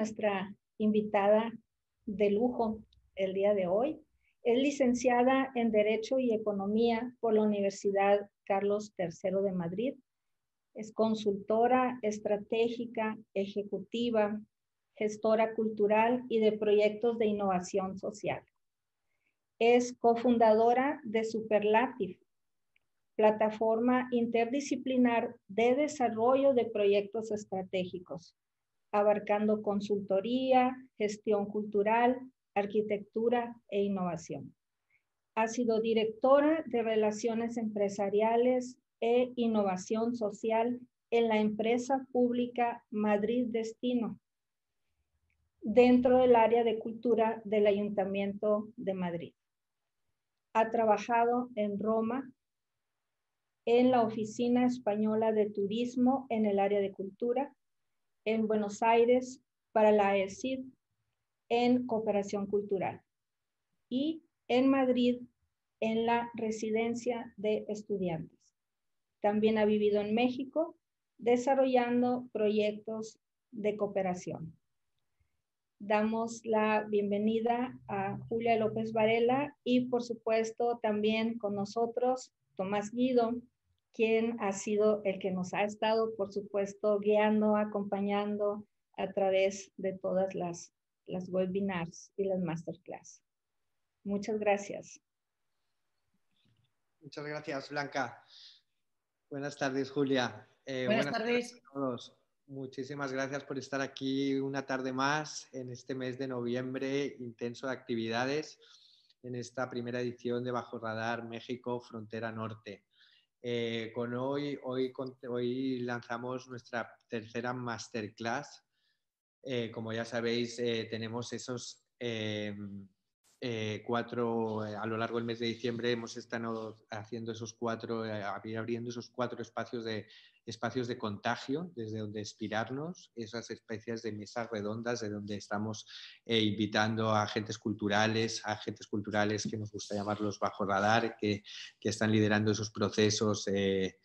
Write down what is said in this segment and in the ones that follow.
nuestra invitada de lujo el día de hoy, es licenciada en Derecho y Economía por la Universidad Carlos III de Madrid. Es consultora estratégica, ejecutiva, gestora cultural y de proyectos de innovación social. Es cofundadora de Superlative, plataforma interdisciplinar de desarrollo de proyectos estratégicos, abarcando consultoría, gestión cultural, arquitectura e innovación. Ha sido directora de Relaciones Empresariales e Innovación Social en la empresa pública Madrid Destino, dentro del área de cultura del Ayuntamiento de Madrid. Ha trabajado en Roma, en la Oficina Española de Turismo en el área de cultura, en Buenos Aires para la ESID en cooperación cultural y en Madrid en la residencia de estudiantes. También ha vivido en México desarrollando proyectos de cooperación. Damos la bienvenida a Julia López Varela y por supuesto también con nosotros Tomás Guido, quien ha sido el que nos ha estado, por supuesto, guiando, acompañando a través de todas las, las webinars y las masterclass. Muchas gracias. Muchas gracias, Blanca. Buenas tardes, Julia. Eh, buenas, tardes. a todos. Muchísimas gracias por estar aquí una tarde más en este mes de noviembre intenso de actividades en esta primera edición de Bajo Radar México Frontera Norte. Eh, con hoy, hoy, hoy lanzamos nuestra tercera masterclass. Eh, como ya sabéis, eh, tenemos esos cuatro, a lo largo del mes de diciembre hemos estado haciendo esos cuatro, abriendo esos cuatro espacios de, espacios de contagio desde donde inspirarnos, esas especies de mesas redondas de donde estamos eh, invitando a agentes culturales, a agentes culturales que nos gusta llamarlos bajo radar, que, que están liderando esos procesos eh,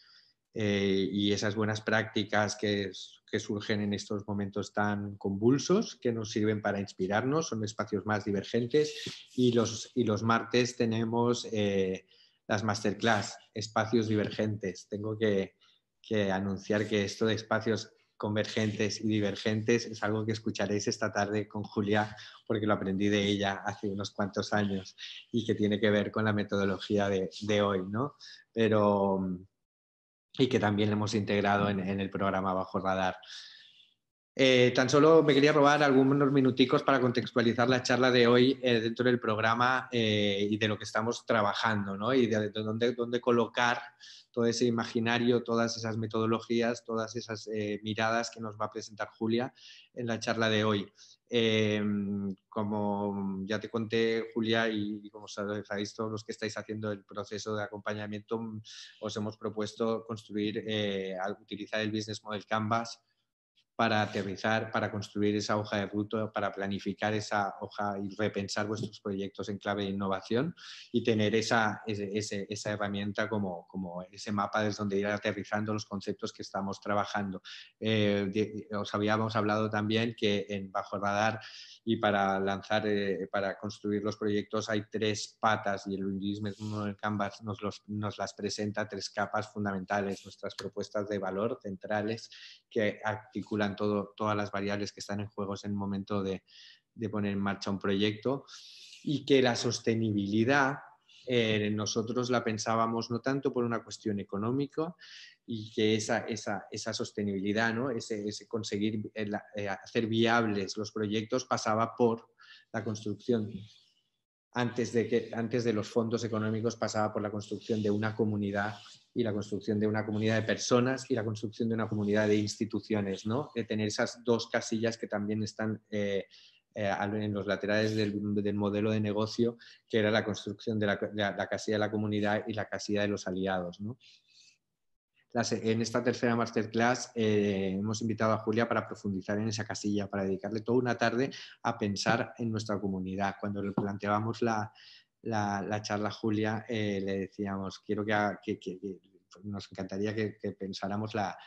eh, y esas buenas prácticas que, que, surgen en estos momentos tan convulsos, que nos sirven para inspirarnos, son espacios más divergentes y los, y los martes tenemos las masterclass, espacios divergentes. Tengo que, que anunciar que esto de espacios convergentes y divergentes es algo que escucharéis esta tarde con Julia porque lo aprendí de ella hace unos cuantos años y que tiene que ver con la metodología de, hoy, ¿no? Pero, y que también hemos integrado en, el programa Bajo Radar. Eh, tan solo me quería robar algunos minuticos para contextualizar la charla de hoy eh, dentro del programa eh, y de lo que estamos trabajando, ¿no? Y de, dónde, dónde, colocar todo ese imaginario, todas esas metodologías, todas esas miradas que nos va a presentar Julia en la charla de hoy. Como ya te conté, Julia, y, como sabéis todos los que estáis haciendo el proceso de acompañamiento, os hemos propuesto construir, utilizar el Business Model Canvas para aterrizar, para construir esa hoja de ruta, para planificar esa hoja y repensar vuestros proyectos en clave de innovación y tener esa, esa herramienta como, como, ese mapa desde donde ir aterrizando los conceptos que estamos trabajando. Eh, os habíamos hablado también que en Bajo Radar y para lanzar, eh, para construir los proyectos hay tres patas y el mismo el Canvas nos, nos las presenta tres capas fundamentales, nuestras propuestas de valor centrales que articulan todas las variables que están en juego en el momento de, poner en marcha un proyecto y que la sostenibilidad eh, nosotros la pensábamos no tanto por una cuestión económica y que esa, esa, esa sostenibilidad, ¿no? ese, conseguir eh, eh, hacer viables los proyectos pasaba por la construcción antes de, que, antes de los fondos económicos pasaba por la construcción de una comunidad y la construcción de una comunidad de personas y la construcción de una comunidad de instituciones, ¿no? De tener esas dos casillas que también están eh, eh, en los laterales del, modelo de negocio, que era la construcción de la, casilla de la comunidad y la casilla de los aliados. En esta tercera masterclass eh, hemos invitado a Julia para profundizar en esa casilla, para dedicarle toda una tarde a pensar en nuestra comunidad. Cuando le planteábamos la, charla a Julia, eh, le decíamos, quiero que, nos encantaría que, pensáramos la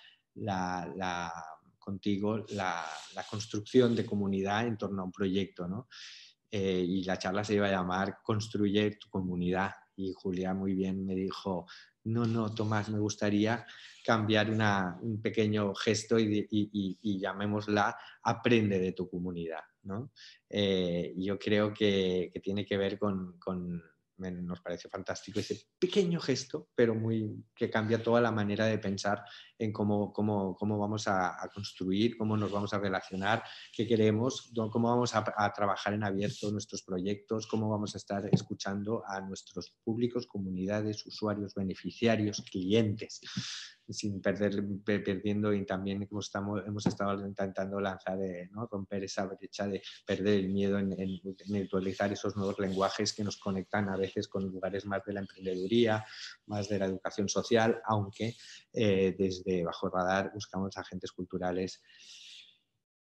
contigo la, construcción de comunidad en torno a un proyecto, ¿no? Eh, y la charla se iba a llamar Construye tu comunidad. Y Julia muy bien me dijo, no, no, Tomás, me gustaría cambiar un pequeño gesto y, llamémosla Aprende de tu comunidad. ¿no? Eh, yo creo que, tiene que ver con nos pareció fantástico ese pequeño gesto, pero muy que cambia toda la manera de pensar en cómo, cómo, cómo vamos a, construir, cómo nos vamos a relacionar, qué queremos, cómo vamos a, a, trabajar en abierto nuestros proyectos, cómo vamos a estar escuchando a nuestros públicos, comunidades, usuarios, beneficiarios, clientes sin perder, perdiendo y también hemos, estamos, hemos estado intentando lanzar, eh, ¿no? romper esa brecha de perder el miedo en, en, utilizar esos nuevos lenguajes que nos conectan a veces con lugares más de la emprendeduría, más de la educación social, aunque eh, desde Bajo Radar buscamos agentes culturales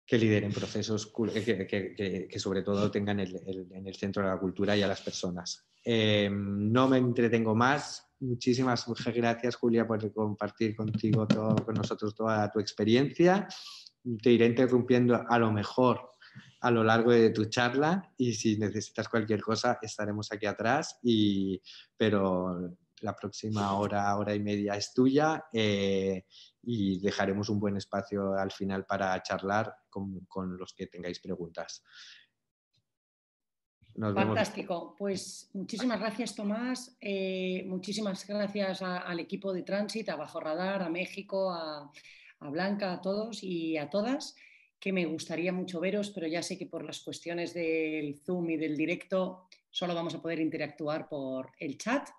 que lideren procesos que, que, sobre todo tengan en el centro de la cultura y a las personas. Eh, no me entretengo más, Muchísimas gracias, Julia, por compartir contigo todo, con nosotros toda tu experiencia. Te iré interrumpiendo a lo mejor a lo largo de tu charla y si necesitas cualquier cosa estaremos aquí atrás, y, pero la próxima hora, hora y media es tuya eh, y dejaremos un buen espacio al final para charlar con, los que tengáis preguntas. Fantástico. Pues muchísimas gracias, Tomás. Eh, muchísimas gracias al equipo de Transit, a Bajo Radar, a México, a, Blanca, a todos y a todas, que me gustaría mucho veros, pero ya sé que por las cuestiones del Zoom y del directo solo vamos a poder interactuar por el chat,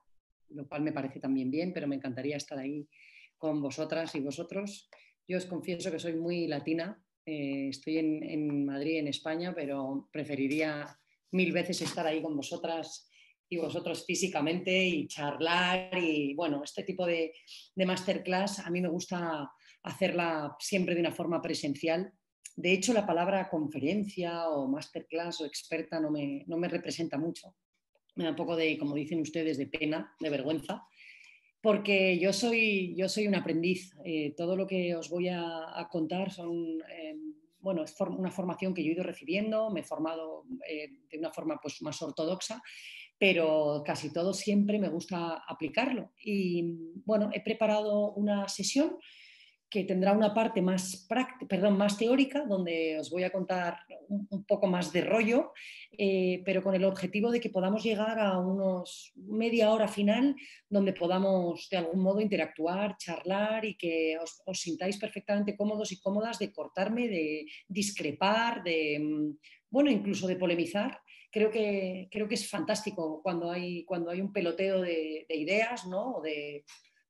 lo cual me parece también bien, pero me encantaría estar ahí con vosotras y vosotros. Yo os confieso que soy muy latina, eh, estoy en, Madrid, en España, pero preferiría mil veces estar ahí con vosotras y vosotros físicamente y charlar y bueno, este tipo de, masterclass a mí me gusta hacerla siempre de una forma presencial. De hecho, la palabra conferencia o masterclass o experta no me, no me representa mucho. Me da un poco de, como dicen ustedes, de pena, de vergüenza, porque yo soy, yo soy un aprendiz. Eh, todo lo que os voy a, contar son em, bueno, es una formación que yo he ido recibiendo, me he formado eh, de una forma pues, más ortodoxa, pero casi todo siempre me gusta aplicarlo. Y bueno, he preparado una sesión que tendrá una parte más, perdón, más teórica, donde os voy a contar un, poco más de rollo, eh, pero con el objetivo de que podamos llegar a unos media hora final donde podamos de algún modo interactuar, charlar y que os, sintáis perfectamente cómodos y cómodas de cortarme, de discrepar, de, mm, bueno, incluso de polemizar. Creo que, creo que es fantástico cuando hay, cuando hay un peloteo de, de ideas, ¿no? De,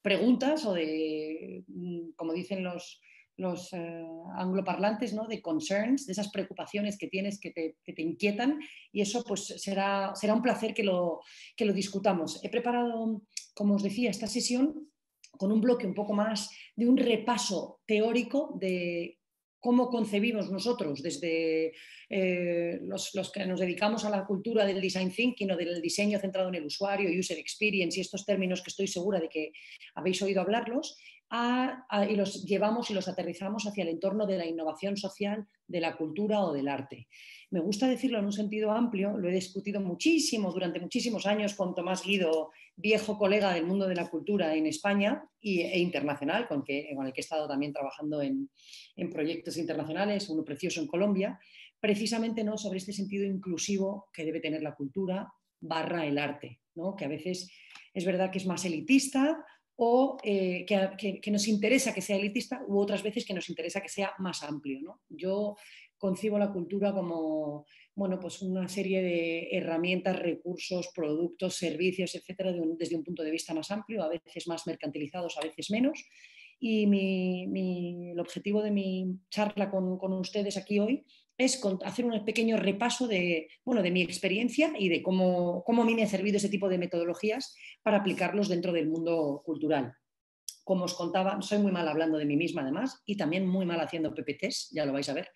preguntas o de, mm, como dicen los, los eh, angloparlantes, ¿no? de concerns, de esas preocupaciones que tienes que te, que te, inquietan y eso pues será, será un placer que lo, que lo discutamos. He preparado, como os decía, esta sesión con un bloque un poco más de un repaso teórico de cómo concebimos nosotros desde eh, los, que nos dedicamos a la cultura del design thinking o del diseño centrado en el usuario, user experience y estos términos que estoy segura de que habéis oído hablarlos, y los llevamos y los aterrizamos hacia el entorno de la innovación social, de la cultura o del arte. Me gusta decirlo en un sentido amplio, lo he discutido muchísimo durante muchísimos años con Tomás Guido, viejo colega del mundo de la cultura en España e internacional, con, que, con el que he estado también trabajando en, en proyectos internacionales, uno precioso en Colombia, precisamente ¿no? sobre este sentido inclusivo que debe tener la cultura barra el arte, ¿no? que a veces es verdad que es más elitista o eh, que, nos interesa que sea elitista u otras veces que nos interesa que sea más amplio. ¿no? Yo concibo la cultura como bueno, pues una serie de herramientas, recursos, productos, servicios, etcétera, desde un punto de vista más amplio, a veces más mercantilizados, a veces menos. Y mi, el objetivo de mi charla con, con ustedes aquí hoy es hacer un pequeño repaso de, bueno, de mi experiencia y de cómo, cómo me ha servido ese tipo de metodologías para aplicarlos dentro del mundo cultural. Como os contaba, soy muy mal hablando de mí misma además y también muy mal haciendo PPTs, ya lo vais a ver.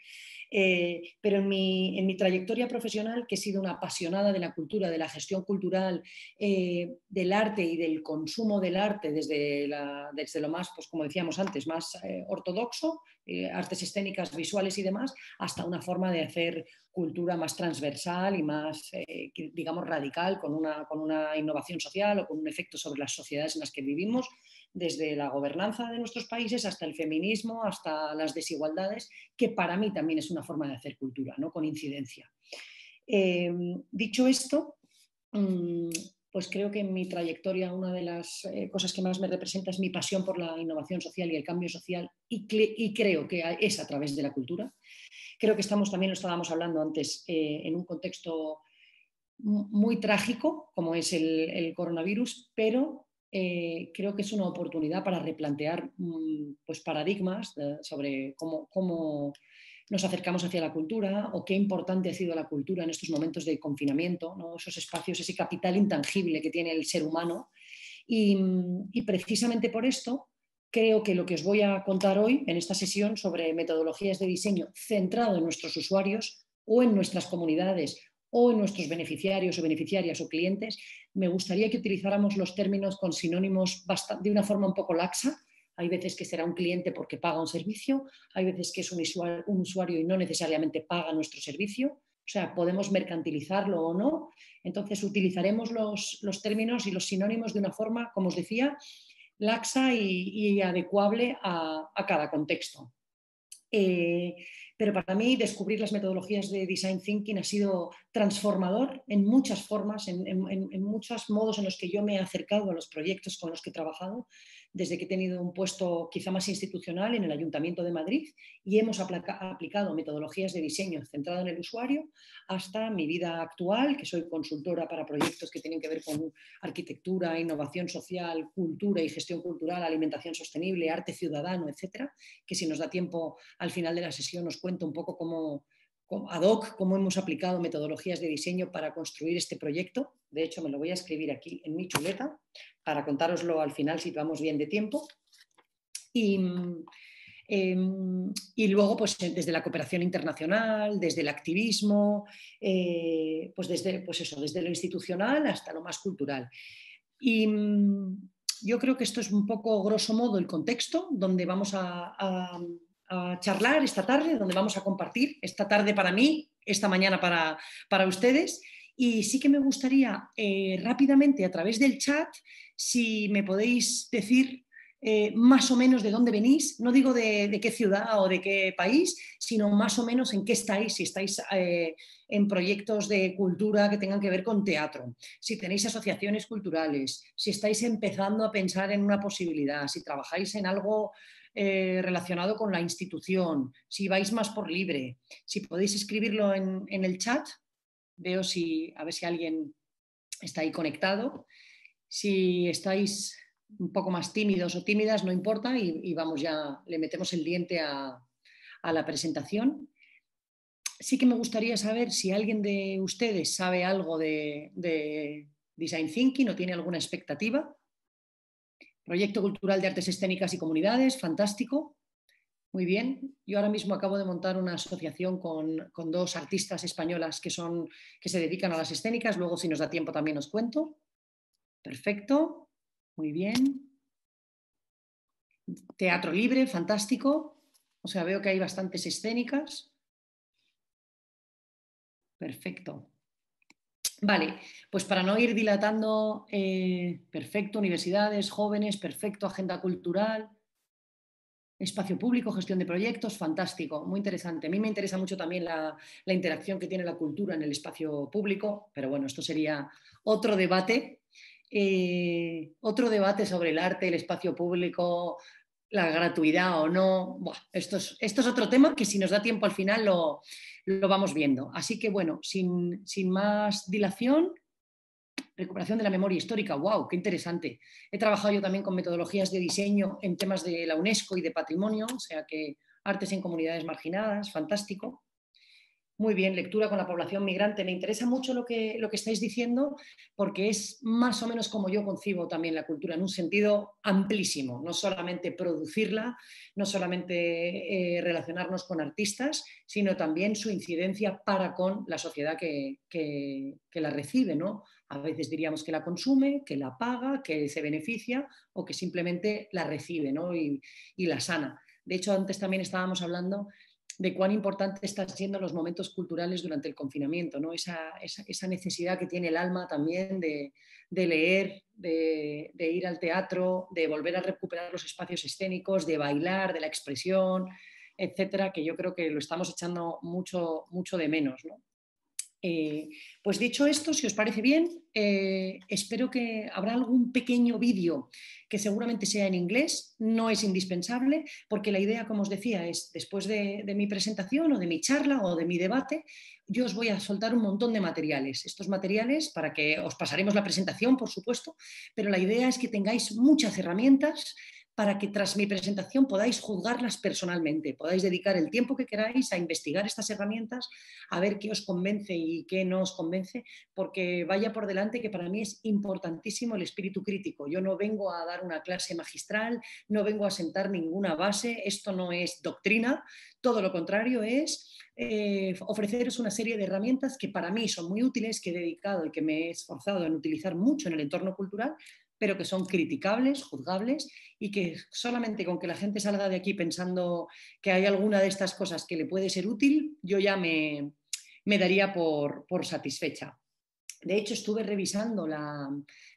Eh, pero en mi, trayectoria profesional, que he sido una apasionada de la cultura, de la gestión cultural, eh, del arte y del consumo del arte desde, desde lo más, pues como decíamos antes, más eh, ortodoxo, artes escénicas, visuales y demás, hasta una forma de hacer cultura más transversal y más, digamos, radical, con una, con una innovación social o con un efecto sobre las sociedades en las que vivimos desde la gobernanza de nuestros países hasta el feminismo, hasta las desigualdades, que para mí también es una forma de hacer cultura, ¿no? con incidencia. Eh, dicho esto, mm, pues creo que en mi trayectoria una de las eh, cosas que más me representa es mi pasión por la innovación social y el cambio social y, creo que es a través de la cultura. Creo que estamos, también lo estábamos hablando antes, eh, en un contexto muy trágico como es el coronavirus, pero eh, creo que es una oportunidad para replantear mm, pues, paradigmas sobre cómo, nos acercamos hacia la cultura o qué importante ha sido la cultura en estos momentos de confinamiento, esos espacios, ese capital intangible que tiene el ser humano. Y, y, precisamente por esto creo que lo que os voy a contar hoy en esta sesión sobre metodologías de diseño centrado en nuestros usuarios o en nuestras comunidades o en nuestros beneficiarios o beneficiarias o clientes, me gustaría que utilizáramos los términos con sinónimos de una forma un poco laxa. Hay veces que será un cliente porque paga un servicio, hay veces que es un usuario, y no necesariamente paga nuestro servicio. O sea, podemos mercantilizarlo o no. Entonces, utilizaremos los, términos y los sinónimos de una forma, como os decía, laxa y, adecuable a, cada contexto. Eh, pero para mí descubrir las metodologías de design thinking ha sido transformador en muchas formas, en, muchos modos en los que yo me he acercado a los proyectos con los que he trabajado desde que he tenido un puesto quizá más institucional en el Ayuntamiento de Madrid y hemos aplicado metodologías de diseño centrado en el usuario hasta mi vida actual, que soy consultora para proyectos que tienen que ver con arquitectura, innovación social, cultura y gestión cultural, alimentación sostenible, arte ciudadano, etcétera, que si nos da tiempo al final de la sesión os cuento un poco cómo, ad hoc cómo hemos aplicado metodologías de diseño para construir este proyecto. De hecho, me lo voy a escribir aquí en mi chuleta para contároslo al final si vamos bien de tiempo. Y, em, luego, pues desde la cooperación internacional, desde el activismo, eh, pues, desde, pues eso, desde lo institucional hasta lo más cultural. Y mm, yo creo que esto es un poco, grosso modo, el contexto donde vamos a charlar esta tarde, donde vamos a compartir esta tarde para mí, esta mañana para, para ustedes. Y sí que me gustaría eh, rápidamente a través del chat, si me podéis decir eh, más o menos de dónde venís, no digo de, qué ciudad o de qué país, sino más o menos en qué estáis, si estáis eh, en proyectos de cultura que tengan que ver con teatro, si tenéis asociaciones culturales, si estáis empezando a pensar en una posibilidad, si trabajáis en algo eh, relacionado con la institución, si vais más por libre, si podéis escribirlo en, el chat, veo si, a ver si alguien está ahí conectado. Si estáis un poco más tímidos o tímidas, no importa, y, vamos ya, le metemos el diente a, la presentación. Sí que me gustaría saber si alguien de ustedes sabe algo de, de Design Thinking o tiene alguna expectativa. Proyecto Cultural de Artes Escénicas y Comunidades, fantástico. Muy bien. Yo ahora mismo acabo de montar una asociación con, dos artistas españolas que, son, que se dedican a las escénicas. Luego, si nos da tiempo, también os cuento. Perfecto. Muy bien. Teatro libre, fantástico. O sea, veo que hay bastantes escénicas. Perfecto. Vale, pues para no ir dilatando, eh, perfecto, universidades, jóvenes, perfecto, agenda cultural, espacio público, gestión de proyectos, fantástico, muy interesante. A mí me interesa mucho también la, interacción que tiene la cultura en el espacio público, pero bueno, esto sería otro debate. Eh, otro debate sobre el arte, el espacio público, la gratuidad o no. esto, es, esto, es, otro tema que si nos da tiempo al final lo, lo vamos viendo. Así que bueno, sin, más dilación, recuperación de la memoria histórica, wow, qué interesante. He trabajado yo también con metodologías de diseño en temas de la UNESCO y de patrimonio, o sea que artes en comunidades marginadas, fantástico. Muy bien, lectura con la población migrante. Me interesa mucho lo que, lo que estáis diciendo porque es más o menos como yo concibo también la cultura, en un sentido amplísimo, no solamente producirla, no solamente eh, relacionarnos con artistas, sino también su incidencia para con la sociedad que, la recibe. ¿no? A veces diríamos que la consume, que la paga, que se beneficia o que simplemente la recibe y, y la sana. De hecho, antes también estábamos hablando de cuán importante están siendo los momentos culturales durante el confinamiento, ¿no? esa, necesidad que tiene el alma también de, leer, de, ir al teatro, de volver a recuperar los espacios escénicos, de bailar, de la expresión, etcétera, que yo creo que lo estamos echando mucho, mucho de menos. ¿no? Eh, pues dicho esto, si os parece bien, eh, espero que habrá algún pequeño vídeo que seguramente sea en inglés, no es indispensable, porque la idea, como os decía, es después de, de mi presentación o de mi charla o de mi debate, yo os voy a soltar un montón de materiales. Estos materiales, para que os pasaremos la presentación, por supuesto, pero la idea es que tengáis muchas herramientas para que tras mi presentación podáis juzgarlas personalmente, podáis dedicar el tiempo que queráis a investigar estas herramientas, a ver qué os convence y qué no os convence, porque vaya por delante que para mí es importantísimo el espíritu crítico. Yo no vengo a dar una clase magistral, no vengo a sentar ninguna base, esto no es doctrina, todo lo contrario es eh, ofreceros una serie de herramientas que para mí son muy útiles, que he dedicado y que me he esforzado en utilizar mucho en el entorno cultural, pero que son criticables, juzgables y que solamente con que la gente salga de aquí pensando que hay alguna de estas cosas que le puede ser útil, yo ya me, daría por, satisfecha. De hecho, estuve revisando la,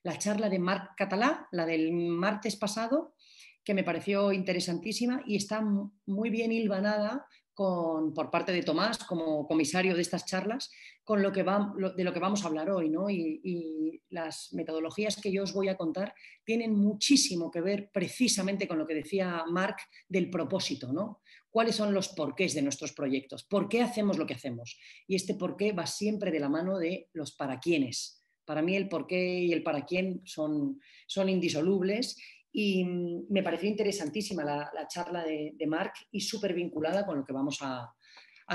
la charla de Marc Catalá, la del martes pasado, que me pareció interesantísima y está muy bien hilvanada por parte de Tomás como comisario de estas charlas con lo que de lo que vamos a hablar hoy. ¿no? Y, las metodologías que yo os voy a contar tienen muchísimo que ver precisamente con lo que decía Marc del propósito. ¿no? ¿Cuáles son los porqués de nuestros proyectos? ¿Por qué hacemos lo que hacemos? Y este porqué va siempre de la mano de los para quiénes. Para mí el porqué y el para quién son, son indisolubles y mm, me pareció interesantísima la, charla de, de Marc y súper vinculada con lo que vamos a,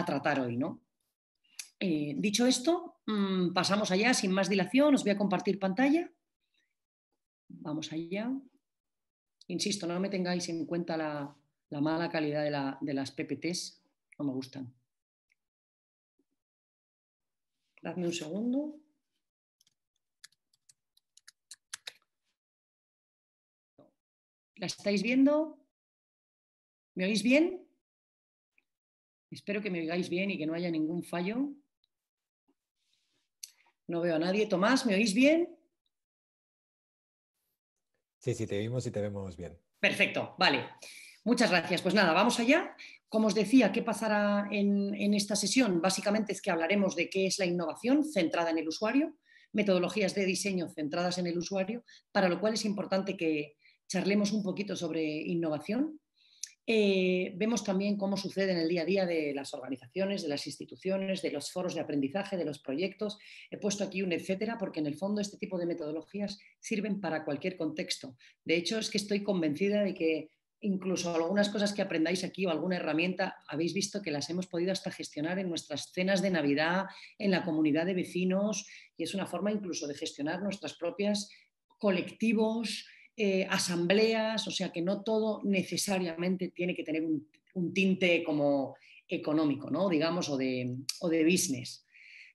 tratar hoy. ¿no? Eh, dicho esto, mm, pasamos allá sin más dilación. Os voy a compartir pantalla. Vamos allá. Insisto, no me tengáis en cuenta la, mala calidad de, las PPTs. No me gustan. Dadme un segundo. ¿La estáis viendo? ¿Me oís bien? Espero que me oigáis bien y que no haya ningún fallo. No veo a nadie. Tomás, ¿me oís bien? Sí, sí, te oímos y te vemos bien. Perfecto, vale. Muchas gracias. Pues nada, vamos allá. Como os decía, ¿qué pasará en, en, esta sesión? Básicamente es que hablaremos de qué es la innovación centrada en el usuario, metodologías de diseño centradas en el usuario, para lo cual es importante que, charlemos un poquito sobre innovación. Eh, vemos también cómo sucede en el día a día de las organizaciones, de las instituciones, de los foros de aprendizaje, de los proyectos. He puesto aquí un etcétera porque en el fondo este tipo de metodologías sirven para cualquier contexto. De hecho, es que estoy convencida de que incluso algunas cosas que aprendáis aquí o alguna herramienta, habéis visto que las hemos podido hasta gestionar en nuestras cenas de Navidad, en la comunidad de vecinos, y es una forma incluso de gestionar nuestras propias colectivos, eh, asambleas, o sea que no todo necesariamente tiene que tener un, tinte como económico, ¿no? digamos, o de, business.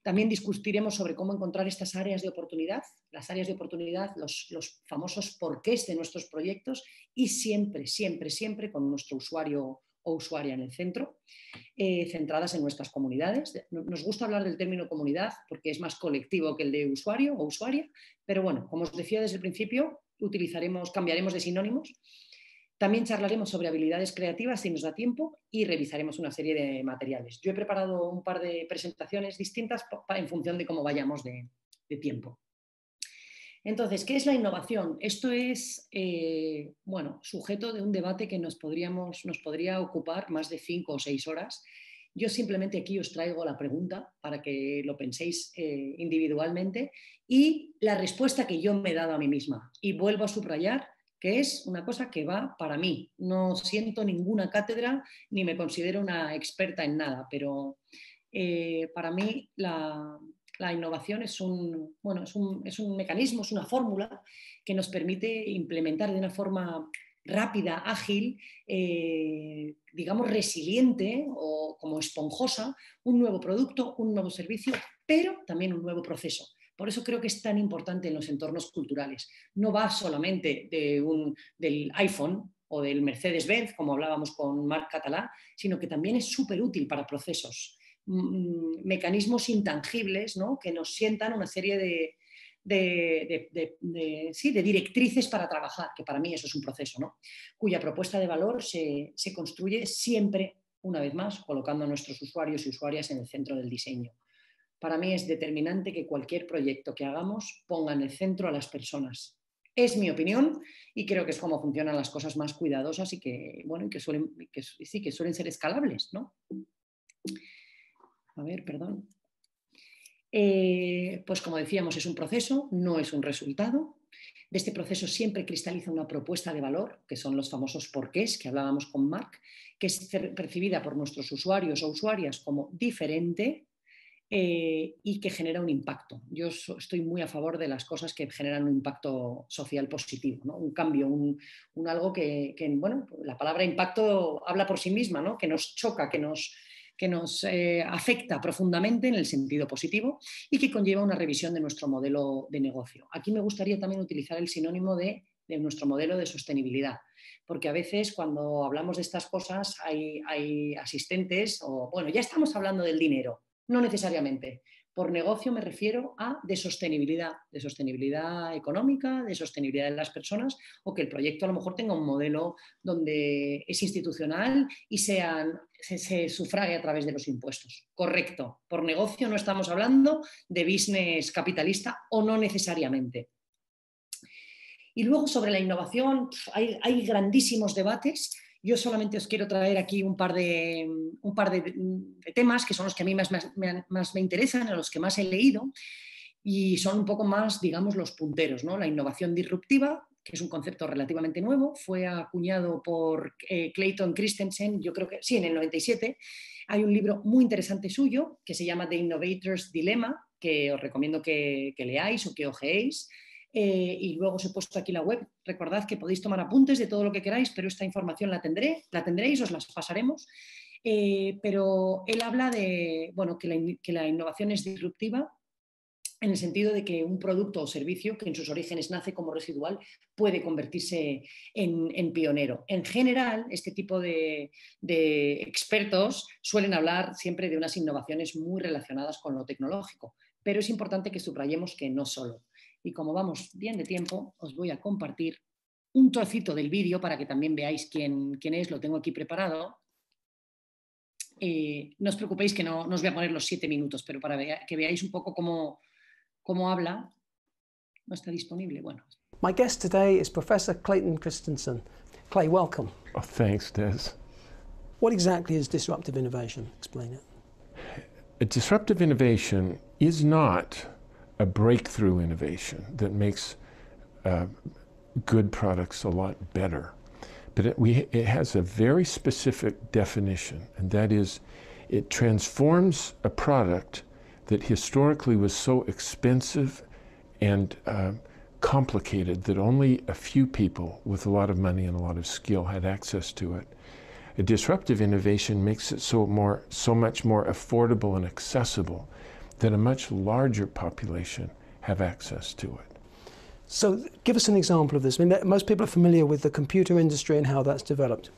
También discutiremos sobre cómo encontrar estas áreas de oportunidad, las áreas de oportunidad, los, los, famosos porqués de nuestros proyectos y siempre, siempre, siempre con nuestro usuario o usuaria en el centro, eh, centradas en nuestras comunidades. Nos gusta hablar del término comunidad porque es más colectivo que el de usuario o usuaria, pero bueno, como os decía desde el principio, utilizaremos, cambiaremos de sinónimos. También charlaremos sobre habilidades creativas si nos da tiempo y revisaremos una serie de materiales. Yo he preparado un par de presentaciones distintas en función de cómo vayamos de, tiempo. Entonces, ¿qué es la innovación? Esto es, eh, bueno, sujeto de un debate que nos, podríamos, nos podría ocupar más de cinco o seis horas. Yo simplemente aquí os traigo la pregunta para que lo penséis eh, individualmente y la respuesta que yo me he dado a mí misma. Y vuelvo a subrayar que es una cosa que va para mí. No siento ninguna cátedra ni me considero una experta en nada, pero Eh, para mí la, innovación es un, bueno, es un, es un mecanismo, es una fórmula que nos permite implementar de una forma rápida, ágil, eh, digamos resiliente o como esponjosa, un nuevo producto, un nuevo servicio, pero también un nuevo proceso. Por eso creo que es tan importante en los entornos culturales. No va solamente de un, del iPhone o del Mercedes-Benz, como hablábamos con Marc Catalá, sino que también es súper útil para procesos, mm, mm, mecanismos intangibles ¿no? que nos sientan una serie de, de, sí, de directrices para trabajar, que para mí eso es un proceso, ¿no? cuya propuesta de valor se, se construye siempre, una vez más, colocando a nuestros usuarios y usuarias en el centro del diseño. Para mí es determinante que cualquier proyecto que hagamos ponga en el centro a las personas. Es mi opinión y creo que es como funcionan las cosas más cuidadosas y que, bueno, y que, suelen, que, sí, que suelen ser escalables. ¿no? A ver, perdón. Eh, pues como decíamos, es un proceso, no es un resultado. De este proceso siempre cristaliza una propuesta de valor, que son los famosos porqués que hablábamos con Marc, que es percibida por nuestros usuarios o usuarias como diferente eh, y que genera un impacto. Yo estoy muy a favor de las cosas que generan un impacto social positivo, un cambio, un, algo que, bueno, la palabra impacto habla por sí misma, ¿no? que nos choca, que nos, que nos eh, afecta profundamente en el sentido positivo y que conlleva una revisión de nuestro modelo de negocio. Aquí me gustaría también utilizar el sinónimo de, nuestro modelo de sostenibilidad, porque a veces cuando hablamos de estas cosas hay, hay asistentes o, bueno, ya estamos hablando del dinero, no necesariamente. Por negocio me refiero a de sostenibilidad, de sostenibilidad económica, de sostenibilidad de las personas o que el proyecto a lo mejor tenga un modelo donde es institucional y sean, se, sufrague a través de los impuestos. Correcto. Por negocio no estamos hablando de business capitalista o no necesariamente. Y luego sobre la innovación hay, grandísimos debates yo solamente os quiero traer aquí un par de, un par de, temas que son los que a mí más, más, me interesan, a los que más he leído, y son un poco más, digamos, los punteros. ¿no? La innovación disruptiva, es un concepto relativamente nuevo, fue acuñado por eh, Clayton Christensen, yo creo que sí, en el 97. Hay un libro muy interesante suyo que se llama The Innovator's Dilemma, que os recomiendo que, que leáis o que ojeéis eh, y luego os he puesto aquí la web. Recordad que podéis tomar apuntes de todo lo que queráis, pero esta información la tendré, la tendréis, os las pasaremos. Eh, pero él habla de bueno, que, la, innovación es disruptiva en el sentido de que un producto o servicio que en sus orígenes nace como residual puede convertirse en, pionero. En general, este tipo de, de, expertos suelen hablar siempre de unas innovaciones muy relacionadas con lo tecnológico, pero es importante que subrayemos que no solo. Y como vamos bien de tiempo, os voy a compartir un trocito del vídeo para que también veáis quién, quién es, lo tengo aquí preparado. Eh, no os preocupéis que no, os voy a poner los siete minutos, pero para que veáis un poco cómo, cómo habla, no está disponible. Bueno. My guest today is Professor Clayton Christensen. Clay, welcome. Oh, thanks, Des. What exactly is disruptive innovation? Explain it. A disruptive innovation is not a breakthrough innovation that makes uh, good products a lot better. But it, we, it has a very specific definition, and that is it transforms a product that historically was so expensive and uh, complicated that only a few people with a lot of money and a lot of skill had access to it. A disruptive innovation makes it so more so much more affordable and accessible that a much larger population have access to it. So give us an example of this. I mean, most people are familiar with the computer industry and how that's developed.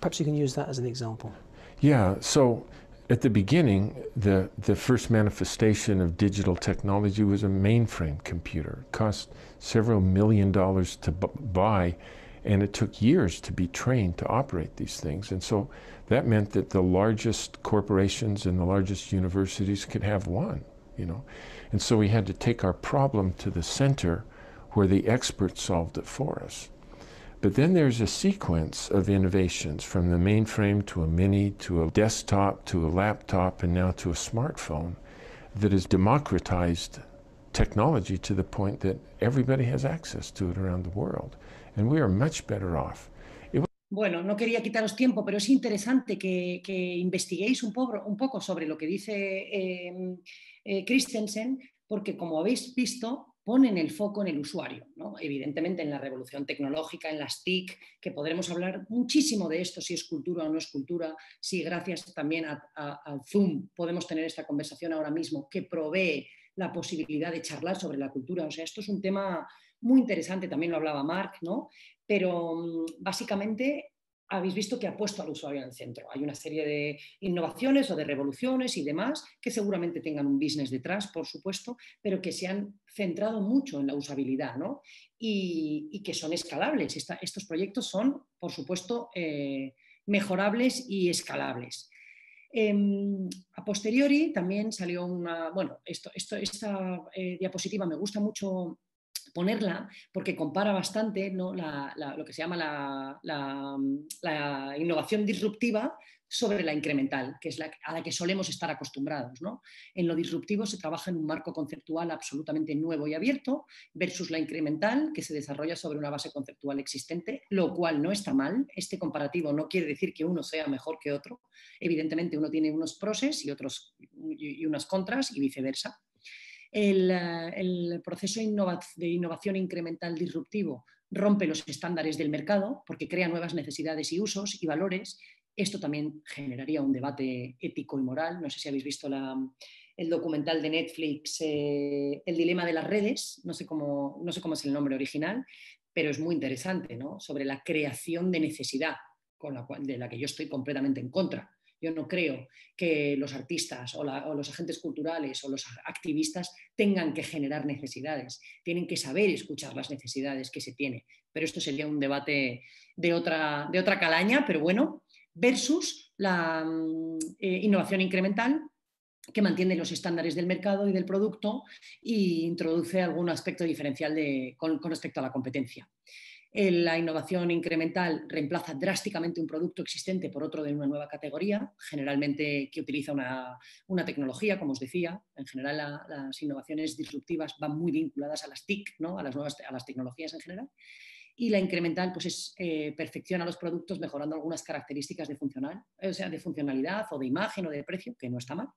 Perhaps you can use that as an example. Yeah, so at the beginning, the, the first manifestation of digital technology was a mainframe computer. It cost several million dollars to buy, and it took years to be trained to operate these things. And so that meant that the largest corporations and the largest universities could have one, you know. And so we had to take our problem to the center where the experts solved it for us. But then there's a sequence of innovations from the mainframe to a mini to a desktop to a laptop and now to a smartphone that has democratized technology to the point that everybody has access to it around the world. And we are much better off Bueno, no quería quitaros tiempo, pero es interesante que, investiguéis un poco, un poco, sobre lo que dice em, eh, Christensen, porque como habéis visto, ponen el foco en el usuario, evidentemente en la revolución tecnológica, en las TIC, que podremos hablar muchísimo de esto, si es cultura o no es cultura, si gracias también al Zoom podemos tener esta conversación ahora mismo, que provee la posibilidad de charlar sobre la cultura. O sea, esto es un tema muy interesante, también lo hablaba Mark, ¿no? pero mm, básicamente habéis visto que ha puesto al usuario en el centro. Hay una serie de innovaciones o de revoluciones y demás que seguramente tengan un business detrás, por supuesto, pero que se han centrado mucho en la usabilidad ¿no? y, que son escalables. estos proyectos son, por supuesto, eh, mejorables y escalables. Em, a posteriori también salió una, bueno, esto, esta eh, diapositiva me gusta mucho ponerla porque compara bastante ¿no? lo que se llama la, innovación disruptiva sobre la incremental, que es la, a la que solemos estar acostumbrados. ¿no? En lo disruptivo se trabaja en un marco conceptual absolutamente nuevo y abierto versus la incremental, que se desarrolla sobre una base conceptual existente, lo cual no está mal. Este comparativo no quiere decir que uno sea mejor que otro. Evidentemente uno tiene unos pros y otros y unas contras y viceversa. Eh, el, proceso de innovación incremental disruptivo rompe los estándares del mercado porque crea nuevas necesidades y usos y valores. Esto también generaría un debate ético y moral. No sé si habéis visto el documental de Netflix, eh, El dilema de las redes, no sé, cómo, no sé cómo es el nombre original, pero es muy interesante, ¿no? sobre la creación de necesidad, con la cual, de la que yo estoy completamente en contra. Yo no creo que los artistas o, los agentes culturales o los activistas tengan que generar necesidades, tienen que saber escuchar las necesidades que se tienen. Pero esto sería un debate de otra, de otra calaña, pero bueno, versus la mm, eh, innovación incremental que mantiene los estándares del mercado y del producto e introduce algún aspecto diferencial con respecto a la competencia la innovación incremental reemplaza drásticamente un producto existente por otro de una nueva categoría, generalmente que utiliza una, tecnología, como os decía. En general, las innovaciones disruptivas van muy vinculadas a las TIC, ¿no? a, las nuevas, a las tecnologías en general. Y la incremental pues es, eh, perfecciona los productos mejorando algunas características de, funcional, o sea, de funcionalidad o de imagen o de precio, que no está mal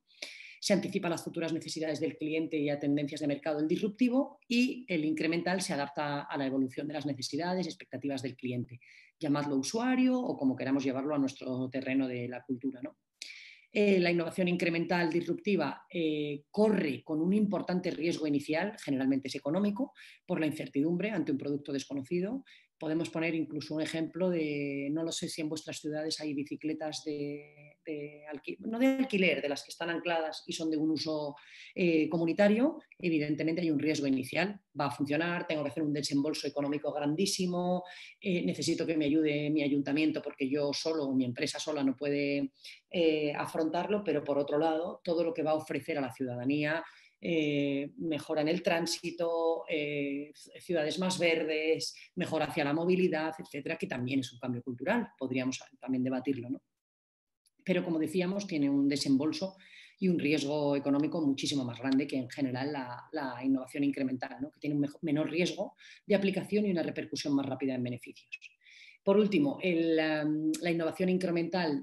se anticipa las futuras necesidades del cliente y a tendencias de mercado el disruptivo y el incremental se adapta a la evolución de las necesidades y expectativas del cliente. Llamadlo usuario o como queramos llevarlo a nuestro terreno de la cultura. Eh, la innovación incremental disruptiva eh, corre con un importante riesgo inicial, generalmente es económico, por la incertidumbre ante un producto desconocido podemos poner incluso un ejemplo de, no lo sé si en vuestras ciudades hay bicicletas de, no de alquiler, de las que están ancladas y son de un uso eh, comunitario, evidentemente hay un riesgo inicial. Va a funcionar, tengo que hacer un desembolso económico grandísimo, eh, necesito que me ayude mi ayuntamiento porque yo solo o mi empresa sola no puede eh, afrontarlo, pero por otro lado, todo lo que va a ofrecer a la ciudadanía eh, mejora en el tránsito, eh, ciudades más verdes, mejora hacia la movilidad, etcétera, que también es un cambio cultural, podríamos también debatirlo. ¿no? Pero como decíamos, tiene un desembolso y un riesgo económico muchísimo más grande que en general la, innovación incremental, que tiene un menor riesgo de aplicación y una repercusión más rápida en beneficios. Por último, la innovación incremental,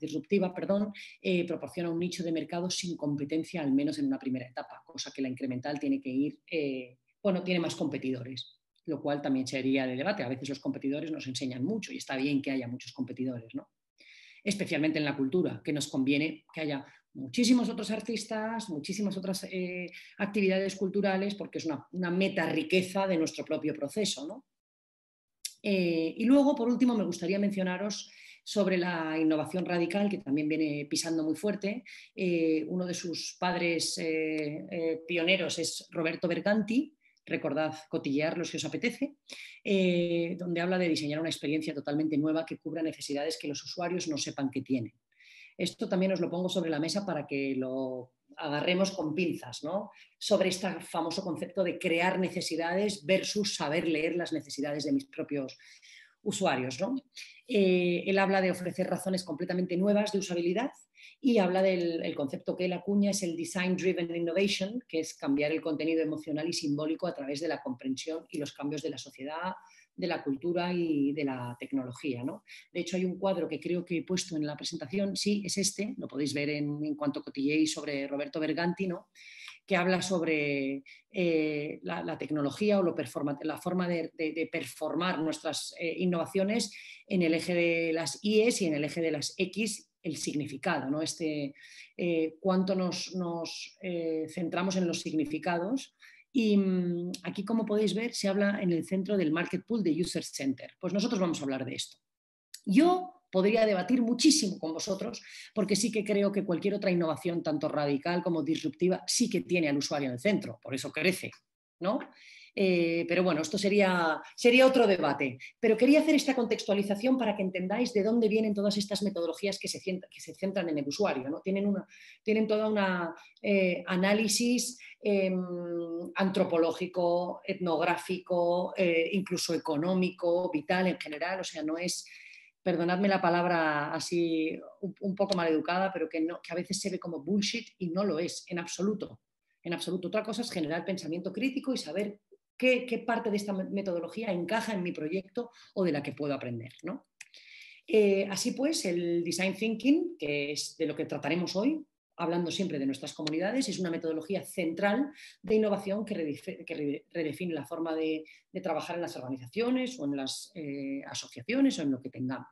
disruptiva, perdón, eh, proporciona un nicho de mercado sin competencia, al menos en una primera etapa, cosa que la incremental tiene que ir, eh, bueno, tiene más competidores, lo cual también sería de debate. A veces los competidores nos enseñan mucho y está bien que haya muchos competidores, ¿no? especialmente en la cultura, que nos conviene que haya muchísimos otros artistas, muchísimas otras eh, actividades culturales, porque es una, una meta riqueza de nuestro propio proceso. ¿no? Eh, y luego, por último, me gustaría mencionaros sobre la innovación radical, que también viene pisando muy fuerte. Eh, uno de sus padres eh, pioneros es Roberto Berganti, recordad cotillearlo si os apetece, donde habla de diseñar una experiencia totalmente nueva que cubra necesidades que los usuarios no sepan que tienen. Esto también os lo pongo sobre la mesa para que lo agarremos con pinzas, ¿no? Sobre este famoso concepto de crear necesidades versus saber leer las necesidades de mis propios usuarios. ¿no? Eh, él habla de ofrecer razones completamente nuevas de usabilidad y habla del concepto que él acuña es el Design Driven Innovation, que es cambiar el contenido emocional y simbólico a través de la comprensión y los cambios de la sociedad, de la cultura y de la tecnología. ¿no? De hecho, hay un cuadro que creo que he puesto en la presentación, sí, es este, lo podéis ver en, cuanto cotilleéis sobre Roberto Berganti, ¿no? que habla sobre eh, la, tecnología o lo la forma de, performar nuestras eh, innovaciones en el eje de las IES y en el eje de las X, el significado, ¿no? este, eh, cuánto nos, nos centramos en los significados. Y mm, aquí, como podéis ver, se habla en el centro del Market Pool de User Center. Pues nosotros vamos a hablar de esto. Yo podría debatir muchísimo con vosotros, porque sí que creo que cualquier otra innovación, tanto radical como disruptiva, sí que tiene al usuario en el centro, por eso crece, ¿no? Eh, pero bueno, esto sería, sería otro debate. Pero quería hacer esta contextualización para que entendáis de dónde vienen todas estas metodologías que se, centran en el usuario. Tienen, una, tienen toda una eh, análisis em, antropológico, etnográfico, eh, incluso económico, vital en general. O sea, no es, perdonadme la palabra así un, poco mal educada, pero que, no, que a veces se ve como bullshit y no lo es, en absoluto. En absoluto. Otra cosa es generar pensamiento crítico y saber qué, parte de esta metodología encaja en mi proyecto o de la que puedo aprender. ¿no? Eh, así pues, el design thinking, que es de lo que trataremos hoy, hablando siempre de nuestras comunidades, es una metodología central de innovación que, redefine la forma de, trabajar en las organizaciones o en las eh, asociaciones o en lo que tengamos.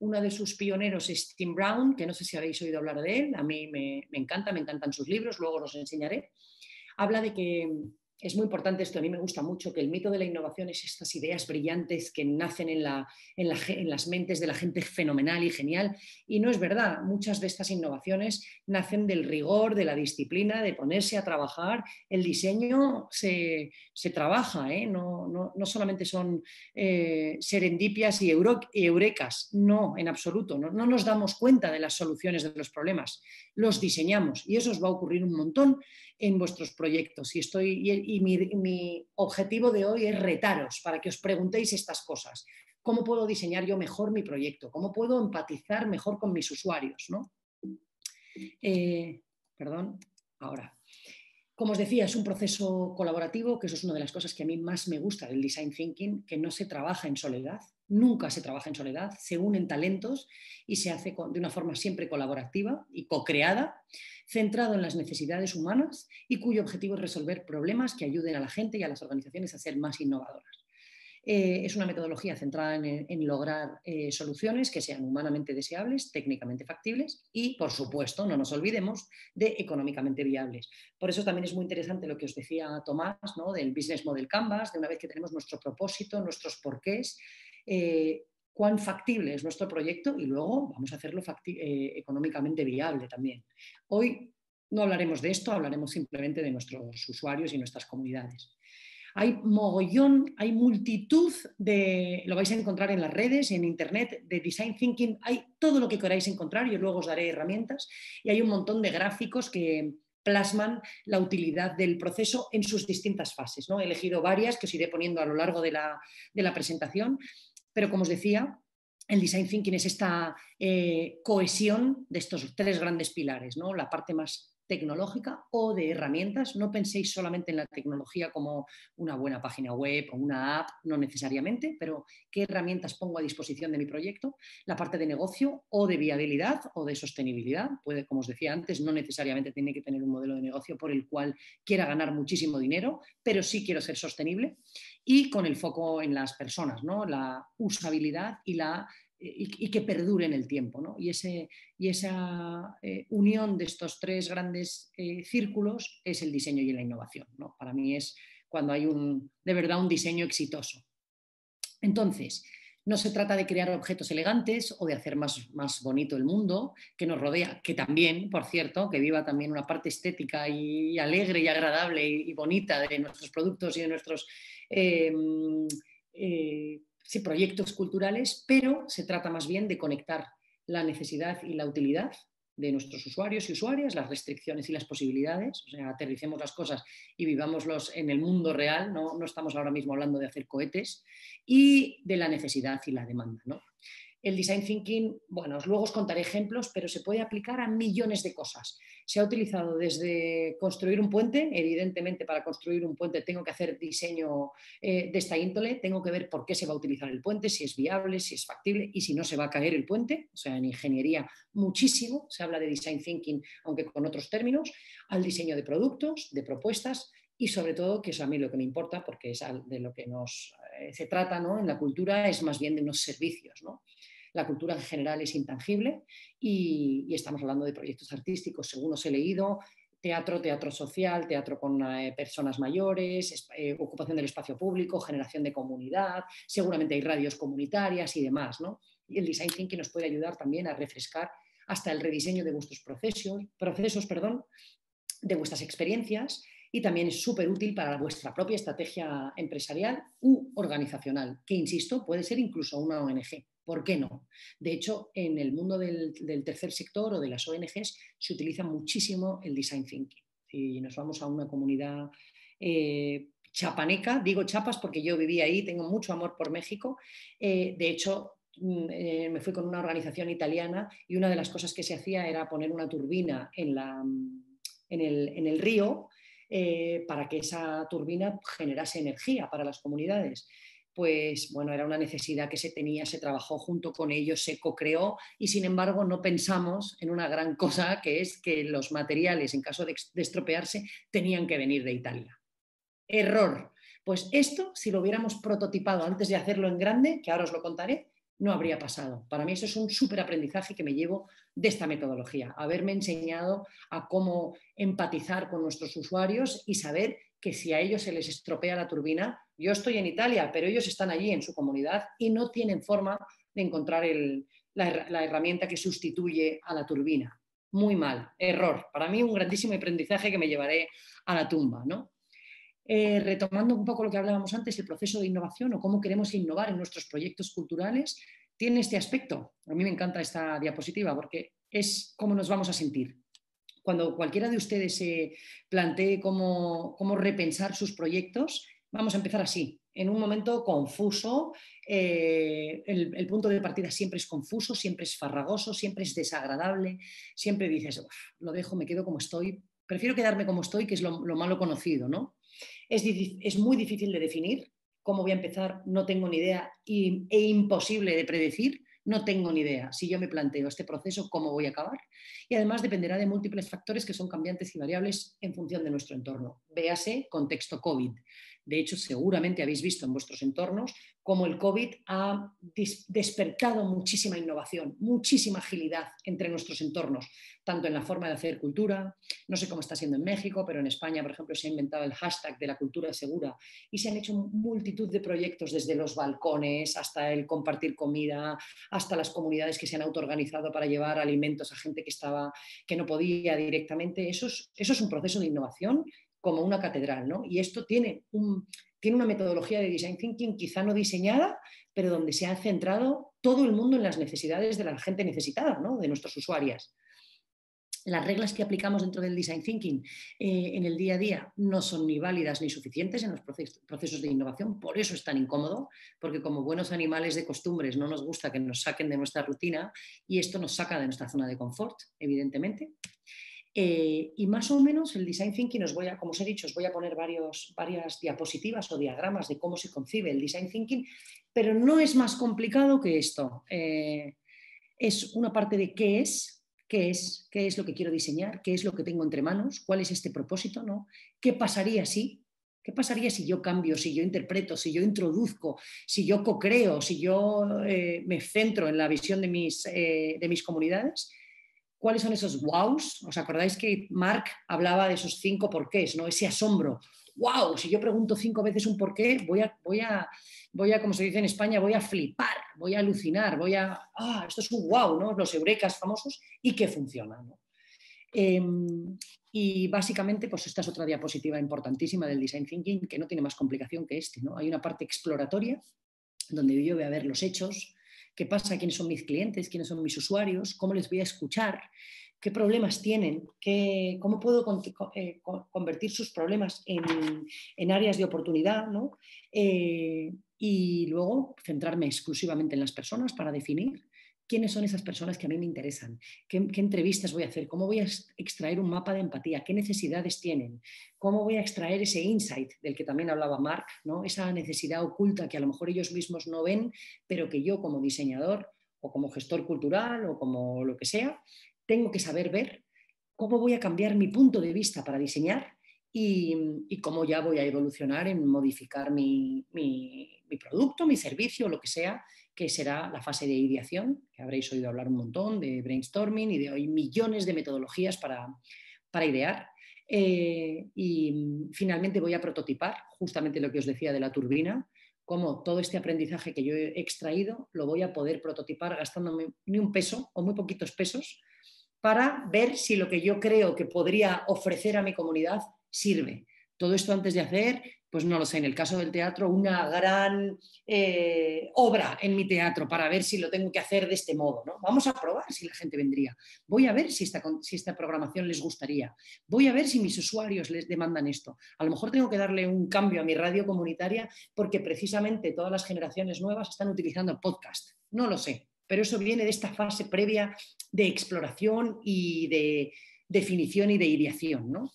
Uno de sus pioneros es Tim Brown, que no sé si habéis oído hablar de él, a mí me, me encanta, me encantan sus libros, luego los enseñaré. Habla de que es muy importante esto, a mí me gusta mucho, que el mito de la innovación es estas ideas brillantes que nacen en, la, en, las mentes de la gente fenomenal y genial. Y no es verdad, muchas de estas innovaciones nacen del rigor, de la disciplina, de ponerse a trabajar. El diseño se, trabaja, ¿eh? no, solamente son eh, serendipias y, eurecas, no, en absoluto. No, no nos damos cuenta de las soluciones de los problemas, los diseñamos y eso os va a ocurrir un montón en vuestros proyectos. Y, estoy, mi, objetivo de hoy es retaros para que os preguntéis estas cosas. ¿Cómo puedo diseñar yo mejor mi proyecto? ¿Cómo puedo empatizar mejor con mis usuarios? ¿no? Eh, perdón, ahora. Como os decía, es un proceso colaborativo, que eso es una de las cosas que a mí más me gusta del design thinking, que no se trabaja en soledad, nunca se trabaja en soledad, se unen talentos y se hace de una forma siempre colaborativa y co-creada centrado en las necesidades humanas y cuyo objetivo es resolver problemas que ayuden a la gente y a las organizaciones a ser más innovadoras. Eh, es una metodología centrada en, lograr eh, soluciones que sean humanamente deseables, técnicamente factibles y, por supuesto, no nos olvidemos, de económicamente viables. Por eso también es muy interesante lo que os decía Tomás ¿no? del Business Model Canvas, de una vez que tenemos nuestro propósito, nuestros porqués, eh, cuán factible es nuestro proyecto y luego vamos a hacerlo eh, económicamente viable también. Hoy no hablaremos de esto, hablaremos simplemente de nuestros usuarios y nuestras comunidades. Hay mogollón, hay multitud de, lo vais a encontrar en las redes, en internet, de design thinking, hay todo lo que queráis encontrar, yo luego os daré herramientas y hay un montón de gráficos que plasman la utilidad del proceso en sus distintas fases. He elegido varias que os iré poniendo a lo largo de la, de la presentación pero como os decía, el design thinking es esta eh, cohesión de estos tres grandes pilares, ¿no? la parte más tecnológica o de herramientas. No penséis solamente en la tecnología como una buena página web o una app, no necesariamente, pero qué herramientas pongo a disposición de mi proyecto. La parte de negocio o de viabilidad o de sostenibilidad. Puede, como os decía antes, no necesariamente tiene que tener un modelo de negocio por el cual quiera ganar muchísimo dinero, pero sí quiero ser sostenible. Y con el foco en las personas, ¿no? la usabilidad y la y, que perdure en el tiempo. Y, ese, y esa eh, unión de estos tres grandes eh, círculos es el diseño y la innovación. ¿no? Para mí es cuando hay un, de verdad un diseño exitoso. Entonces, no se trata de crear objetos elegantes o de hacer más, más bonito el mundo que nos rodea, que también, por cierto, que viva también una parte estética y, alegre y agradable y, bonita de nuestros productos y de nuestros eh, sí, proyectos culturales, pero se trata más bien de conectar la necesidad y la utilidad de nuestros usuarios y usuarias, las restricciones y las posibilidades, o sea, aterricemos las cosas y vivámoslos en el mundo real, no, no estamos ahora mismo hablando de hacer cohetes, y de la necesidad y la demanda. ¿no? El design thinking, bueno, luego os contaré ejemplos, pero se puede aplicar a millones de cosas. Se ha utilizado desde construir un puente, evidentemente para construir un puente tengo que hacer diseño eh, de esta índole, tengo que ver por qué se va a utilizar el puente, si es viable, si es factible y si no se va a caer el puente. O sea, en ingeniería muchísimo se habla de design thinking, aunque con otros términos, al diseño de productos, de propuestas y sobre todo, que es a mí lo que me importa, porque es de lo que nos se trata ¿no? en la cultura, es más bien de unos servicios. ¿no? La cultura en general es intangible y, estamos hablando de proyectos artísticos, según os he leído, teatro, teatro social, teatro con eh, personas mayores, eh, ocupación del espacio público, generación de comunidad, seguramente hay radios comunitarias y demás. ¿no? Y el design thinking nos puede ayudar también a refrescar hasta el rediseño de vuestros procesos, procesos perdón, de vuestras experiencias y también es súper útil para vuestra propia estrategia empresarial u organizacional, que insisto, puede ser incluso una ONG. ¿Por qué no? De hecho, en el mundo del, tercer sector o de las ONGs se utiliza muchísimo el design thinking. Si nos vamos a una comunidad eh, chapaneca, digo chapas porque yo viví ahí, tengo mucho amor por México. Eh, de hecho, mm, eh, me fui con una organización italiana y una de las cosas que se hacía era poner una turbina en, la, en, el, en el, río para que esa turbina generase energía para las comunidades pues bueno, era una necesidad que se tenía, se trabajó junto con ellos, se co-creó y sin embargo no pensamos en una gran cosa que es que los materiales, en caso de, estropearse, tenían que venir de Italia. Error. Pues esto, si lo hubiéramos prototipado antes de hacerlo en grande, que ahora os lo contaré, no habría pasado. Para mí eso es un súper aprendizaje que me llevo de esta metodología, haberme enseñado a cómo empatizar con nuestros usuarios y saber que si a ellos se les estropea la turbina, yo estoy en Italia, pero ellos están allí en su comunidad y no tienen forma de encontrar la, herramienta que sustituye a la turbina. Muy mal, error. Para mí un grandísimo aprendizaje que me llevaré a la tumba. ¿no? Eh, retomando un poco lo que hablábamos antes, el proceso de innovación o cómo queremos innovar en nuestros proyectos culturales, tiene este aspecto. A mí me encanta esta diapositiva porque es cómo nos vamos a sentir cuando cualquiera de ustedes se plantee cómo, repensar sus proyectos, vamos a empezar así, en un momento confuso, eh, el, punto de partida siempre es confuso, siempre es farragoso, siempre es desagradable, siempre dices, lo dejo, me quedo como estoy, prefiero quedarme como estoy, que es lo, malo conocido, ¿no? Es, es, muy difícil de definir cómo voy a empezar, no tengo ni idea e imposible de predecir, no tengo ni idea si yo me planteo este proceso, cómo voy a acabar. Y además dependerá de múltiples factores que son cambiantes y variables en función de nuestro entorno. Véase contexto COVID. De hecho, seguramente habéis visto en vuestros entornos cómo el COVID ha despertado muchísima innovación, muchísima agilidad entre nuestros entornos, tanto en la forma de hacer cultura, no sé cómo está siendo en México, pero en España, por ejemplo, se ha inventado el hashtag de la cultura segura y se han hecho multitud de proyectos desde los balcones hasta el compartir comida, hasta las comunidades que se han autoorganizado para llevar alimentos a gente que, estaba, que no podía directamente. Eso es, eso es un proceso de innovación como una catedral, ¿no? Y esto tiene, un, tiene una metodología de design thinking quizá no diseñada, pero donde se ha centrado todo el mundo en las necesidades de la gente necesitada, ¿no? De nuestros usuarios. Las reglas que aplicamos dentro del design thinking eh, en el día a día no son ni válidas ni suficientes en los procesos de innovación, por eso es tan incómodo, porque como buenos animales de costumbres no nos gusta que nos saquen de nuestra rutina y esto nos saca de nuestra zona de confort, evidentemente. Eh, y más o menos el design thinking, os voy a, como os he dicho, os voy a poner varios, varias diapositivas o diagramas de cómo se concibe el design thinking, pero no es más complicado que esto. Eh, es una parte de qué es, qué es, qué es lo que quiero diseñar, qué es lo que tengo entre manos, cuál es este propósito, ¿no? ¿Qué pasaría si? ¿Qué pasaría si yo cambio, si yo interpreto, si yo introduzco, si yo co-creo, si yo eh, me centro en la visión de mis, de mis comunidades? Cuáles son esos wows. ¿Os acordáis que Mark hablaba de esos cinco porqués, ¿no? Ese asombro. ¡Wow! Si yo pregunto cinco veces un porqué, voy a, voy a, voy a, como se dice en España, voy a flipar, voy a alucinar, voy a. ¡Ah! Esto es un wow, ¿no? Los eurekas famosos y que funcionan. Em, y básicamente, pues esta es otra diapositiva importantísima del design thinking que no tiene más complicación que este. ¿no? Hay una parte exploratoria donde yo voy a ver los hechos, qué pasa, quiénes son mis clientes, quiénes son mis usuarios, cómo les voy a escuchar, qué problemas tienen, qué, cómo puedo eh, convertir sus problemas en, áreas de oportunidad, ¿no? Eh, y luego centrarme exclusivamente en las personas para definir quiénes son esas personas que a mí me interesan, ¿Qué, entrevistas voy a hacer, cómo voy a extraer un mapa de empatía, qué necesidades tienen, cómo voy a extraer ese insight del que también hablaba Mark, ¿no? esa necesidad oculta que a lo mejor ellos mismos no ven, pero que yo como diseñador o como gestor cultural o como lo que sea, tengo que saber ver cómo voy a cambiar mi punto de vista para diseñar y, cómo ya voy a evolucionar en modificar mi, producto, mi servicio, lo que sea, que será la fase de ideación, que habréis oído hablar un montón de brainstorming y de hoy millones de metodologías para, idear. Eh, y finalmente voy a prototipar justamente lo que os decía de la turbina, cómo todo este aprendizaje que yo he extraído lo voy a poder prototipar gastándome ni un peso o muy poquitos pesos para ver si lo que yo creo que podría ofrecer a mi comunidad sirve. Todo esto antes de hacer, pues no lo sé, en el caso del teatro, una gran eh, obra en mi teatro para ver si lo tengo que hacer de este modo. ¿no? Vamos a probar si la gente vendría. Voy a ver si esta, programación les gustaría. Voy a ver si mis usuarios les demandan esto. A lo mejor tengo que darle un cambio a mi radio comunitaria porque precisamente todas las generaciones nuevas están utilizando podcast. No lo sé, pero eso viene de esta fase previa de exploración y de definición y de ideación. ¿no?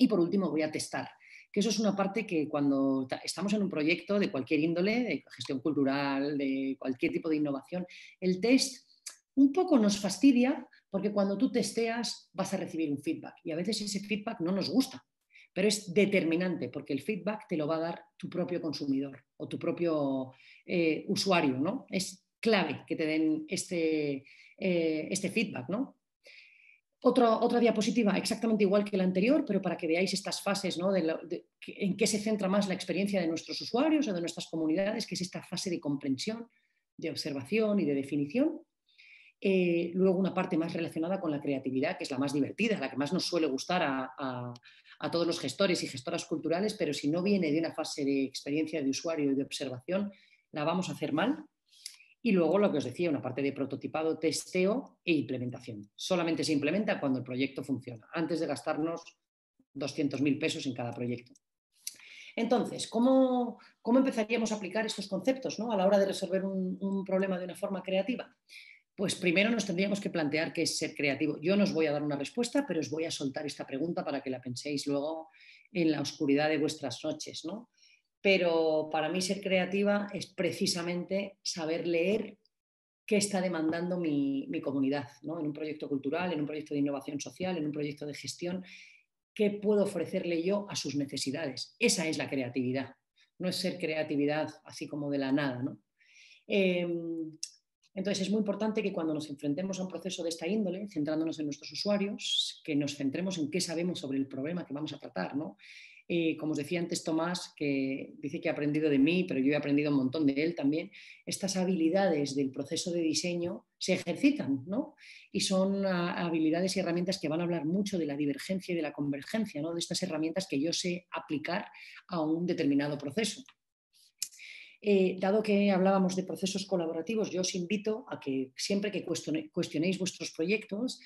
Y por último, voy a testar, que eso es una parte que cuando estamos en un proyecto de cualquier índole, de gestión cultural, de cualquier tipo de innovación, el test un poco nos fastidia porque cuando tú testeas vas a recibir un feedback y a veces ese feedback no nos gusta, pero es determinante porque el feedback te lo va a dar tu propio consumidor o tu propio eh, usuario, ¿no? Es clave que te den este, eh, este feedback, ¿no? Otra diapositiva exactamente igual que la anterior, pero para que veáis estas fases ¿no? en qué se centra más la experiencia de nuestros usuarios o de nuestras comunidades, que es esta fase de comprensión, de observación y de definición. Eh, luego una parte más relacionada con la creatividad, que es la más divertida, la que más nos suele gustar a, a todos los gestores y gestoras culturales, pero si no viene de una fase de experiencia de usuario y de observación, la vamos a hacer mal y luego lo que os decía, una parte de prototipado, testeo e implementación. Solamente se implementa cuando el proyecto funciona, antes de gastarnos 200.000 pesos en cada proyecto. Entonces, ¿cómo, empezaríamos a aplicar estos conceptos ¿no? a la hora de resolver un, problema de una forma creativa? Pues primero nos tendríamos que plantear qué es ser creativo. Yo no os voy a dar una respuesta, pero os voy a soltar esta pregunta para que la penséis luego en la oscuridad de vuestras noches. ¿no? Pero para mí ser creativa es precisamente saber leer qué está demandando mi, comunidad, en un proyecto cultural, en un proyecto de innovación social, en un proyecto de gestión, qué puedo ofrecerle yo a sus necesidades. Esa es la creatividad, no es ser creatividad así como de la nada. Em, entonces es muy importante que cuando nos enfrentemos a un proceso de esta índole, centrándonos en nuestros usuarios, que nos centremos en qué sabemos sobre el problema que vamos a tratar, ¿no? Eh, como os decía antes Tomás, que dice que ha aprendido de mí, pero yo he aprendido un montón de él también, estas habilidades del proceso de diseño se ejercitan, ¿no? Y son ah, habilidades y herramientas que van a hablar mucho de la divergencia y de la convergencia, ¿no? De estas herramientas que yo sé aplicar a un determinado proceso. Eh, dado que hablábamos de procesos colaborativos, yo os invito a que siempre que cuestionéis vuestros proyectos,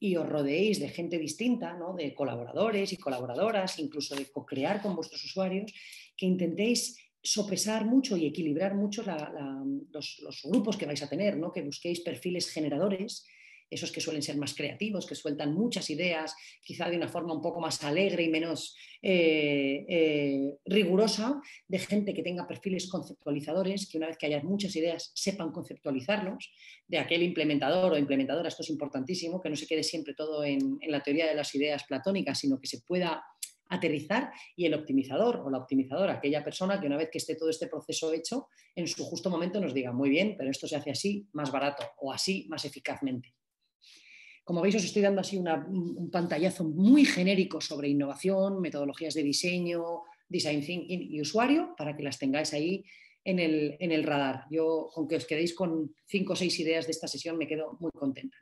y os rodeéis de gente distinta, ¿no? de colaboradores y colaboradoras, incluso de co-crear con vuestros usuarios, que intentéis sopesar mucho y equilibrar mucho los, grupos que vais a tener, ¿no? que busquéis perfiles generadores esos que suelen ser más creativos, que sueltan muchas ideas, quizá de una forma un poco más alegre y menos eh, eh, rigurosa, de gente que tenga perfiles conceptualizadores, que una vez que haya muchas ideas sepan conceptualizarlos, de aquel implementador o implementadora, esto es importantísimo, que no se quede siempre todo en, en la teoría de las ideas platónicas, sino que se pueda aterrizar y el optimizador o la optimizadora, aquella persona que una vez que esté todo este proceso hecho, en su justo momento nos diga, muy bien, pero esto se hace así más barato o así más eficazmente. Como veis, os estoy dando así un pantallazo muy genérico sobre innovación, metodologías de diseño, design thinking y usuario, para que las tengáis ahí en el, radar. Yo, aunque os quedéis con cinco o seis ideas de esta sesión, me quedo muy contenta.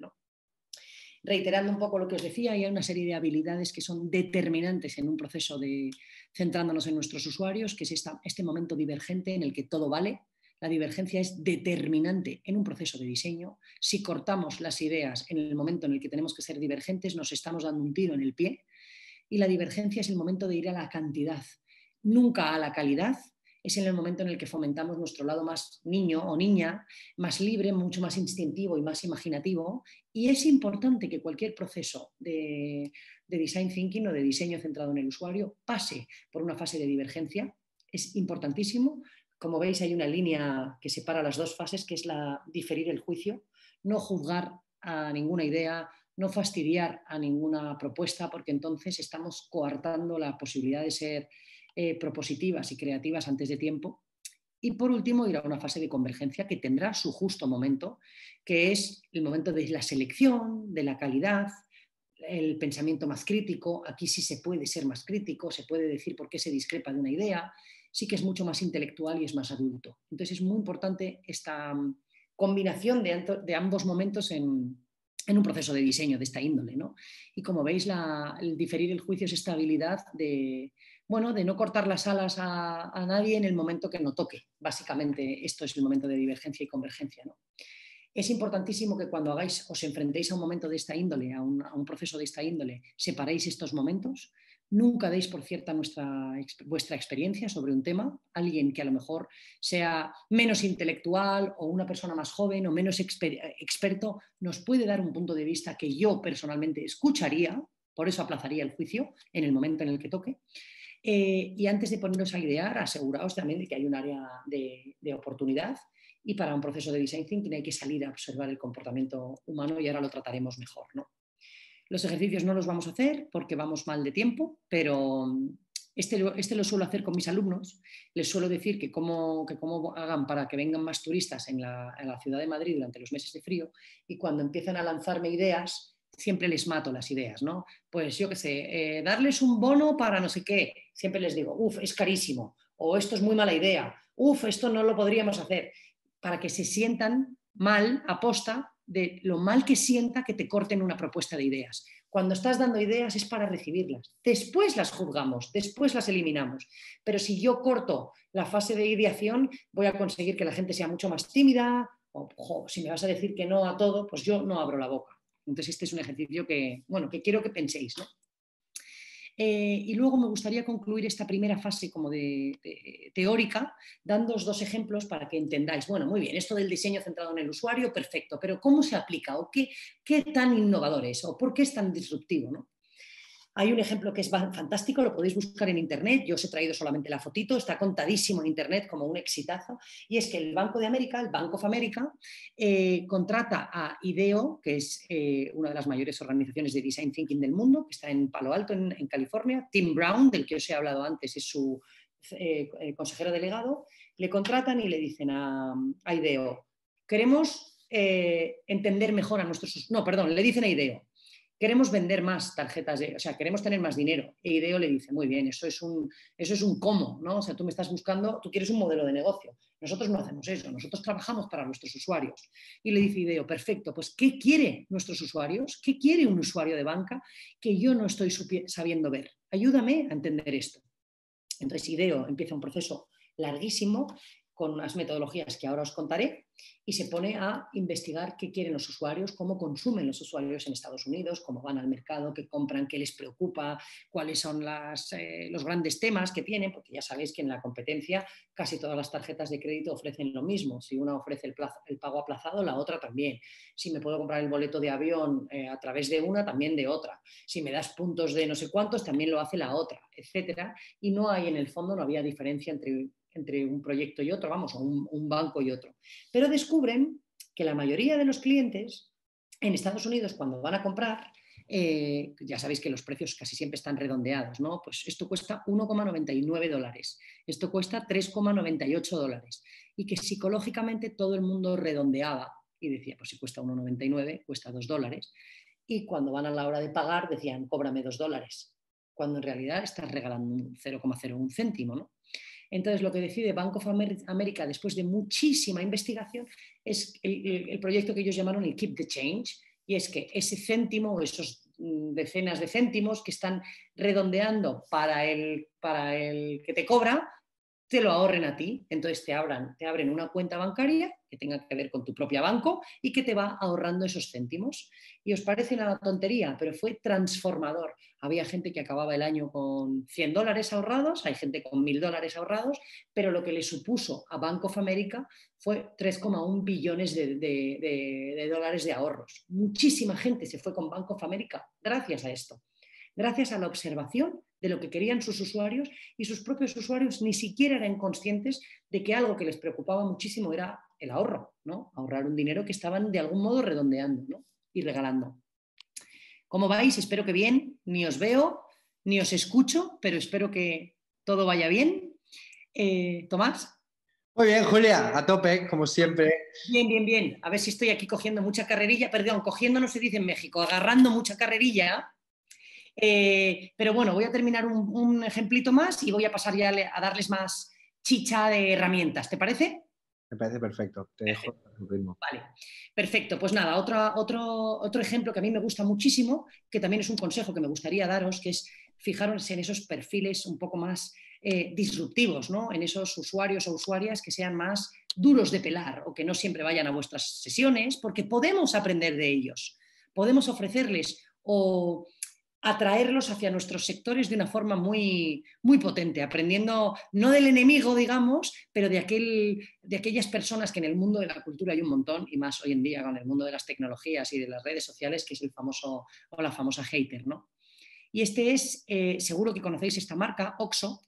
Reiterando un poco lo que os decía, hay una serie de habilidades que son determinantes en un proceso de centrándonos en nuestros usuarios, que es este momento divergente en el que todo vale, La divergencia es determinante en un proceso de diseño. Si cortamos las ideas en el momento en el que tenemos que ser divergentes, nos estamos dando un tiro en el pie. Y la divergencia es el momento de ir a la cantidad, nunca a la calidad. Es en el momento en el que fomentamos nuestro lado más niño o niña, más libre, mucho más instintivo y más imaginativo. Y es importante que cualquier proceso de, de design thinking o de diseño centrado en el usuario pase por una fase de divergencia. Es importantísimo como veis, hay una línea que separa las dos fases, que es la diferir el juicio, no juzgar a ninguna idea, no fastidiar a ninguna propuesta, porque entonces estamos coartando la posibilidad de ser eh, propositivas y creativas antes de tiempo. Y por último, ir a una fase de convergencia que tendrá su justo momento, que es el momento de la selección, de la calidad, el pensamiento más crítico. Aquí sí se puede ser más crítico, se puede decir por qué se discrepa de una idea, sí que es mucho más intelectual y es más adulto. Entonces es muy importante esta mm, combinación de, ambos momentos en, un proceso de diseño de esta índole. ¿no? Y como veis, el diferir el juicio es esta habilidad de, bueno, de no cortar las alas a, nadie en el momento que no toque. Básicamente esto es el momento de divergencia y convergencia. ¿no? Es importantísimo que cuando hagáis, os enfrentéis a un momento de esta índole, a un, a un proceso de esta índole, separéis estos momentos, Nunca deis por cierta nuestra, vuestra experiencia sobre un tema. Alguien que a lo mejor sea menos intelectual o una persona más joven o menos experto nos puede dar un punto de vista que yo personalmente escucharía, por eso aplazaría el juicio en el momento en el que toque. Eh, y antes de poneros a idear, aseguraos también de que hay un área de, de oportunidad y para un proceso de design thinking hay que salir a observar el comportamiento humano y ahora lo trataremos mejor. ¿no? Los ejercicios no los vamos a hacer porque vamos mal de tiempo, pero este, este lo suelo hacer con mis alumnos. Les suelo decir que cómo, que cómo hagan para que vengan más turistas en la, ciudad de Madrid durante los meses de frío y cuando empiezan a lanzarme ideas, siempre les mato las ideas, ¿no? Pues yo qué sé, eh, darles un bono para no sé qué, siempre les digo, uff, es carísimo, o esto es muy mala idea, uff, esto no lo podríamos hacer, para que se sientan mal, aposta, de lo mal que sienta que te corten una propuesta de ideas. Cuando estás dando ideas es para recibirlas. Después las juzgamos, después las eliminamos. Pero si yo corto la fase de ideación, voy a conseguir que la gente sea mucho más tímida, o si me vas a decir que no a todo, pues yo no abro la boca. Entonces este es un ejercicio que, bueno, que quiero que penséis. ¿no? Eh, y luego me gustaría concluir esta primera fase como de, teórica dándoos dos ejemplos para que entendáis, bueno, muy bien, esto del diseño centrado en el usuario, perfecto, pero ¿cómo se aplica o qué, qué tan innovador es o por qué es tan disruptivo? ¿no? Hay un ejemplo que es fantástico, lo podéis buscar en Internet, yo os he traído solamente la fotito, está contadísimo en Internet como un exitazo, y es que el Banco de América, el Bank of America, eh, contrata a IDEO, que es eh, una de las mayores organizaciones de Design Thinking del mundo, que está en Palo Alto, en, California, Tim Brown, del que os he hablado antes, es su eh, consejero delegado, le contratan y le dicen a, a IDEO, queremos entender mejor a nuestros... No, perdón, le dicen a IDEO, queremos vender más tarjetas, de, o sea, queremos tener más dinero. E IDEO le dice, muy bien, eso es un, eso es un cómo, ¿no? O sea, tú me estás buscando, tú quieres un modelo de negocio. Nosotros no hacemos eso, nosotros trabajamos para nuestros usuarios. Y le dice IDEO, perfecto, pues ¿qué quiere nuestros usuarios? ¿Qué quiere un usuario de banca que yo no estoy sabiendo ver? Ayúdame a entender esto. Entonces IDEO empieza un proceso larguísimo con unas metodologías que ahora os contaré y se pone a investigar qué quieren los usuarios, cómo consumen los usuarios en Estados Unidos, cómo van al mercado, qué compran, qué les preocupa, cuáles son eh, los grandes temas que tienen, porque ya sabéis que en la competencia casi todas las tarjetas de crédito ofrecen lo mismo. Si una ofrece el, el pago aplazado, la otra también. Si me puedo comprar el boleto de avión eh, a través de una, también de otra. Si me das puntos de no sé cuántos, también lo hace la otra, etcétera. Y no hay en el fondo, no había diferencia entre entre un proyecto y otro, vamos, o un, banco y otro. Pero descubren que la mayoría de los clientes en Estados Unidos, cuando van a comprar, eh, ya sabéis que los precios casi siempre están redondeados, ¿no? Pues esto cuesta 1,99 dólares, esto cuesta 3,98 dólares. Y que psicológicamente todo el mundo redondeaba y decía, pues si cuesta 1,99, cuesta 2 dólares. Y cuando van a la hora de pagar decían, cóbrame 2 dólares, cuando en realidad estás regalando un 0,01 céntimo, ¿no? Entonces, lo que decide Bank of America después de muchísima investigación es el, proyecto que ellos llamaron el Keep the Change, y es que ese céntimo o esos mm, decenas de céntimos que están redondeando para el, para el que te cobra, te lo ahorren a ti. Entonces te, abran, te abren una cuenta bancaria que tenga que ver con tu propio banco y que te va ahorrando esos céntimos. Y os parece una tontería, pero fue transformador. Había gente que acababa el año con 100 dólares ahorrados, hay gente con 1.000 dólares ahorrados, pero lo que le supuso a Bank of America fue 3,1 billones de, de dólares de ahorros. Muchísima gente se fue con Bank of America gracias a esto gracias a la observación de lo que querían sus usuarios y sus propios usuarios ni siquiera eran conscientes de que algo que les preocupaba muchísimo era el ahorro, ¿no? Ahorrar un dinero que estaban de algún modo redondeando y regalando. ¿Cómo vais? Espero que bien. Ni os veo, ni os escucho, pero espero que todo vaya bien. Eh, Tomás. Muy bien, Julia, a tope, como siempre. Bien, bien, bien. A ver si estoy aquí cogiendo mucha carrerilla. Perdón, cogiendo no se dice en México, agarrando mucha carrerilla eh, pero bueno, voy a terminar un, ejemplito más y voy a pasar ya a darles más chicha de herramientas. ¿Te parece? Me parece perfecto. Te dejo el ritmo. Vale, perfecto. Pues nada, otro, otro, otro ejemplo que a mí me gusta muchísimo, que también es un consejo que me gustaría daros, que es fijaros en esos perfiles un poco más eh, disruptivos, ¿no? en esos usuarios o usuarias que sean más duros de pelar o que no siempre vayan a vuestras sesiones, porque podemos aprender de ellos, podemos ofrecerles o atraerlos hacia nuestros sectores de una forma muy, muy potente, aprendiendo no del enemigo, digamos, pero de, aquel, de aquellas personas que en el mundo de la cultura hay un montón, y más hoy en día con el mundo de las tecnologías y de las redes sociales, que es el famoso o la famosa hater. ¿no? Y este es, eh, seguro que conocéis esta marca, Oxo,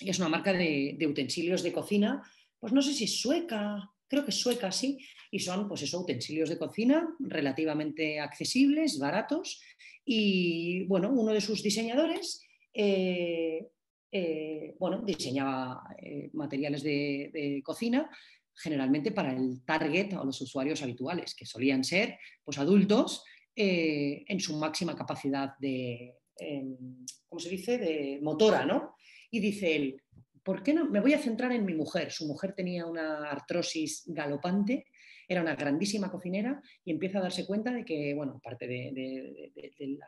y es una marca de, de utensilios de cocina, pues no sé si es sueca, creo que es sueca, sí, y son pues esos utensilios de cocina relativamente accesibles, baratos, y bueno, uno de sus diseñadores eh, eh, bueno, diseñaba eh, materiales de, cocina generalmente para el target o los usuarios habituales, que solían ser pues, adultos en su máxima capacidad de, ¿cómo se dice?, de motora, ¿no? Y dice él, ¿por qué no? Me voy a centrar en mi mujer. Su mujer tenía una artrosis galopante era una grandísima cocinera y empieza a darse cuenta de que, bueno, aparte del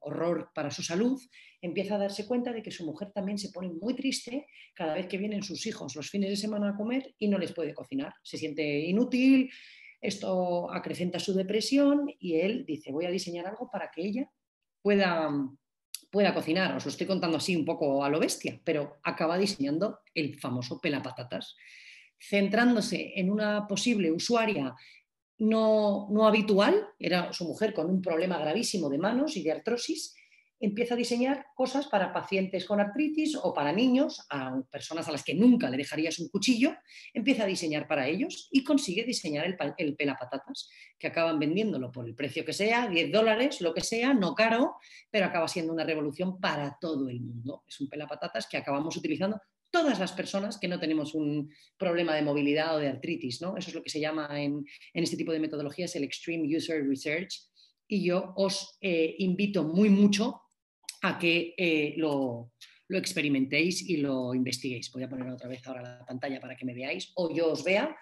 horror para su salud, empieza a darse cuenta de que su mujer también se pone muy triste cada vez que vienen sus hijos los fines de semana a comer y no les puede cocinar. Se siente inútil, esto acrecenta su depresión y él dice, voy a diseñar algo para que ella pueda pueda cocinar. Os lo estoy contando así un poco a lo bestia, pero acaba diseñando el famoso pelapatatas centrándose en una posible usuaria no, no, habitual, era su mujer con un problema gravísimo de manos y de artrosis, empieza a diseñar cosas para pacientes con artritis o para niños, a personas a las que nunca le dejarías un cuchillo, empieza a diseñar para ellos y consigue diseñar el, el pelapatatas, que acaban vendiéndolo por el precio que sea, 10 dólares, lo que sea, no caro, pero acaba siendo una revolución para todo el mundo. Es un pelapatatas que acabamos utilizando todas las personas que no tenemos un problema de movilidad o de artritis. ¿no? Eso es lo que se llama en, este tipo de metodologías el Extreme User Research. Y yo os eh, invito muy mucho a que eh, lo, experimentéis y lo investiguéis. Voy a poner otra vez ahora la pantalla para que me veáis o yo os vea.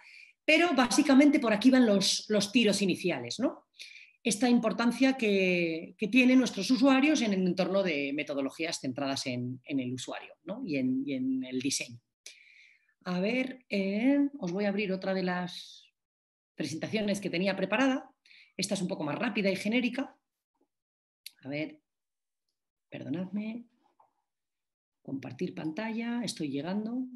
Pero básicamente por aquí van los, los tiros iniciales. ¿no? Esta importancia que, tienen nuestros usuarios en el entorno de metodologías centradas en, el usuario y, en, el diseño. A ver, eh, os voy a abrir otra de las presentaciones que tenía preparada. Esta es un poco más rápida y genérica. A ver, perdonadme. Compartir pantalla, estoy llegando.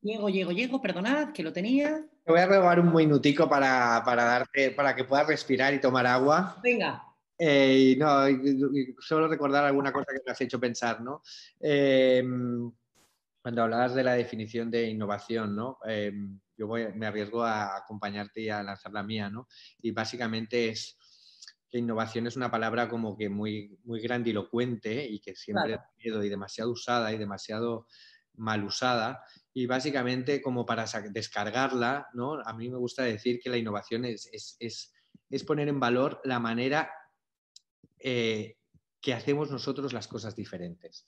Llego, llego, llego, perdonad, que lo tenía. Te voy a robar un minutico para, para, darte, para que puedas respirar y tomar agua. Venga. Eh, no, solo recordar alguna cosa que me has hecho pensar, ¿no? Em, cuando hablabas de la definición de innovación, ¿no? Em, yo me arriesgo a acompañarte y a lanzar la mía, ¿no? Y básicamente es que innovación es una palabra como que muy, muy grandilocuente y que siempre ha miedo y demasiado usada y demasiado mal usada y básicamente como para descargarla, ¿no? A mí me gusta decir que la innovación es, es, poner en valor la manera eh, que hacemos nosotros las cosas diferentes.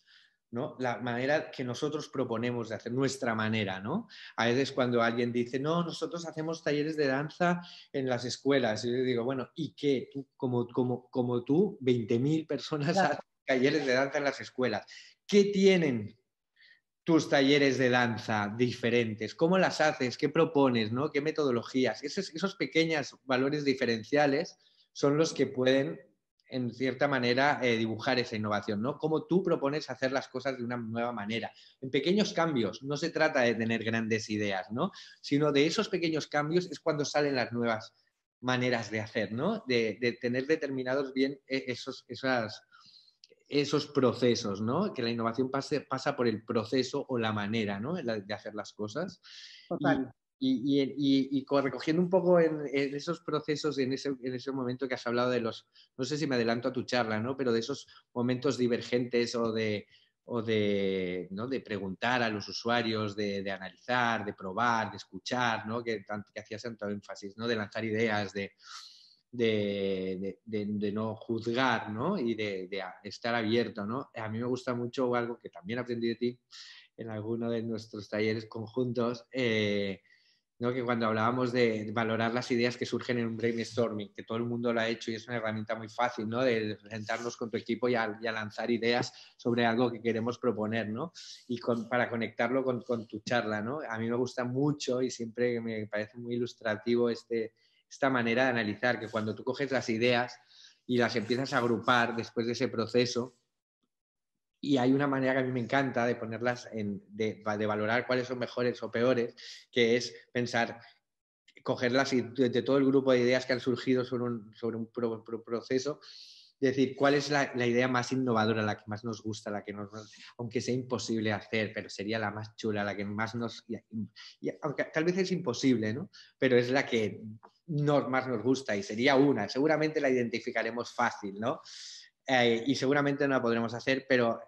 ¿no? La manera que nosotros proponemos de hacer, nuestra manera, ¿no? A veces cuando alguien dice, no, nosotros hacemos talleres de danza en las escuelas, y yo digo, bueno, ¿y qué? Tú, como, como, como tú, 20.000 personas hacen talleres de danza en las escuelas. ¿Qué tienen tus talleres de danza diferentes? ¿Cómo las haces? ¿Qué propones? ¿no? ¿Qué metodologías? Esos, esos pequeños valores diferenciales son los que pueden en cierta manera, eh, dibujar esa innovación, ¿no? Cómo tú propones hacer las cosas de una nueva manera, en pequeños cambios. No se trata de tener grandes ideas, ¿no? Sino de esos pequeños cambios es cuando salen las nuevas maneras de hacer, ¿no? De, tener determinados bien e, esos, esas, esos procesos, ¿no? Que la innovación pase, pasa por el proceso o la manera, ¿no? De hacer las cosas. Total y, recogiendo un poco en, esos procesos, en ese, en ese, momento que has hablado de los, no sé si me adelanto a tu charla, ¿no? pero de esos momentos divergentes o de, o de, ¿no? de preguntar a los usuarios, de, de, analizar, de probar, de escuchar, ¿no? que, que hacías tanto énfasis, ¿no? de lanzar ideas, de, de, de, no juzgar ¿no? y de, estar abierto. ¿no? A mí me gusta mucho algo que también aprendí de ti en alguno de nuestros talleres conjuntos, eh, que cuando hablábamos de valorar las ideas que surgen en un brainstorming, que todo el mundo lo ha hecho y es una herramienta muy fácil, ¿no? de sentarnos con tu equipo y a, lanzar ideas sobre algo que queremos proponer, ¿no? y para conectarlo con, tu charla. ¿no? A mí me gusta mucho y siempre me parece muy ilustrativo este, esta manera de analizar, que cuando tú coges las ideas y las empiezas a agrupar después de ese proceso, y hay una manera que a mí me encanta de ponerlas, en, de, valorar cuáles son mejores o peores, que es pensar, cogerlas y de, todo el grupo de ideas que han surgido sobre un, sobre un proceso, decir cuál es la, idea más innovadora, la que más nos gusta, la que nos, aunque sea imposible hacer, pero sería la más chula, la que más nos, aunque tal vez es imposible, ¿no? Pero es la que más nos gusta y sería una, seguramente la identificaremos fácil, ¿no? Eh, y seguramente no la podremos hacer, pero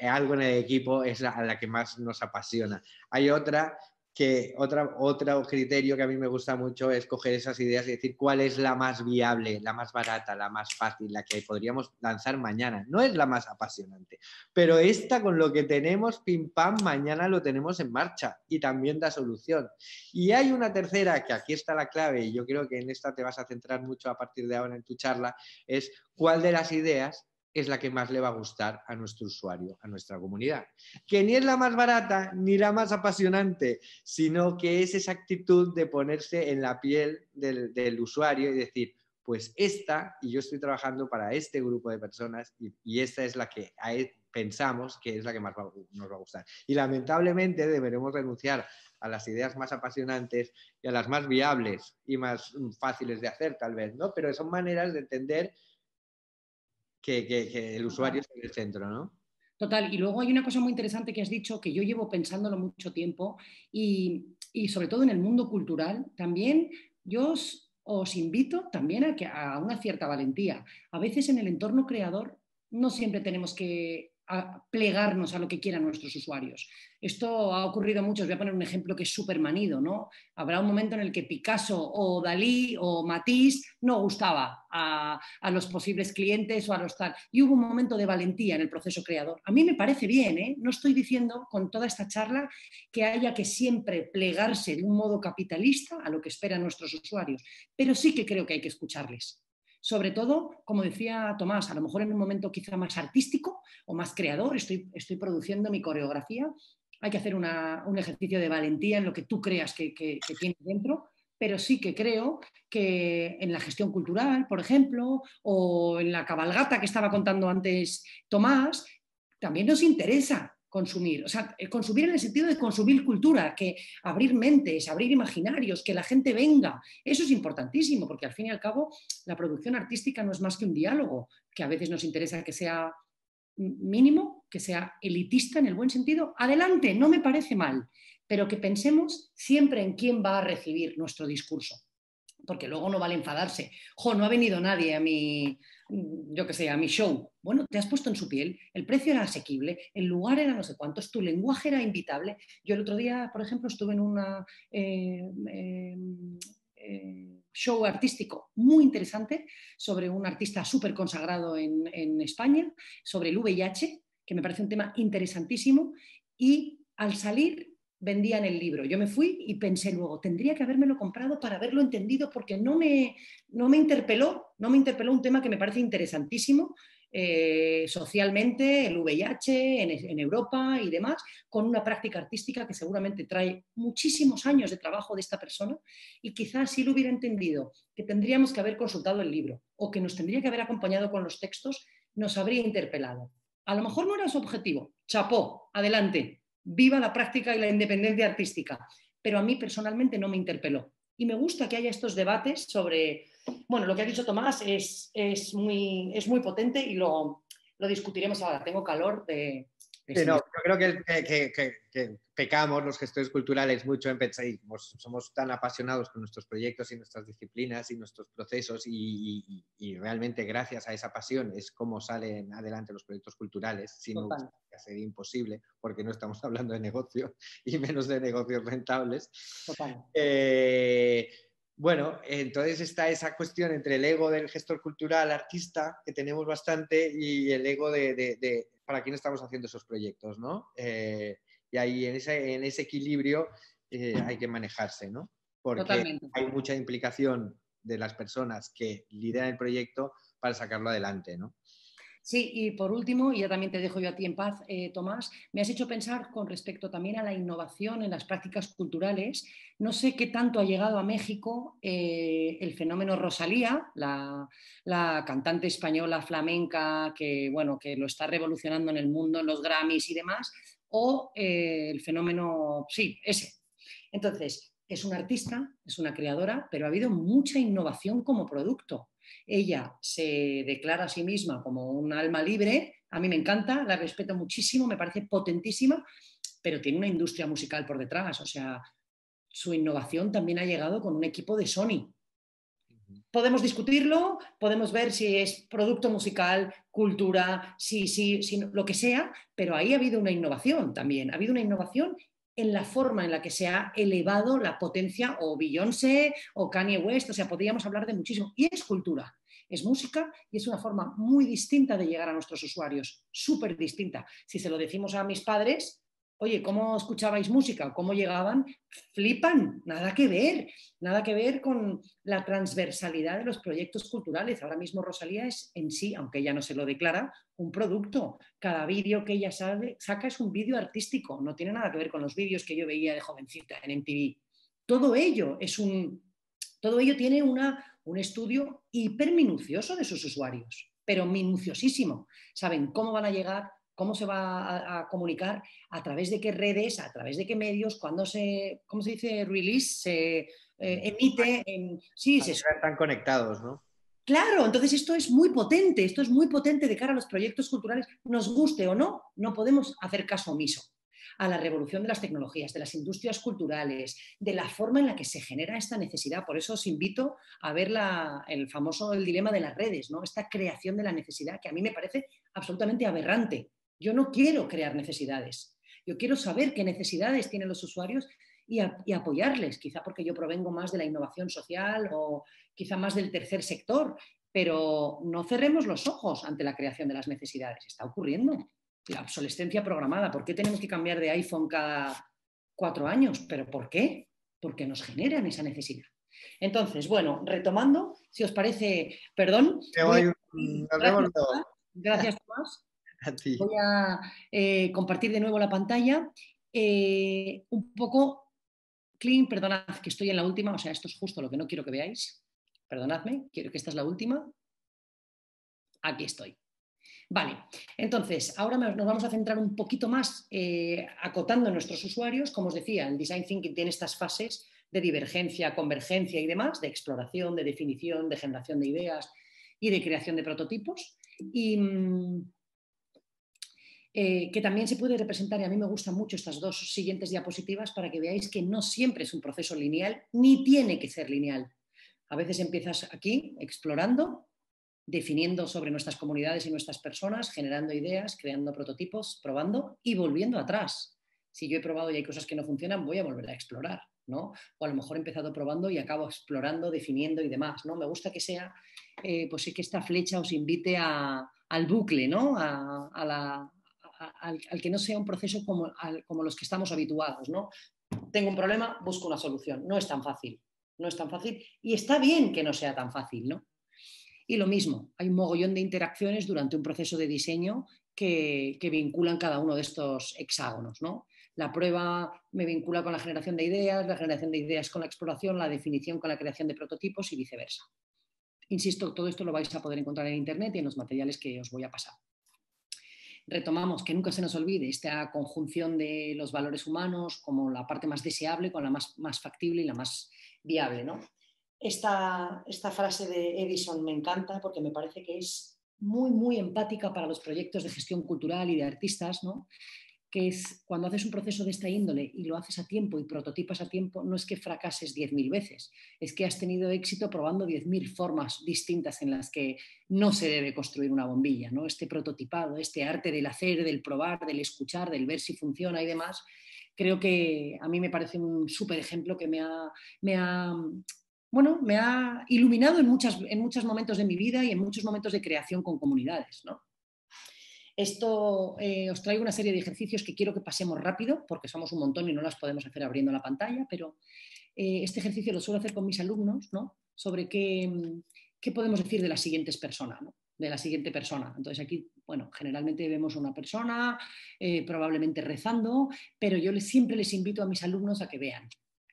algo en el equipo es la, la que más nos apasiona. Hay otra que otra, otro criterio que a mí me gusta mucho es coger esas ideas y decir cuál es la más viable, la más barata, la más fácil, la que podríamos lanzar mañana. No es la más apasionante, pero esta con lo que tenemos, pim pam, mañana lo tenemos en marcha y también da solución. Y hay una tercera, que aquí está la clave, y yo creo que en esta te vas a centrar mucho a partir de ahora en tu charla, es cuál de las ideas es la que más le va a gustar a nuestro usuario, a nuestra comunidad. Que ni es la más barata ni la más apasionante, sino que es esa actitud de ponerse en la piel del, usuario y decir, pues esta, y yo estoy trabajando para este grupo de personas y, esta es la que pensamos que es la que más nos va a gustar. Y lamentablemente deberemos renunciar a las ideas más apasionantes y a las más viables y más fáciles de hacer, tal vez, ¿no? Pero son maneras de entender que, el usuario es el centro, ¿no? Total, y luego hay una cosa muy interesante que has dicho que yo llevo pensándolo mucho tiempo y, sobre todo en el mundo cultural, también yo os, invito también a, que, a una cierta valentía. A veces en el entorno creador no siempre tenemos que a plegarnos a lo que quieran nuestros usuarios. Esto ha ocurrido mucho, os voy a poner un ejemplo que es súper manido, ¿no? Habrá un momento en el que Picasso o Dalí o Matisse no gustaba a, los posibles clientes o a los tal. Y hubo un momento de valentía en el proceso creador. A mí me parece bien, ¿eh? No estoy diciendo con toda esta charla que haya que siempre plegarse de un modo capitalista a lo que esperan nuestros usuarios, pero sí que creo que hay que escucharles sobre todo, como decía Tomás, a lo mejor en un momento quizá más artístico o más creador, estoy, estoy produciendo mi coreografía, hay que hacer un ejercicio de valentía en lo que tú creas que, que, tienes dentro, pero sí que creo que en la gestión cultural, por ejemplo, o en la cabalgata que estaba contando antes Tomás, también nos interesa consumir. O sea, eh, consumir en el sentido de consumir cultura, que abrir mentes, abrir imaginarios, que la gente venga. Eso es importantísimo, porque al fin y al cabo la producción artística no es más que un diálogo, que a veces nos interesa que sea mínimo, que sea elitista en el buen sentido. Adelante, no me parece mal, pero que pensemos siempre en quién va a recibir nuestro discurso, porque luego no vale enfadarse. Jo, no ha venido nadie a mi, yo que sé, a mi show. Bueno, te has puesto en su piel, el precio era asequible, el lugar era no sé cuántos, tu lenguaje era invitable. Yo el otro día, por ejemplo, estuve en un eh, em, eh, show artístico muy interesante sobre un artista súper consagrado en, España, sobre el VIH, que me parece un tema interesantísimo, y al salir vendían el libro. Yo me fui y pensé luego, tendría que habérmelo comprado para haberlo entendido porque no me, no me interpeló, no me interpeló un tema que me parece interesantísimo eh, socialmente, el VIH en, Europa y demás, con una práctica artística que seguramente trae muchísimos años de trabajo de esta persona y quizás si lo hubiera entendido que tendríamos que haber consultado el libro o que nos tendría que haber acompañado con los textos, nos habría interpelado. A lo mejor no era su objetivo. Chapó, adelante, viva la práctica y la independencia artística. Pero a mí personalmente no me interpeló. Y me gusta que haya estos debates sobre, bueno, lo que ha dicho Tomás es, es, muy, es muy potente y lo, lo discutiremos ahora. Tengo calor de, yo creo que, pecamos los gestores culturales mucho en pensar, somos tan apasionados con nuestros proyectos y nuestras disciplinas y nuestros procesos y, realmente gracias a esa pasión es como salen adelante los proyectos culturales, si no sería imposible porque no estamos hablando de negocio y menos de negocios rentables. Eh, bueno, entonces está esa cuestión entre el ego del gestor cultural, artista, que tenemos bastante, y el ego de, para quién estamos haciendo esos proyectos, ¿no? Eh, y ahí en ese, en ese equilibrio eh, hay que manejarse, ¿no? Porque hay mucha implicación de las personas que lideran el proyecto para sacarlo adelante, ¿no? Sí, y por último, y ya también te dejo yo a ti en paz, eh, Tomás, me has hecho pensar con respecto también a la innovación en las prácticas culturales. No sé qué tanto ha llegado a México eh, el fenómeno Rosalía, la, cantante española flamenca que, bueno, que lo está revolucionando en el mundo, en los Grammys y demás, o eh, el fenómeno, sí, ese. Entonces, es una artista, es una creadora, pero ha habido mucha innovación como producto ella se declara a sí misma como un alma libre, a mí me encanta, la respeto muchísimo, me parece potentísima, pero tiene una industria musical por detrás, o sea, su innovación también ha llegado con un equipo de Sony. Podemos discutirlo, podemos ver si es producto musical, cultura, si, si, si, lo que sea, pero ahí ha habido una innovación también. Ha habido una innovación en la forma en la que se ha elevado la potencia o Beyoncé o Kanye West, o sea, podríamos hablar de muchísimo. Y es cultura, es música y es una forma muy distinta de llegar a nuestros usuarios, súper distinta. Si se lo decimos a mis padres, oye, ¿cómo escuchabais música? ¿Cómo llegaban? Flipan, nada que ver, nada que ver con la transversalidad de los proyectos culturales. Ahora mismo Rosalía es en sí, aunque ella no se lo declara, un producto. Cada vídeo que ella saca es un vídeo artístico, no tiene nada que ver con los vídeos que yo veía de jovencita en MTV. Todo ello es un... Todo ello tiene una, un estudio hiperminucioso de sus usuarios, pero minuciosísimo. Saben cómo van a llegar, cómo se va a, comunicar, a través de qué redes, a través de qué medios, cuando se, ¿cómo se dice? Release, se eh, emite. En, sí, se... Están conectados, ¿no? Claro, entonces esto es muy potente, esto es muy potente de cara a los proyectos culturales, nos guste o no, no podemos hacer caso omiso a la revolución de las tecnologías, de las industrias culturales, de la forma en la que se genera esta necesidad. Por eso os invito a ver el famoso el dilema de las redes, ¿no? esta creación de la necesidad que a mí me parece absolutamente aberrante. Yo no quiero crear necesidades. Yo quiero saber qué necesidades tienen los usuarios y, apoyarles, quizá porque yo provengo más de la innovación social o quizá más del tercer sector, pero no cerremos los ojos ante la creación de las necesidades. Está ocurriendo. La obsolescencia programada. ¿Por qué tenemos que cambiar de iPhone cada cuatro años? ¿Pero por qué? Porque nos generan esa necesidad. Entonces, bueno, retomando, si os parece, perdón. Gracias, Tomás. Voy a eh, compartir de nuevo la pantalla. Eh, un poco, clean, perdonad que estoy en la última, o sea, esto es justo lo que no quiero que veáis. Perdonadme, quiero que esta es la última. Aquí estoy. Vale, entonces, ahora nos vamos a centrar un poquito más eh, acotando a nuestros usuarios. Como os decía, el Design Thinking tiene estas fases de divergencia, convergencia y demás, de exploración, de definición, de generación de ideas y de creación de prototipos. Y, mm, eh, que también se puede representar, y a mí me gustan mucho estas dos siguientes diapositivas para que veáis que no siempre es un proceso lineal, ni tiene que ser lineal. A veces empiezas aquí explorando, definiendo sobre nuestras comunidades y nuestras personas, generando ideas, creando prototipos, probando y volviendo atrás. Si yo he probado y hay cosas que no funcionan, voy a volver a explorar, ¿no? O a lo mejor he empezado probando y acabo explorando, definiendo y demás, ¿no? Me gusta que sea, eh, pues que esta flecha os invite al bucle, ¿no? a, la, al, que no sea un proceso como, los que estamos habituados, ¿no? Tengo un problema, busco una solución. No es tan fácil, no es tan fácil y está bien que no sea tan fácil, ¿no? Y lo mismo, hay un mogollón de interacciones durante un proceso de diseño que, que vinculan cada uno de estos hexágonos, ¿no? La prueba me vincula con la generación de ideas, la generación de ideas con la exploración, la definición con la creación de prototipos y viceversa. Insisto, todo esto lo vais a poder encontrar en Internet y en los materiales que os voy a pasar. Retomamos que nunca se nos olvide esta conjunción de los valores humanos como la parte más deseable con la más, más factible y la más viable. ¿no? Esta, esta frase de Edison me encanta porque me parece que es muy, muy empática para los proyectos de gestión cultural y de artistas, ¿no? Que es cuando haces un proceso de esta índole y lo haces a tiempo y prototipas a tiempo, no es que fracases 10.000 veces, es que has tenido éxito probando 10.000 formas distintas en las que no se debe construir una bombilla. ¿no? Este prototipado, este arte del hacer, del probar, del escuchar, del ver si funciona y demás, creo que a mí me parece un súper ejemplo que me ha, me ha, bueno, me ha iluminado en, muchas, en muchos momentos de mi vida y en muchos momentos de creación con comunidades. ¿no? Esto eh, os traigo una serie de ejercicios que quiero que pasemos rápido, porque somos un montón y no las podemos hacer abriendo la pantalla, pero eh, este ejercicio lo suelo hacer con mis alumnos, ¿no? Sobre qué, qué podemos decir de las siguientes personas, ¿no? de la siguiente persona. Entonces aquí, bueno, generalmente vemos una persona, eh, probablemente rezando, pero yo siempre les invito a mis alumnos a que vean.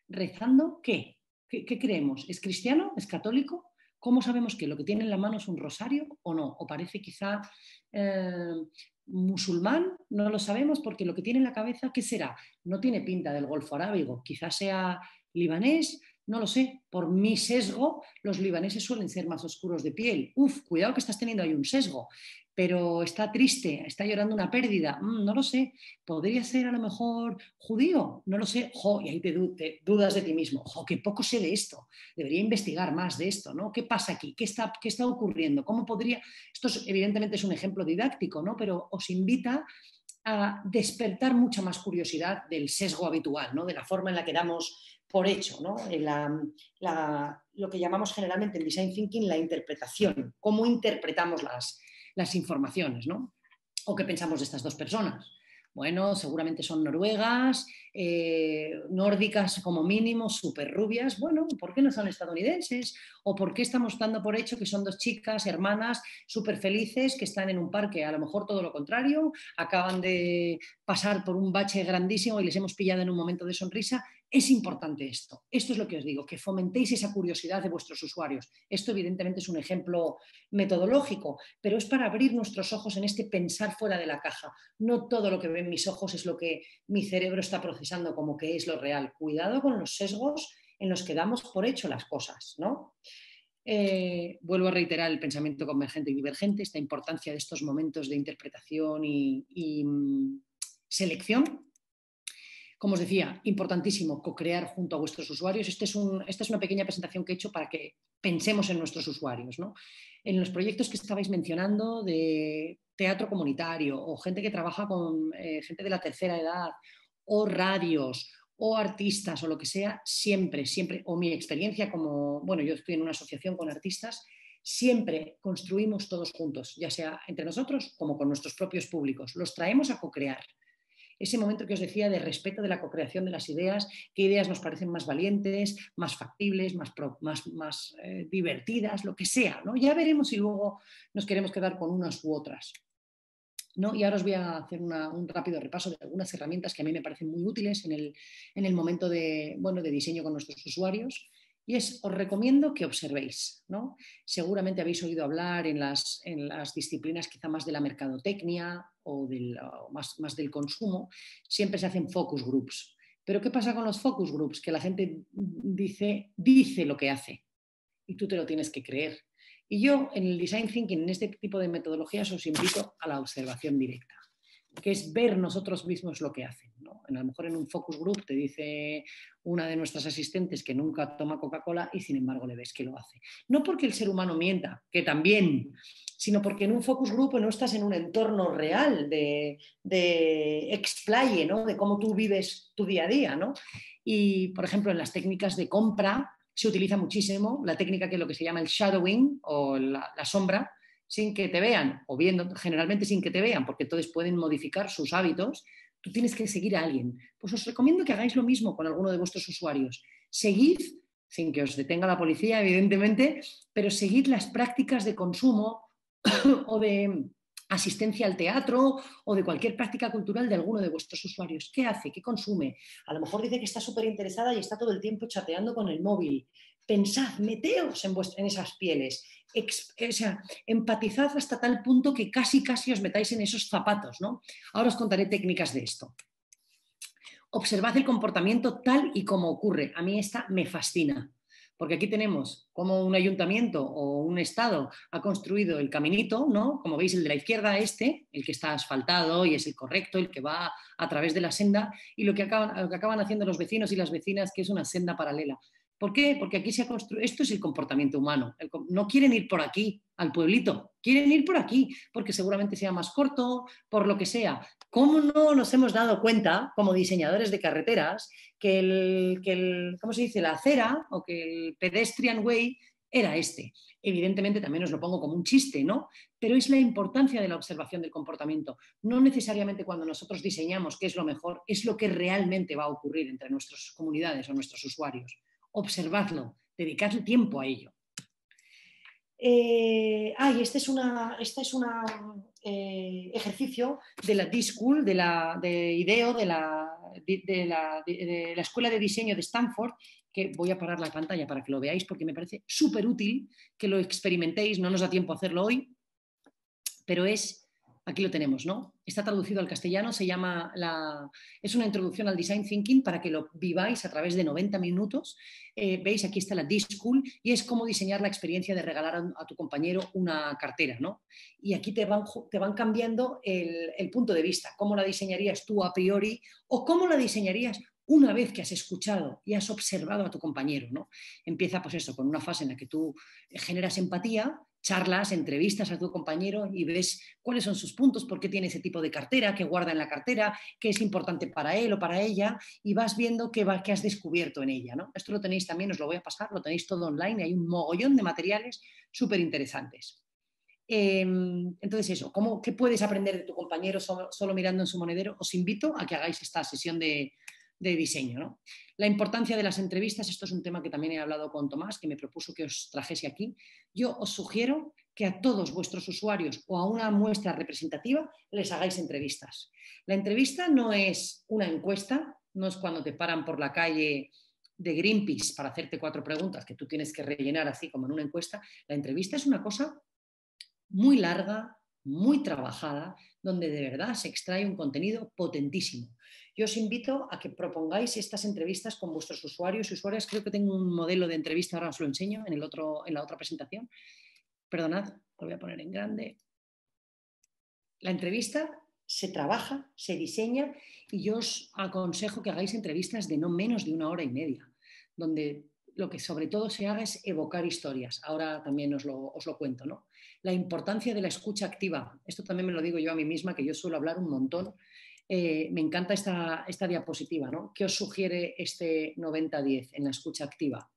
¿Rezando qué? ¿Qué, qué creemos? ¿Es cristiano? ¿Es católico? ¿Cómo sabemos que lo que tiene en la mano es un rosario o no? ¿O parece quizá eh, musulmán? No lo sabemos porque lo que tiene en la cabeza, ¿qué será? No tiene pinta del Golfo Arábigo, quizás sea libanés, no lo sé. Por mi sesgo, los libaneses suelen ser más oscuros de piel. Uf, cuidado que estás teniendo ahí un sesgo pero está triste, está llorando una pérdida, mm, no lo sé, podría ser a lo mejor judío, no lo sé, jo, y ahí te, dudas de ti mismo, jo, que poco sé de esto, debería investigar más de esto, ¿no? ¿Qué pasa aquí? ¿Qué está, qué está ocurriendo? ¿Cómo podría? Esto evidentemente es un ejemplo didáctico, ¿no? Pero os invita a despertar mucha más curiosidad del sesgo habitual, ¿no? De la forma en la que damos por hecho, ¿no? lo que llamamos generalmente en Design Thinking la interpretación, cómo interpretamos las, las informaciones, ¿no? ¿O qué pensamos de estas dos personas? Bueno, seguramente son noruegas, eh, nórdicas como mínimo, súper rubias. Bueno, ¿por qué no son estadounidenses? ¿O por qué estamos dando por hecho que son dos chicas, hermanas, súper felices, que están en un parque? A lo mejor todo lo contrario, acaban de pasar por un bache grandísimo y les hemos pillado en un momento de sonrisa es importante esto. Esto es lo que os digo, que fomentéis esa curiosidad de vuestros usuarios. Esto evidentemente es un ejemplo metodológico, pero es para abrir nuestros ojos en este pensar fuera de la caja. No todo lo que ven mis ojos es lo que mi cerebro está procesando como que es lo real. Cuidado con los sesgos en los que damos por hecho las cosas, ¿no? Eh, vuelvo a reiterar el pensamiento convergente y divergente, esta importancia de estos momentos de interpretación y mm, selección como os decía, importantísimo co-crear junto a vuestros usuarios. Este esta es una pequeña presentación que he hecho para que pensemos en nuestros usuarios. En los proyectos que estabais mencionando de teatro comunitario o gente que trabaja con eh, gente de la tercera edad o radios o artistas o lo que sea, siempre, siempre, o mi experiencia como, bueno, yo estoy en una asociación con artistas, siempre construimos todos juntos, ya sea entre nosotros como con nuestros propios públicos. Los traemos a co-crear ese momento que os decía de respeto de la co-creación de las ideas, qué ideas nos parecen más valientes, más factibles, más, más, eh, divertidas, lo que sea. ¿no? Ya veremos si luego nos queremos quedar con unas u otras. ¿no? Y ahora os voy a hacer un rápido repaso de algunas herramientas que a mí me parecen muy útiles en el, en el momento de, bueno, de diseño con nuestros usuarios. Y es, os recomiendo que observéis. ¿no? Seguramente habéis oído hablar en las, disciplinas quizá más de la mercadotecnia o, más, del consumo, siempre se hacen focus groups. Pero ¿qué pasa con los focus groups? Que la gente dice, dice lo que hace y tú te lo tienes que creer. Y yo en el design thinking, en este tipo de metodologías, os invito a la observación directa que es ver nosotros mismos lo que hacen. A lo mejor en un focus group te dice una de nuestras asistentes que nunca toma Coca-Cola y sin embargo le ves que lo hace. No porque el ser humano mienta, que también, sino porque en un focus group no estás en un entorno real de, de explaye, ¿no? de cómo tú vives tu día a día. ¿no? Y, por ejemplo, en las técnicas de compra se utiliza muchísimo la técnica que es lo que se llama el shadowing o la sombra, sin que te vean, o viendo generalmente sin que te vean, porque entonces pueden modificar sus hábitos, tú tienes que seguir a alguien. Pues os recomiendo que hagáis lo mismo con alguno de vuestros usuarios. Seguid, sin que os detenga la policía, evidentemente, pero seguid las prácticas de consumo o de asistencia al teatro o de cualquier práctica cultural de alguno de vuestros usuarios. ¿Qué hace? ¿Qué consume? A lo mejor dice que está súper interesada y está todo el tiempo chateando con el móvil. Pensad, meteos en, esas pieles, o sea, empatizad hasta tal punto que casi casi os metáis en esos zapatos, ¿no? Ahora os contaré técnicas de esto. Observad el comportamiento tal y como ocurre. A mí esta me fascina. Porque aquí tenemos como un ayuntamiento o un estado ha construido el caminito, ¿no? Como veis, el de la izquierda, este, el que está asfaltado y es el correcto, el que va a través de la senda, y lo que acaban haciendo los vecinos y las vecinas, que es una senda paralela. ¿Por qué? Porque aquí se ha construido, esto es el comportamiento humano. no quieren ir por aquí, al pueblito, quieren ir por aquí, porque seguramente sea más corto, por lo que sea. ¿Cómo no nos hemos dado cuenta, como diseñadores de carreteras, que el, que el ¿cómo se dice?, la acera o que el pedestrian way era este. Evidentemente también os lo pongo como un chiste, ¿no? Pero es la importancia de la observación del comportamiento. No necesariamente cuando nosotros diseñamos qué es lo mejor, es lo que realmente va a ocurrir entre nuestras comunidades o nuestros usuarios observadlo, dedicadle tiempo a ello. Eh, ah, este es un este es una, eh, ejercicio de la D-School, de, la, de IDEO, de la, de, la, Escuela de Diseño de Stanford, que voy a parar la pantalla para que lo veáis porque me parece súper útil que lo experimentéis, no nos da tiempo hacerlo hoy, pero es Aquí lo tenemos, ¿no? Está traducido al castellano, se llama la, es una introducción al design thinking para que lo viváis a través de 90 minutos. Eh, veis, aquí está la D-School y es cómo diseñar la experiencia de regalar a, tu compañero una cartera, ¿no? Y aquí te van, te van cambiando el, el punto de vista, cómo la diseñarías tú a priori o cómo la diseñarías una vez que has escuchado y has observado a tu compañero, ¿no? Empieza pues eso, con una fase en la que tú generas empatía charlas, entrevistas a tu compañero y ves cuáles son sus puntos, por qué tiene ese tipo de cartera, qué guarda en la cartera, qué es importante para él o para ella y vas viendo qué, va, qué has descubierto en ella. ¿no? Esto lo tenéis también, os lo voy a pasar, lo tenéis todo online, hay un mogollón de materiales súper interesantes. Em, entonces eso, ¿cómo, ¿qué puedes aprender de tu compañero solo mirando en su monedero? Os invito a que hagáis esta sesión de, de diseño. ¿no? La importancia de las entrevistas, esto es un tema que también he hablado con Tomás, que me propuso que os trajese aquí. Yo os sugiero que a todos vuestros usuarios o a una muestra representativa les hagáis entrevistas. La entrevista no es una encuesta, no es cuando te paran por la calle de Greenpeace para hacerte cuatro preguntas que tú tienes que rellenar así como en una encuesta. La entrevista es una cosa muy larga, muy trabajada, donde de verdad se extrae un contenido potentísimo. Yo os invito a que propongáis estas entrevistas con vuestros usuarios y usuarias. Creo que tengo un modelo de entrevista, ahora os lo enseño en, el otro, en la otra presentación. Perdonad, lo voy a poner en grande. La entrevista se trabaja, se diseña y yo os aconsejo que hagáis entrevistas de no menos de una hora y media, donde lo que sobre todo se haga es evocar historias. Ahora también os lo, os lo cuento, ¿no? La importancia de la escucha activa. Esto también me lo digo yo a mí misma, que yo suelo hablar un montón eh, me encanta esta, diapositiva, ¿no? ¿Qué os sugiere este 90-10 en la escucha activa?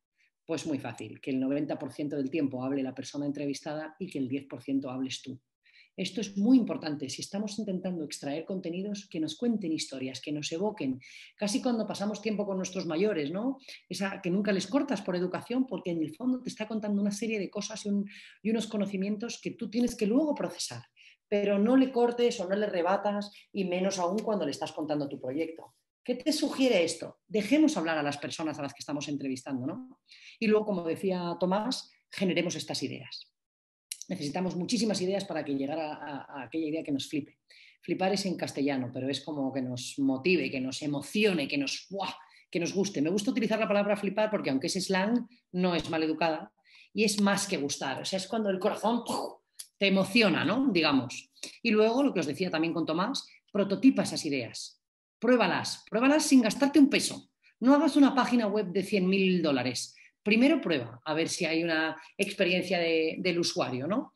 Pues muy fácil, que el 90% del tiempo hable la persona entrevistada y que el 10% hables tú. Esto es muy importante. Si estamos intentando extraer contenidos, que nos cuenten historias, que nos evoquen. Casi cuando pasamos tiempo con nuestros mayores, ¿no? Esa que nunca les cortas por educación, porque en el fondo te está contando una serie de cosas y unos conocimientos que tú tienes que luego procesar pero no le cortes o no le rebatas y menos aún cuando le estás contando tu proyecto. ¿Qué te sugiere esto? Dejemos hablar a las personas a las que estamos entrevistando, ¿no? Y luego, como decía Tomás, generemos estas ideas. Necesitamos muchísimas ideas para que llegara a, aquella idea que nos flipe. Flipar es en castellano, pero es como que nos motive, que nos emocione, que nos, que nos guste. Me gusta utilizar la palabra flipar porque aunque es slang, no es mal educada y es más que gustar. O sea, es cuando el corazón te emociona, ¿no? Digamos. Y luego, lo que os decía también con Tomás, prototipa esas ideas. Pruébalas, pruébalas sin gastarte un peso. No hagas una página web de 100.000 dólares. Primero prueba, a ver si hay una experiencia del usuario, ¿no?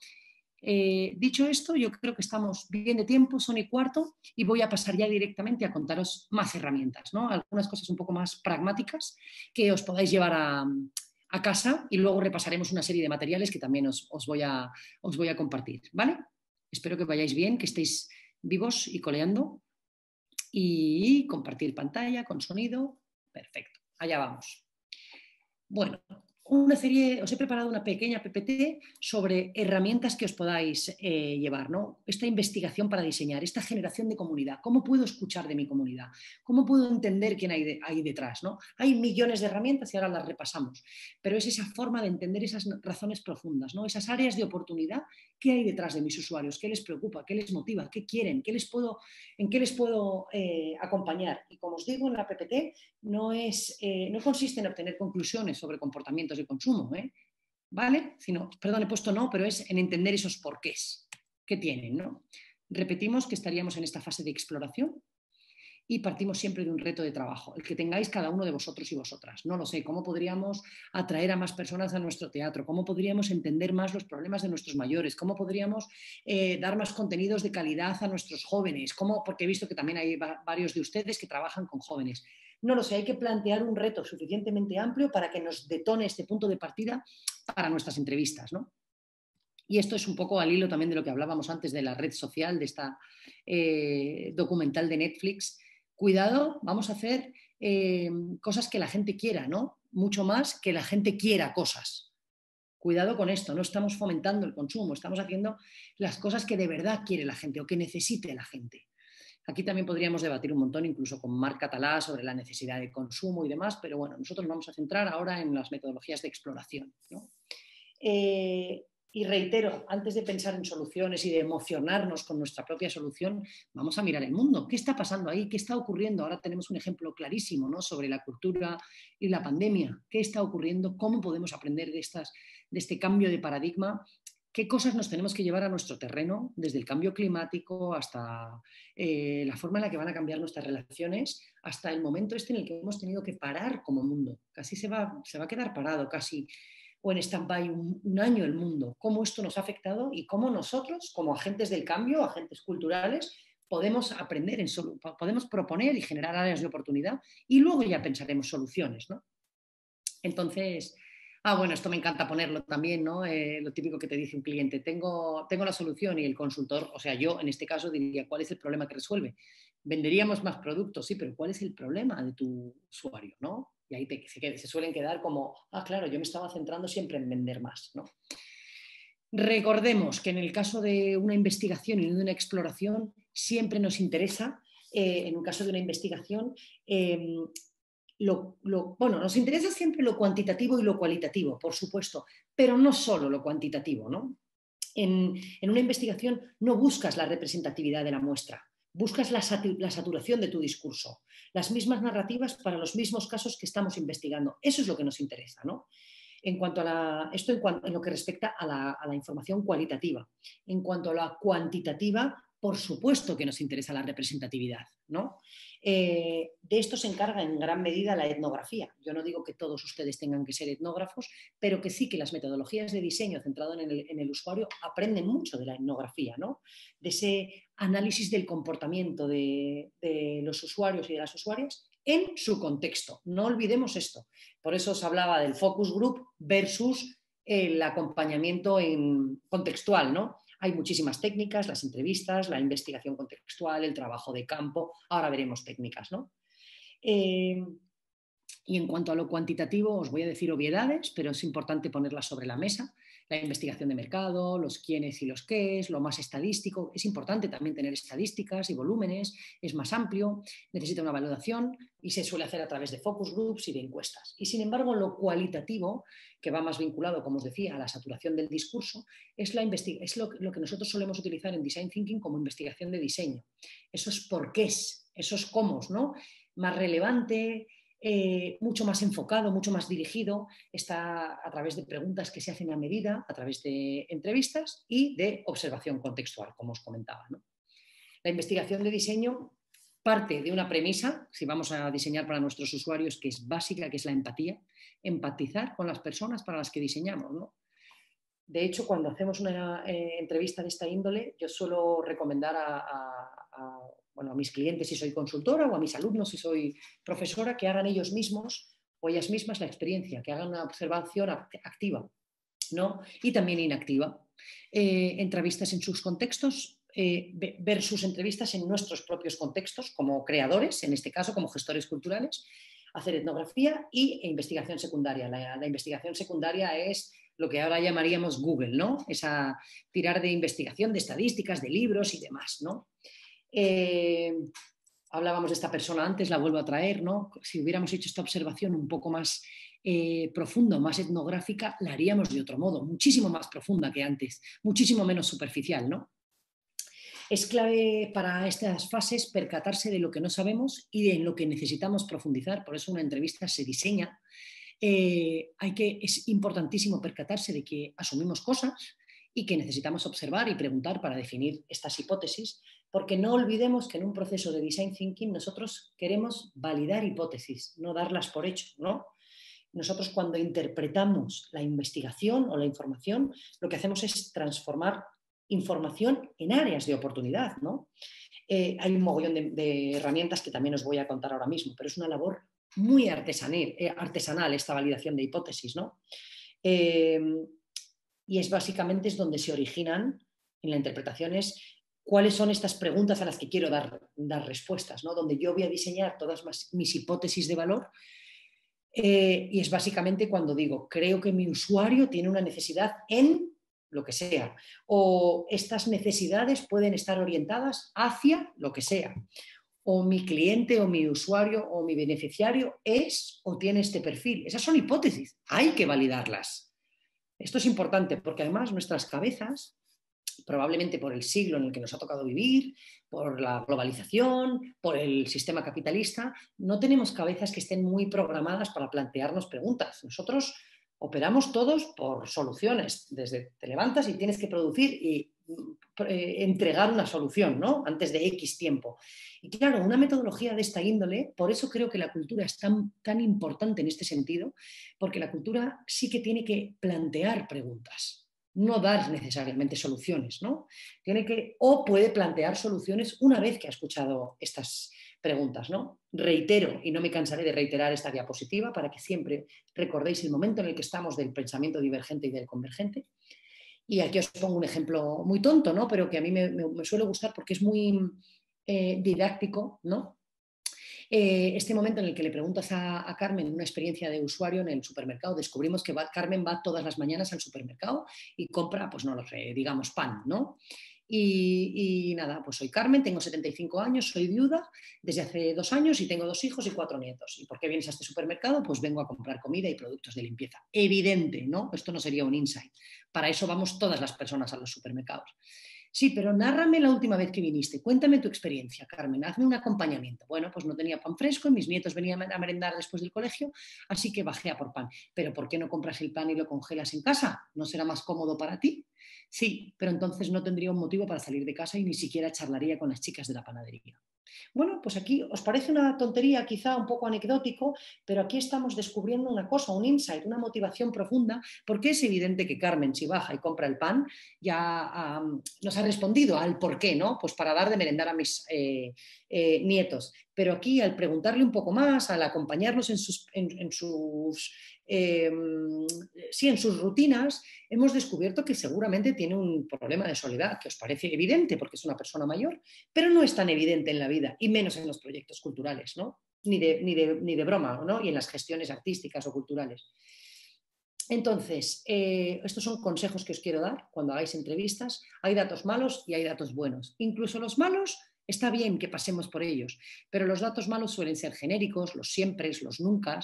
Eh, dicho esto, yo creo que estamos bien de tiempo, son y cuarto, y voy a pasar ya directamente a contaros más herramientas, ¿no? Algunas cosas un poco más pragmáticas que os podáis llevar a, a casa y luego repasaremos una serie de materiales que también os, voy, a, os voy a compartir. ¿Vale? Espero que vayáis bien, que estéis vivos y coleando. Y compartir pantalla con sonido. Perfecto, allá vamos. Bueno, una serie, os he preparado una pequeña PPT sobre herramientas que os podáis eh, llevar, ¿no? Esta investigación para diseñar, esta generación de comunidad, ¿cómo puedo escuchar de mi comunidad? ¿Cómo puedo entender quién hay, detrás, ¿no? Hay millones de herramientas y ahora las repasamos, pero es esa forma de entender esas razones profundas, ¿no? Esas áreas de oportunidad, ¿qué hay detrás de mis usuarios? ¿Qué les preocupa? ¿Qué les motiva? ¿Qué quieren? ¿Qué les puedo, ¿En qué les puedo eh, acompañar? Y como os digo en la PPT, no, es, eh, no consiste en obtener conclusiones sobre comportamientos de consumo, ¿eh? ¿vale? Sino, perdón, he puesto no, pero es en entender esos porqués que tienen, ¿no? Repetimos que estaríamos en esta fase de exploración y partimos siempre de un reto de trabajo, el que tengáis cada uno de vosotros y vosotras. No lo sé, cómo podríamos atraer a más personas a nuestro teatro, cómo podríamos entender más los problemas de nuestros mayores, cómo podríamos eh, dar más contenidos de calidad a nuestros jóvenes, cómo, porque he visto que también hay varios de ustedes que trabajan con jóvenes. No lo sé, hay que plantear un reto suficientemente amplio para que nos detone este punto de partida para nuestras entrevistas. ¿no? Y esto es un poco al hilo también de lo que hablábamos antes de la red social, de esta eh, documental de Netflix. Cuidado, vamos a hacer eh, cosas que la gente quiera, ¿no? Mucho más que la gente quiera cosas. Cuidado con esto, no estamos fomentando el consumo, estamos haciendo las cosas que de verdad quiere la gente o que necesite la gente. Aquí también podríamos debatir un montón, incluso con Marc Catalá, sobre la necesidad de consumo y demás, pero bueno, nosotros vamos a centrar ahora en las metodologías de exploración. Eh, y reitero, antes de pensar en soluciones y de emocionarnos con nuestra propia solución, vamos a mirar el mundo. ¿Qué está pasando ahí? ¿Qué está ocurriendo? Ahora tenemos un ejemplo clarísimo ¿no? sobre la cultura y la pandemia. ¿Qué está ocurriendo? ¿Cómo podemos aprender de, estas, de este cambio de paradigma qué cosas nos tenemos que llevar a nuestro terreno, desde el cambio climático hasta eh, la forma en la que van a cambiar nuestras relaciones, hasta el momento este en el que hemos tenido que parar como mundo. Casi se va, se va a quedar parado, casi, o en stand-by un, año el mundo. Cómo esto nos ha afectado y cómo nosotros, como agentes del cambio, agentes culturales, podemos aprender, en podemos proponer y generar áreas de oportunidad y luego ya pensaremos soluciones. ¿no? Entonces, Ah, bueno, esto me encanta ponerlo también, ¿no? Eh, lo típico que te dice un cliente, tengo, tengo la solución y el consultor, o sea, yo en este caso diría, ¿cuál es el problema que resuelve? Venderíamos más productos, sí, pero ¿cuál es el problema de tu usuario, ¿no? Y ahí se, suelen quedar como, ah, claro, yo me estaba centrando siempre en vender más, ¿no? Recordemos que en el caso de una investigación y de una exploración, siempre nos interesa, eh, en un caso de una investigación, em, bueno, nos interesa siempre lo cuantitativo y lo cualitativo, por supuesto, pero no solo lo cuantitativo. ¿no? En, una investigación no buscas la representatividad de la muestra, buscas la, saturación de tu discurso, las mismas narrativas para los mismos casos que estamos investigando. Eso es lo que nos interesa. ¿no? En cuanto a la, esto en, en lo que respecta a la, a la información cualitativa. En cuanto a la cuantitativa, por supuesto que nos interesa la representatividad. ¿no? Eh, de esto se encarga en gran medida la etnografía. Yo no digo que todos ustedes tengan que ser etnógrafos, pero que sí que las metodologías de diseño centrado en el, usuario aprenden mucho de la etnografía, ¿no? de ese análisis del comportamiento de, los usuarios y de las usuarias en su contexto. No olvidemos esto. Por eso os hablaba del focus group versus el acompañamiento en contextual, ¿no? Hay muchísimas técnicas, las entrevistas, la investigación contextual, el trabajo de campo, ahora veremos técnicas, ¿no? Eh, y en cuanto a lo cuantitativo, os voy a decir obviedades, pero es importante ponerlas sobre la mesa la investigación de mercado, los quiénes y los qué, lo más estadístico. Es importante también tener estadísticas y volúmenes, es más amplio, necesita una valoración y se suele hacer a través de focus groups y de encuestas. Y sin embargo, lo cualitativo, que va más vinculado, como os decía, a la saturación del discurso, es, la es lo, lo que nosotros solemos utilizar en Design Thinking como investigación de diseño. Esos porqués, esos cómo, ¿no? Más relevante, eh, mucho más enfocado, mucho más dirigido, está a través de preguntas que se hacen a medida, a través de entrevistas y de observación contextual, como os comentaba. La investigación de diseño parte de una premisa, si vamos a diseñar para nuestros usuarios, que es básica, que es la empatía, empatizar con las personas para las que diseñamos. De hecho, cuando hacemos una eh, entrevista de esta índole, yo suelo recomendar a bueno, a mis clientes si soy consultora o a mis alumnos si soy profesora, que hagan ellos mismos o ellas mismas la experiencia, que hagan una observación activa ¿no? y también inactiva. Eh, entrevistas en sus contextos, eh, ver sus entrevistas en nuestros propios contextos como creadores, en este caso como gestores culturales, hacer etnografía y, e investigación secundaria. La, investigación secundaria es lo que ahora llamaríamos Google, ¿no? Esa tirar de investigación, de estadísticas, de libros y demás, ¿no? Eh, hablábamos de esta persona antes, la vuelvo a traer, ¿no? Si hubiéramos hecho esta observación un poco más eh, profunda, más etnográfica, la haríamos de otro modo, muchísimo más profunda que antes, muchísimo menos superficial, ¿no? Es clave para estas fases percatarse de lo que no sabemos y de lo que necesitamos profundizar. Por eso una entrevista se diseña. Eh, hay que, es importantísimo percatarse de que asumimos cosas y que necesitamos observar y preguntar para definir estas hipótesis, porque no olvidemos que en un proceso de design thinking nosotros queremos validar hipótesis, no darlas por hecho, ¿no? Nosotros cuando interpretamos la investigación o la información, lo que hacemos es transformar información en áreas de oportunidad. ¿no? Eh, hay un mogollón de, herramientas que también os voy a contar ahora mismo, pero es una labor muy artesanal, eh, artesanal esta validación de hipótesis. ¿no? Em, y es básicamente es donde se originan en la interpretación es cuáles son estas preguntas a las que quiero dar, dar respuestas, ¿no? donde yo voy a diseñar todas mis hipótesis de valor eh, y es básicamente cuando digo, creo que mi usuario tiene una necesidad en lo que sea. O estas necesidades pueden estar orientadas hacia lo que sea. O mi cliente o mi usuario o mi beneficiario es o tiene este perfil. Esas son hipótesis. Hay que validarlas. Esto es importante porque además nuestras cabezas, probablemente por el siglo en el que nos ha tocado vivir, por la globalización, por el sistema capitalista, no tenemos cabezas que estén muy programadas para plantearnos preguntas. Nosotros operamos todos por soluciones. Desde te levantas y tienes que producir y eh, entregar una solución, ¿no? Antes de X tiempo. Y claro, una metodología de esta índole, por eso creo que la cultura es tan, tan importante en este sentido, porque la cultura sí que tiene que plantear preguntas, no dar necesariamente soluciones, ¿no? Tiene que, o puede plantear soluciones una vez que ha escuchado estas, preguntas, ¿no? Reitero, y no me cansaré de reiterar esta diapositiva para que siempre recordéis el momento en el que estamos del pensamiento divergente y del convergente. Y aquí os pongo un ejemplo muy tonto, ¿no? Pero que a mí me, suele gustar porque es muy eh, didáctico, ¿no? Eh, este momento en el que le preguntas a, Carmen una experiencia de usuario en el supermercado, descubrimos que Carmen va todas las mañanas al supermercado y compra, pues no lo sé, digamos pan, ¿no? Y, nada, pues soy Carmen, tengo 75 años, soy viuda desde hace dos años y tengo dos hijos y cuatro nietos. ¿Y por qué vienes a este supermercado? Pues vengo a comprar comida y productos de limpieza. Evidente, ¿no? Esto no sería un insight. Para eso vamos todas las personas a los supermercados. Sí, pero nárrame la última vez que viniste. Cuéntame tu experiencia, Carmen. Hazme un acompañamiento. Bueno, pues no tenía pan fresco y mis nietos venían a merendar después del colegio, así que bajé a por pan. Pero ¿por qué no compras el pan y lo congelas en casa? ¿No será más cómodo para ti? Sí, pero entonces no tendría un motivo para salir de casa y ni siquiera charlaría con las chicas de la panadería. Bueno, pues aquí os parece una tontería, quizá un poco anecdótico, pero aquí estamos descubriendo una cosa, un insight, una motivación profunda, porque es evidente que Carmen, si baja y compra el pan, ya nos ha respondido al por qué, ¿no? Pues para dar de merendar a mis eh, eh, nietos. Pero aquí, al preguntarle un poco más, al sus, en sus Em, sí, en sus rutinas hemos descubierto que seguramente tiene un problema de soledad, que os parece evidente porque es una persona mayor, pero no es tan evidente en la vida y menos en los proyectos culturales, ¿no? Ni de, ni de, broma, ¿no? Y en las gestiones artísticas o culturales. Entonces, eh, estos son consejos que os quiero dar cuando hagáis entrevistas. Hay datos malos y hay datos buenos. Incluso los malos está bien que pasemos por ellos, pero los datos malos suelen ser genéricos, los siempre, los nunca,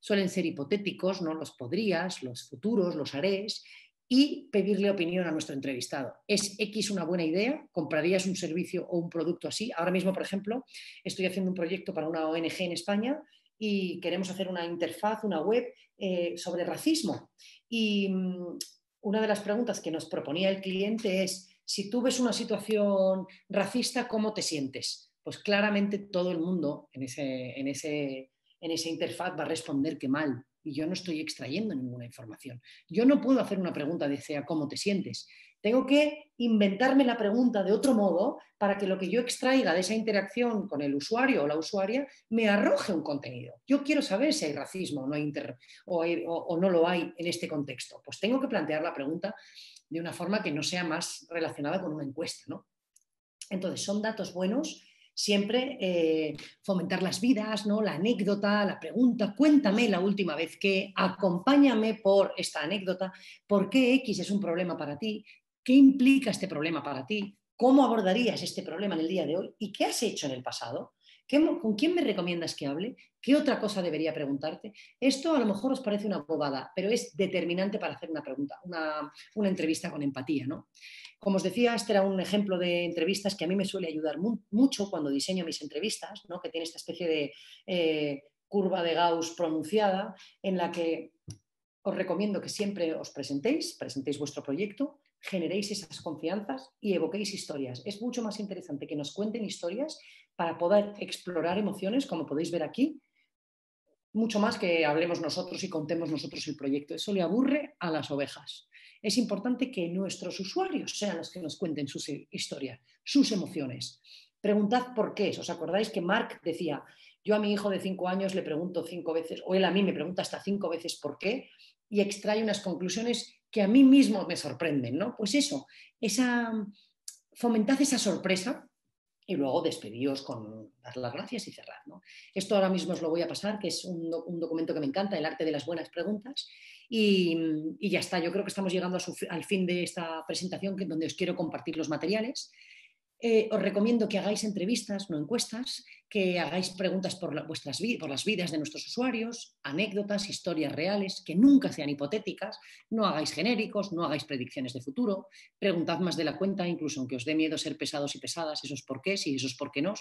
suelen ser hipotéticos, no los podrías, los futuros, los harés, y pedirle opinión a nuestro entrevistado. ¿Es X una buena idea? ¿Comprarías un servicio o un producto así? Ahora mismo, por ejemplo, estoy haciendo un proyecto para una ONG en España y queremos hacer una interfaz, una web eh, sobre racismo. Y mm, una de las preguntas que nos proponía el cliente es, si tú ves una situación racista, ¿cómo te sientes? Pues claramente todo el mundo en ese, en ese en esa interfaz va a responder que mal y yo no estoy extrayendo ninguna información. Yo no puedo hacer una pregunta de sea ¿cómo te sientes? Tengo que inventarme la pregunta de otro modo para que lo que yo extraiga de esa interacción con el usuario o la usuaria me arroje un contenido. Yo quiero saber si hay racismo no, hay o, no lo hay en este contexto. Pues tengo que plantear la pregunta de una forma que no sea más relacionada con una encuesta. ¿no? Entonces, son datos buenos siempre eh, fomentar las vidas, ¿no? la anécdota, la pregunta, cuéntame la última vez que, acompáñame por esta anécdota, por qué X es un problema para ti, qué implica este problema para ti, cómo abordarías este problema en el día de hoy y qué has hecho en el pasado. ¿Con quién me recomiendas que hable? ¿Qué otra cosa debería preguntarte? Esto a lo mejor os parece una bobada, pero es determinante para hacer una pregunta, una, entrevista con empatía. ¿no? Como os decía, este era un ejemplo de entrevistas que a mí me suele ayudar mucho cuando diseño mis entrevistas, ¿no? que tiene esta especie de eh, curva de Gauss pronunciada en la que os recomiendo que siempre os presentéis, presentéis vuestro proyecto, generéis esas confianzas y evoquéis historias. Es mucho más interesante que nos cuenten historias para poder explorar emociones, como podéis ver aquí, mucho más que hablemos nosotros y contemos nosotros el proyecto. Eso le aburre a las ovejas. Es importante que nuestros usuarios sean los que nos cuenten sus historias, sus emociones. Preguntad por qué. ¿Os acordáis que Mark decía, yo a mi hijo de cinco años le pregunto cinco veces, o él a mí me pregunta hasta cinco veces por qué, y extrae unas conclusiones que a mí mismo me sorprenden, ¿no? Pues eso, esa, fomentad esa sorpresa y luego despedíos con dar las gracias y cerrar. Esto ahora mismo os lo voy a pasar, que es un, documento que me encanta, el arte de las buenas preguntas. Y, ya está, yo creo que estamos llegando al fin de esta presentación donde os quiero compartir los materiales. Eh, os recomiendo que hagáis entrevistas, no encuestas, que hagáis preguntas por, por las vidas de nuestros usuarios, anécdotas, historias reales, que nunca sean hipotéticas, no hagáis genéricos, no hagáis predicciones de futuro, preguntad más de la cuenta, incluso aunque os dé miedo ser pesados y pesadas, esos por qué, y esos por qué no,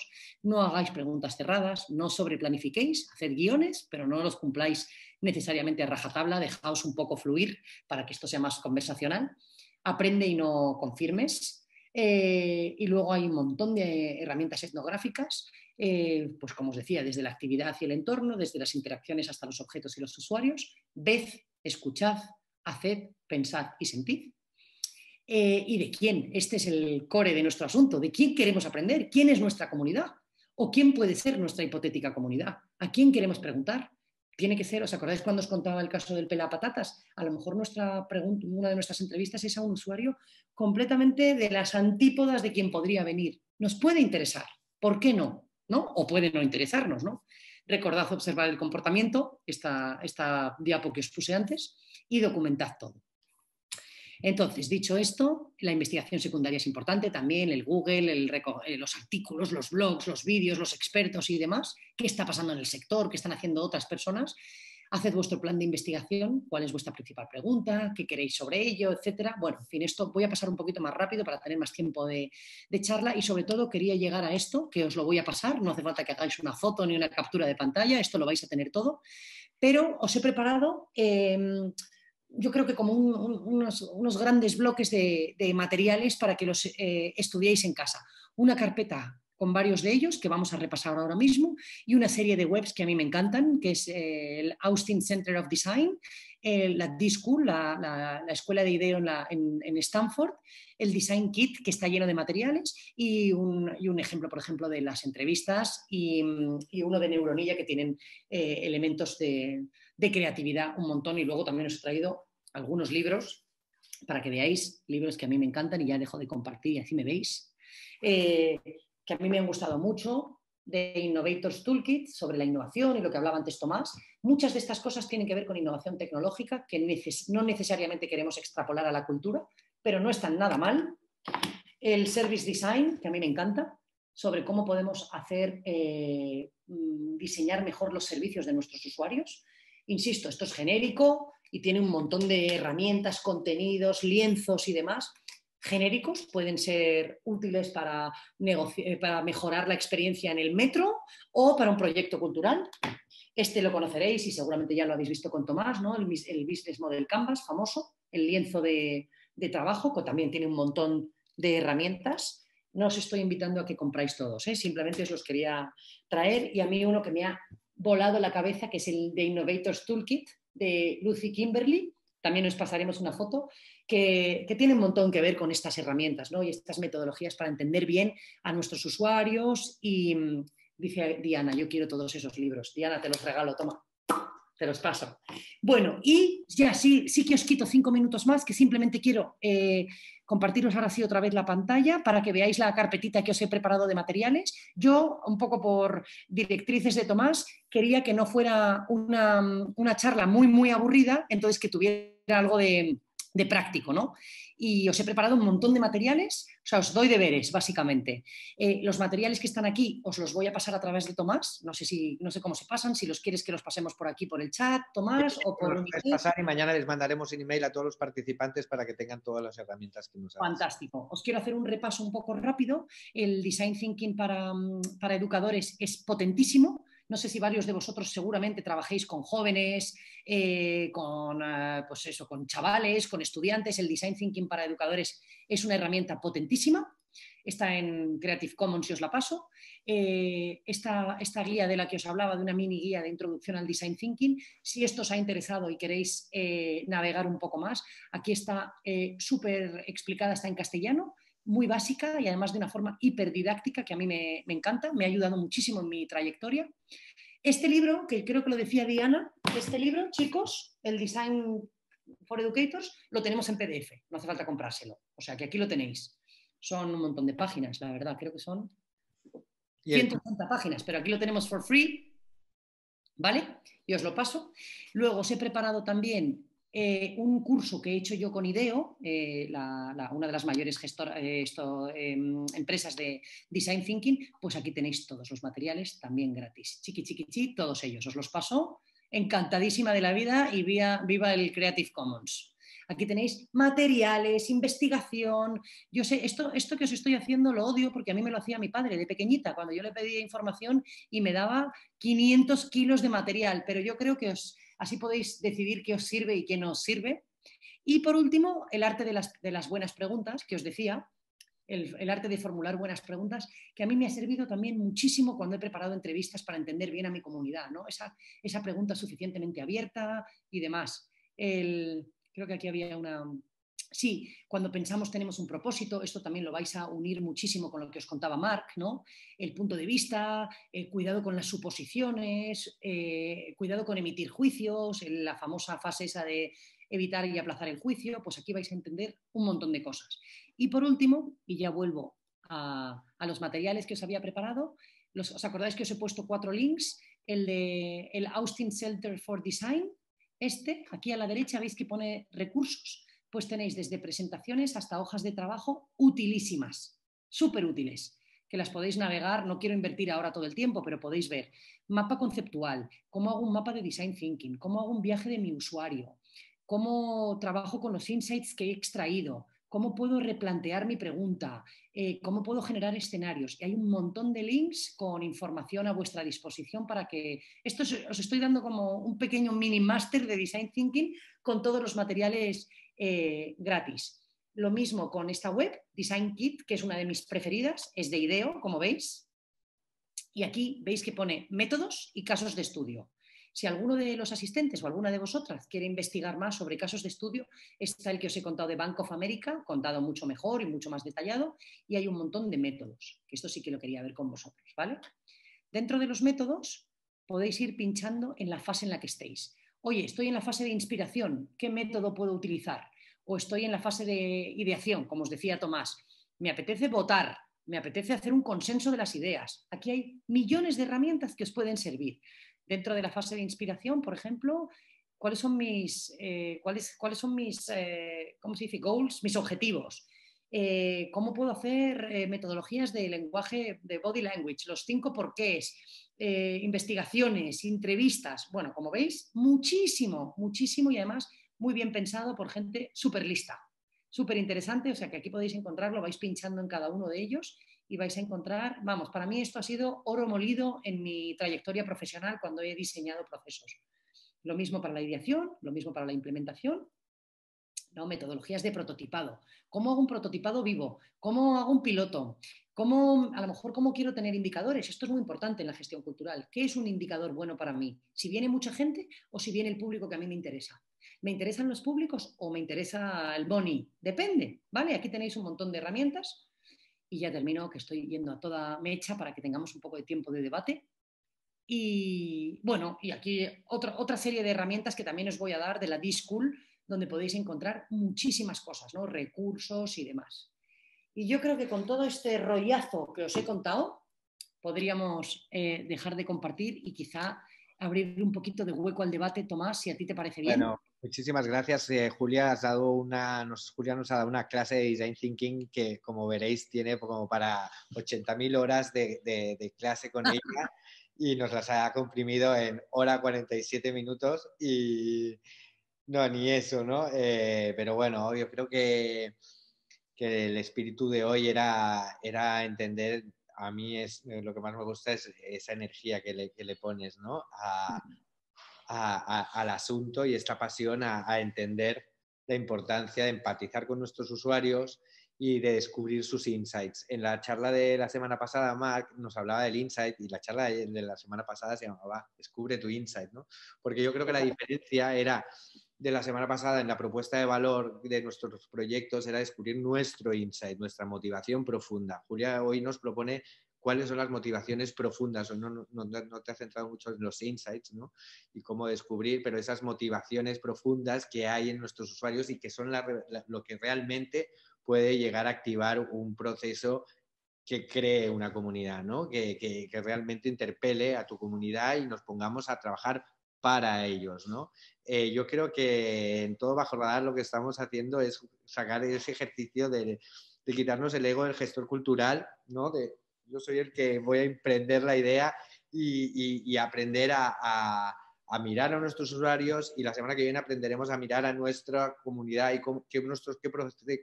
no hagáis preguntas cerradas, no sobreplanifiquéis, hacer guiones, pero no los cumpláis necesariamente a rajatabla, dejaos un poco fluir para que esto sea más conversacional, aprende y no confirmes, eh, y luego hay un montón de herramientas etnográficas, eh, pues como os decía, desde la actividad y el entorno, desde las interacciones hasta los objetos y los usuarios. Ved, escuchad, haced, pensad y sentid. Eh, ¿Y de quién? Este es el core de nuestro asunto. ¿De quién queremos aprender? ¿Quién es nuestra comunidad? ¿O quién puede ser nuestra hipotética comunidad? ¿A quién queremos preguntar? Tiene que ser, ¿os acordáis cuando os contaba el caso del pelapatatas? A lo mejor nuestra pregunta, una de nuestras entrevistas es a un usuario completamente de las antípodas de quien podría venir. Nos puede interesar, ¿por qué no? ¿No? O puede no interesarnos, ¿no? Recordad observar el comportamiento, esta, esta diapo que os puse antes, y documentad todo. Entonces, dicho esto, la investigación secundaria es importante también, el Google, eh, los artículos, los blogs, los vídeos, los expertos y demás, qué está pasando en el sector, qué están haciendo otras personas. Haced vuestro plan de investigación, cuál es vuestra principal pregunta, qué queréis sobre ello, etcétera. Bueno, en fin, esto voy a pasar un poquito más rápido para tener más tiempo de, charla y sobre todo quería llegar a esto, que os lo voy a pasar, no hace falta que hagáis una foto ni una captura de pantalla, esto lo vais a tener todo, pero os he preparado... Em, yo creo que como unos, grandes bloques de, materiales para que los eh, estudiéis en casa. Una carpeta con varios de ellos que vamos a repasar ahora mismo y una serie de webs que a mí me encantan, que es eh, el Austin Center of Design, la D-School, la, escuela de ideo en, Stanford, el Design Kit, que está lleno de materiales, y un, ejemplo, por ejemplo, de las entrevistas y, uno de Neuronilla, que tienen eh, elementos de, de creatividad un montón y luego también os he traído algunos libros para que veáis, libros que a mí me encantan y ya dejo de compartir y así me veis, eh, que a mí me han gustado mucho, de Innovators Toolkit sobre la innovación y lo que hablaba antes Tomás. Muchas de estas cosas tienen que ver con innovación tecnológica que no necesariamente queremos extrapolar a la cultura, pero no están nada mal. El Service Design, que a mí me encanta, sobre cómo podemos hacer, eh, mm, diseñar mejor los servicios de nuestros usuarios. Insisto, esto es genérico y tiene un montón de herramientas, contenidos, lienzos y demás. Genéricos pueden ser útiles para, eh, para mejorar la experiencia en el metro o para un proyecto cultural. Este lo conoceréis y seguramente ya lo habéis visto con Tomás, ¿no? el, Business Model Canvas, famoso, el lienzo de, trabajo, que también tiene un montón de herramientas. No os estoy invitando a que compráis todos, ¿eh? simplemente os los quería traer y a mí uno que me ha volado la cabeza, que es el de Innovators Toolkit de Lucy Kimberly. También os pasaremos una foto que, tiene un montón que ver con estas herramientas ¿no? y estas metodologías para entender bien a nuestros usuarios. Y dice Diana, yo quiero todos esos libros. Diana, te los regalo, toma te los paso. Bueno, y ya sí, sí que os quito cinco minutos más, que simplemente quiero eh, compartiros ahora sí otra vez la pantalla para que veáis la carpetita que os he preparado de materiales. Yo, un poco por directrices de Tomás, quería que no fuera una, una charla muy, muy aburrida, entonces que tuviera algo de, de práctico, ¿no? y os he preparado un montón de materiales, o sea, os doy deberes, básicamente. Eh, los materiales que están aquí os los voy a pasar a través de Tomás, no sé, si, no sé cómo se pasan, si los quieres que los pasemos por aquí, por el chat, Tomás, o por... pasar y mañana les mandaremos un email a todos los participantes para que tengan todas las herramientas que nos Fantástico. Os quiero hacer un repaso un poco rápido. El Design Thinking para, para educadores es potentísimo no sé si varios de vosotros seguramente trabajéis con jóvenes, eh, con, eh, pues eso, con chavales, con estudiantes. El Design Thinking para educadores es una herramienta potentísima. Está en Creative Commons y os la paso. Eh, esta, esta, guía de la que os hablaba, de una mini guía de introducción al Design Thinking, si esto os ha interesado y queréis navegar un poco más, aquí está súper explicada, está en castellano muy básica y además de una forma hiperdidáctica que a mí me, encanta, me ha ayudado muchísimo en mi trayectoria. Este libro, que creo que lo decía Diana, este libro, chicos, el Design for Educators, lo tenemos en PDF, no hace falta comprárselo. O sea que aquí lo tenéis. Son un montón de páginas, la verdad, creo que son 180 páginas, pero aquí lo tenemos for free, ¿vale? Y os lo paso. Luego os he preparado también eh, un curso que he hecho yo con IDEO, eh, una de las mayores eh, em, empresas de Design Thinking, pues aquí tenéis todos los materiales también gratis. Chiqui, chiqui, chiqui, todos ellos. Os los paso encantadísima de la vida y viva el Creative Commons. Aquí tenéis materiales, investigación. Yo sé, esto, esto que os estoy haciendo lo odio porque a mí me lo hacía mi padre de pequeñita, cuando yo le pedía información y me daba 500 kilos de material, pero yo creo que os, Así podéis decidir qué os sirve y qué no os sirve. Y por último, el arte de las, buenas preguntas, que os decía, el, arte de formular buenas preguntas, que a mí me ha servido también muchísimo cuando he preparado entrevistas para entender bien a mi comunidad, ¿no? esa, esa pregunta suficientemente abierta y demás. creo que aquí había una, Sí, cuando pensamos tenemos un propósito, esto también lo vais a unir muchísimo con lo que os contaba Mark, ¿no? El punto de vista, eh, cuidado con las suposiciones, eh, cuidado con emitir juicios, la famosa fase esa de evitar y aplazar el juicio, pues aquí vais a entender un montón de cosas. Y por último, y ya vuelvo a, los materiales que os había preparado, ¿os acordáis que os he puesto cuatro links? El de el Austin Center for Design, este, aquí a la derecha veis que pone recursos pues tenéis desde presentaciones hasta hojas de trabajo utilísimas, súper útiles, que las podéis navegar, no quiero invertir ahora todo el tiempo, pero podéis ver mapa conceptual, cómo hago un mapa de design thinking, cómo hago un viaje de mi usuario, cómo trabajo con los insights que he extraído, cómo puedo replantear mi pregunta, eh, cómo puedo generar escenarios. Y hay un montón de links con información a vuestra disposición para que... Esto os, estoy dando como un pequeño mini máster de Design Thinking con todos los materiales eh, gratis. Lo mismo con esta web, Design Kit, que es una de mis preferidas, es de IDEO, como veis. Y aquí veis que pone métodos y casos de estudio. Si alguno de los asistentes o alguna de vosotras quiere investigar más sobre casos de estudio, está el que os he contado de Bank of America, contado mucho mejor y mucho más detallado, y hay un montón de métodos, que esto sí que lo quería ver con vosotros, ¿vale? Dentro de los métodos podéis ir pinchando en la fase en la que estéis. Oye, estoy en la fase de inspiración, ¿qué método puedo utilizar? O estoy en la fase de ideación, como os decía Tomás, me apetece votar, me apetece hacer un consenso de las ideas. Aquí hay millones de herramientas que os pueden servir dentro de la fase de inspiración, por ejemplo, cuáles son mis, eh, cuáles, cuáles son mis eh, ¿cómo se dice? goals, mis objetivos. Eh, ¿Cómo puedo hacer metodologías de lenguaje de body language? Los cinco porqués, investigaciones, entrevistas. Bueno, como veis, muchísimo, muchísimo y además muy bien pensado por gente súper lista, súper interesante. O sea que aquí podéis encontrarlo, vais pinchando en cada uno de ellos y vais a encontrar, vamos, para mí esto ha sido oro molido en mi trayectoria profesional cuando he diseñado procesos. Lo mismo para la ideación, lo mismo para la implementación. Metodologías de prototipado. ¿Cómo hago un prototipado vivo? ¿Cómo hago un piloto? ¿Cómo, a lo mejor, ¿cómo quiero tener indicadores? Esto es muy importante en la gestión cultural. ¿Qué es un indicador bueno para mí? ¿Si viene mucha gente o si viene el público que a mí me interesa? ¿Me interesan los públicos o me interesa el boni? Depende, ¿vale? Aquí tenéis un montón de herramientas y ya termino, que estoy yendo a toda mecha para que tengamos un poco de tiempo de debate. Y bueno, y aquí otra, otra serie de herramientas que también os voy a dar de la D-School, donde podéis encontrar muchísimas cosas, ¿no? recursos y demás. Y yo creo que con todo este rollazo que os he contado, podríamos eh, dejar de compartir y quizá abrir un poquito de hueco al debate, Tomás, si a ti te parece bien. Bueno, muchísimas gracias, eh, Julia. Has dado una, nos, Julia nos ha dado una clase de Design Thinking que, como veréis, tiene como para 80.000 horas de, de, clase con ella y nos las ha comprimido en hora 47 minutos y no, ni eso, ¿no? Eh, pero bueno, yo creo que que el espíritu de hoy era, era entender, a mí es eh, lo que más me gusta es esa energía que le, que le pones ¿no? a, a, al asunto y esta pasión a, entender la importancia de empatizar con nuestros usuarios y de descubrir sus insights. En la charla de la semana pasada, Mark nos hablaba del insight y la charla de la semana pasada se llamaba Descubre tu insight, ¿no? Porque yo creo que la diferencia era de la semana pasada en la propuesta de valor de nuestros proyectos era descubrir nuestro insight, nuestra motivación profunda. Julia hoy nos propone cuáles son las motivaciones profundas. No, no, no, te has centrado mucho en los insights ¿no? y cómo descubrir, pero esas motivaciones profundas que hay en nuestros usuarios y que son lo que realmente puede llegar a activar un proceso que cree una comunidad, ¿no? que, que, que realmente interpele a tu comunidad y nos pongamos a trabajar para ellos, ¿no? Eh, yo creo que en todo bajo radar lo que estamos haciendo es sacar ese ejercicio de, quitarnos el ego del gestor cultural, ¿no? De, yo soy el que voy a emprender la idea y, aprender a, mirar a nuestros usuarios y la semana que viene aprenderemos a mirar a nuestra comunidad y qué, nuestros,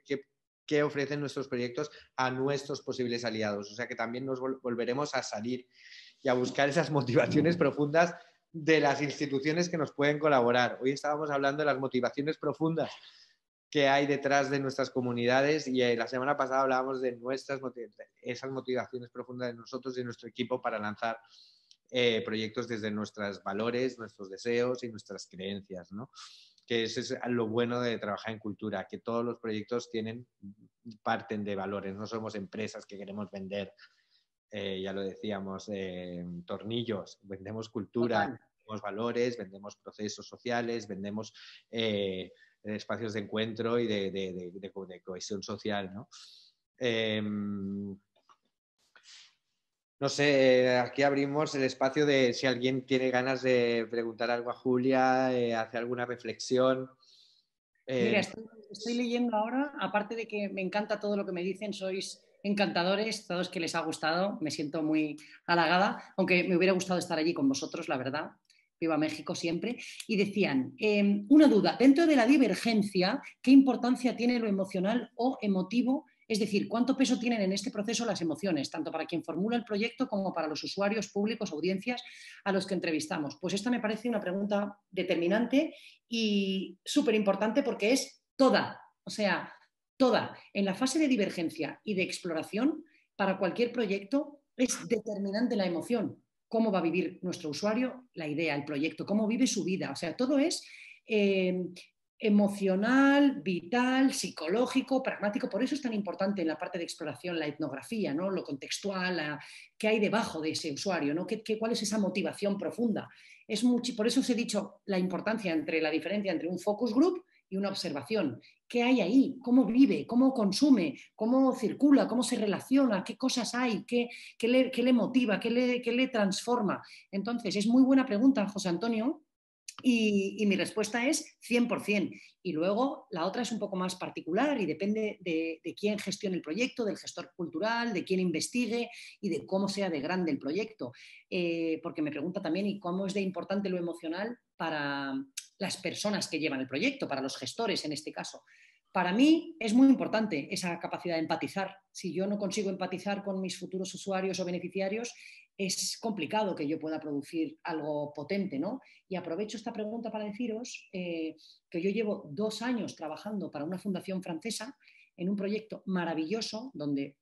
qué, qué, ofrecen nuestros proyectos a nuestros posibles aliados. O sea que también nos volveremos a salir y a buscar esas motivaciones profundas de las instituciones que nos pueden colaborar. Hoy estábamos hablando de las motivaciones profundas que hay detrás de nuestras comunidades y eh, la semana pasada hablábamos de nuestras esas motivaciones profundas de nosotros y de nuestro equipo para lanzar eh, proyectos desde nuestros valores, nuestros deseos y nuestras creencias, ¿no? Que eso es lo bueno de trabajar en cultura, que todos los proyectos tienen, parten de valores, no somos empresas que queremos vender eh, ya lo decíamos, eh, tornillos, vendemos cultura, vendemos valores, vendemos procesos sociales, vendemos eh, espacios de encuentro y de, cohesión social. ¿no? Em, no sé, aquí abrimos el espacio de si alguien tiene ganas de preguntar algo a Julia, hacer alguna reflexión. Mira, estoy, leyendo ahora, aparte de que me encanta todo lo que me dicen, sois encantadores, todos que les ha gustado, me siento muy halagada, aunque me hubiera gustado estar allí con vosotros, la verdad. Viva México siempre. Y decían, em, una duda, dentro de la divergencia, ¿qué importancia tiene lo emocional o emotivo? Es decir, ¿cuánto peso tienen en este proceso las emociones, tanto para quien formula el proyecto como para los usuarios, públicos, audiencias a los que entrevistamos? Pues esta me parece una pregunta determinante y súper importante porque es toda. O sea, toda. En la fase de divergencia y de exploración, para cualquier proyecto es determinante la emoción. Cómo va a vivir nuestro usuario, la idea, el proyecto, cómo vive su vida. O sea, todo es eh, emocional, vital, psicológico, pragmático. Por eso es tan importante en la parte de exploración la etnografía, ¿no? lo contextual, qué hay debajo de ese usuario, ¿no? ¿Qué, cuál es esa motivación profunda. Es por eso os he dicho la importancia entre la diferencia entre un focus group y una observación. ¿Qué hay ahí? ¿Cómo vive? ¿Cómo consume? ¿Cómo circula? ¿Cómo se relaciona? ¿Qué cosas hay? ¿Qué, le, motiva? ¿Qué le, ¿Qué le transforma? Entonces, es muy buena pregunta, José Antonio, y, mi respuesta es 100%. Y luego la otra es un poco más particular y depende de, quién gestione el proyecto, del gestor cultural, de quién investigue y de cómo sea de grande el proyecto. Eh, porque me pregunta también, ¿y cómo es de importante lo emocional para las personas que llevan el proyecto, para los gestores en este caso? Para mí es muy importante esa capacidad de empatizar. Si yo no consigo empatizar con mis futuros usuarios o beneficiarios, es complicado que yo pueda producir algo potente, ¿no? Y aprovecho esta pregunta para deciros eh, que yo llevo dos años trabajando para una fundación francesa en un proyecto maravilloso donde,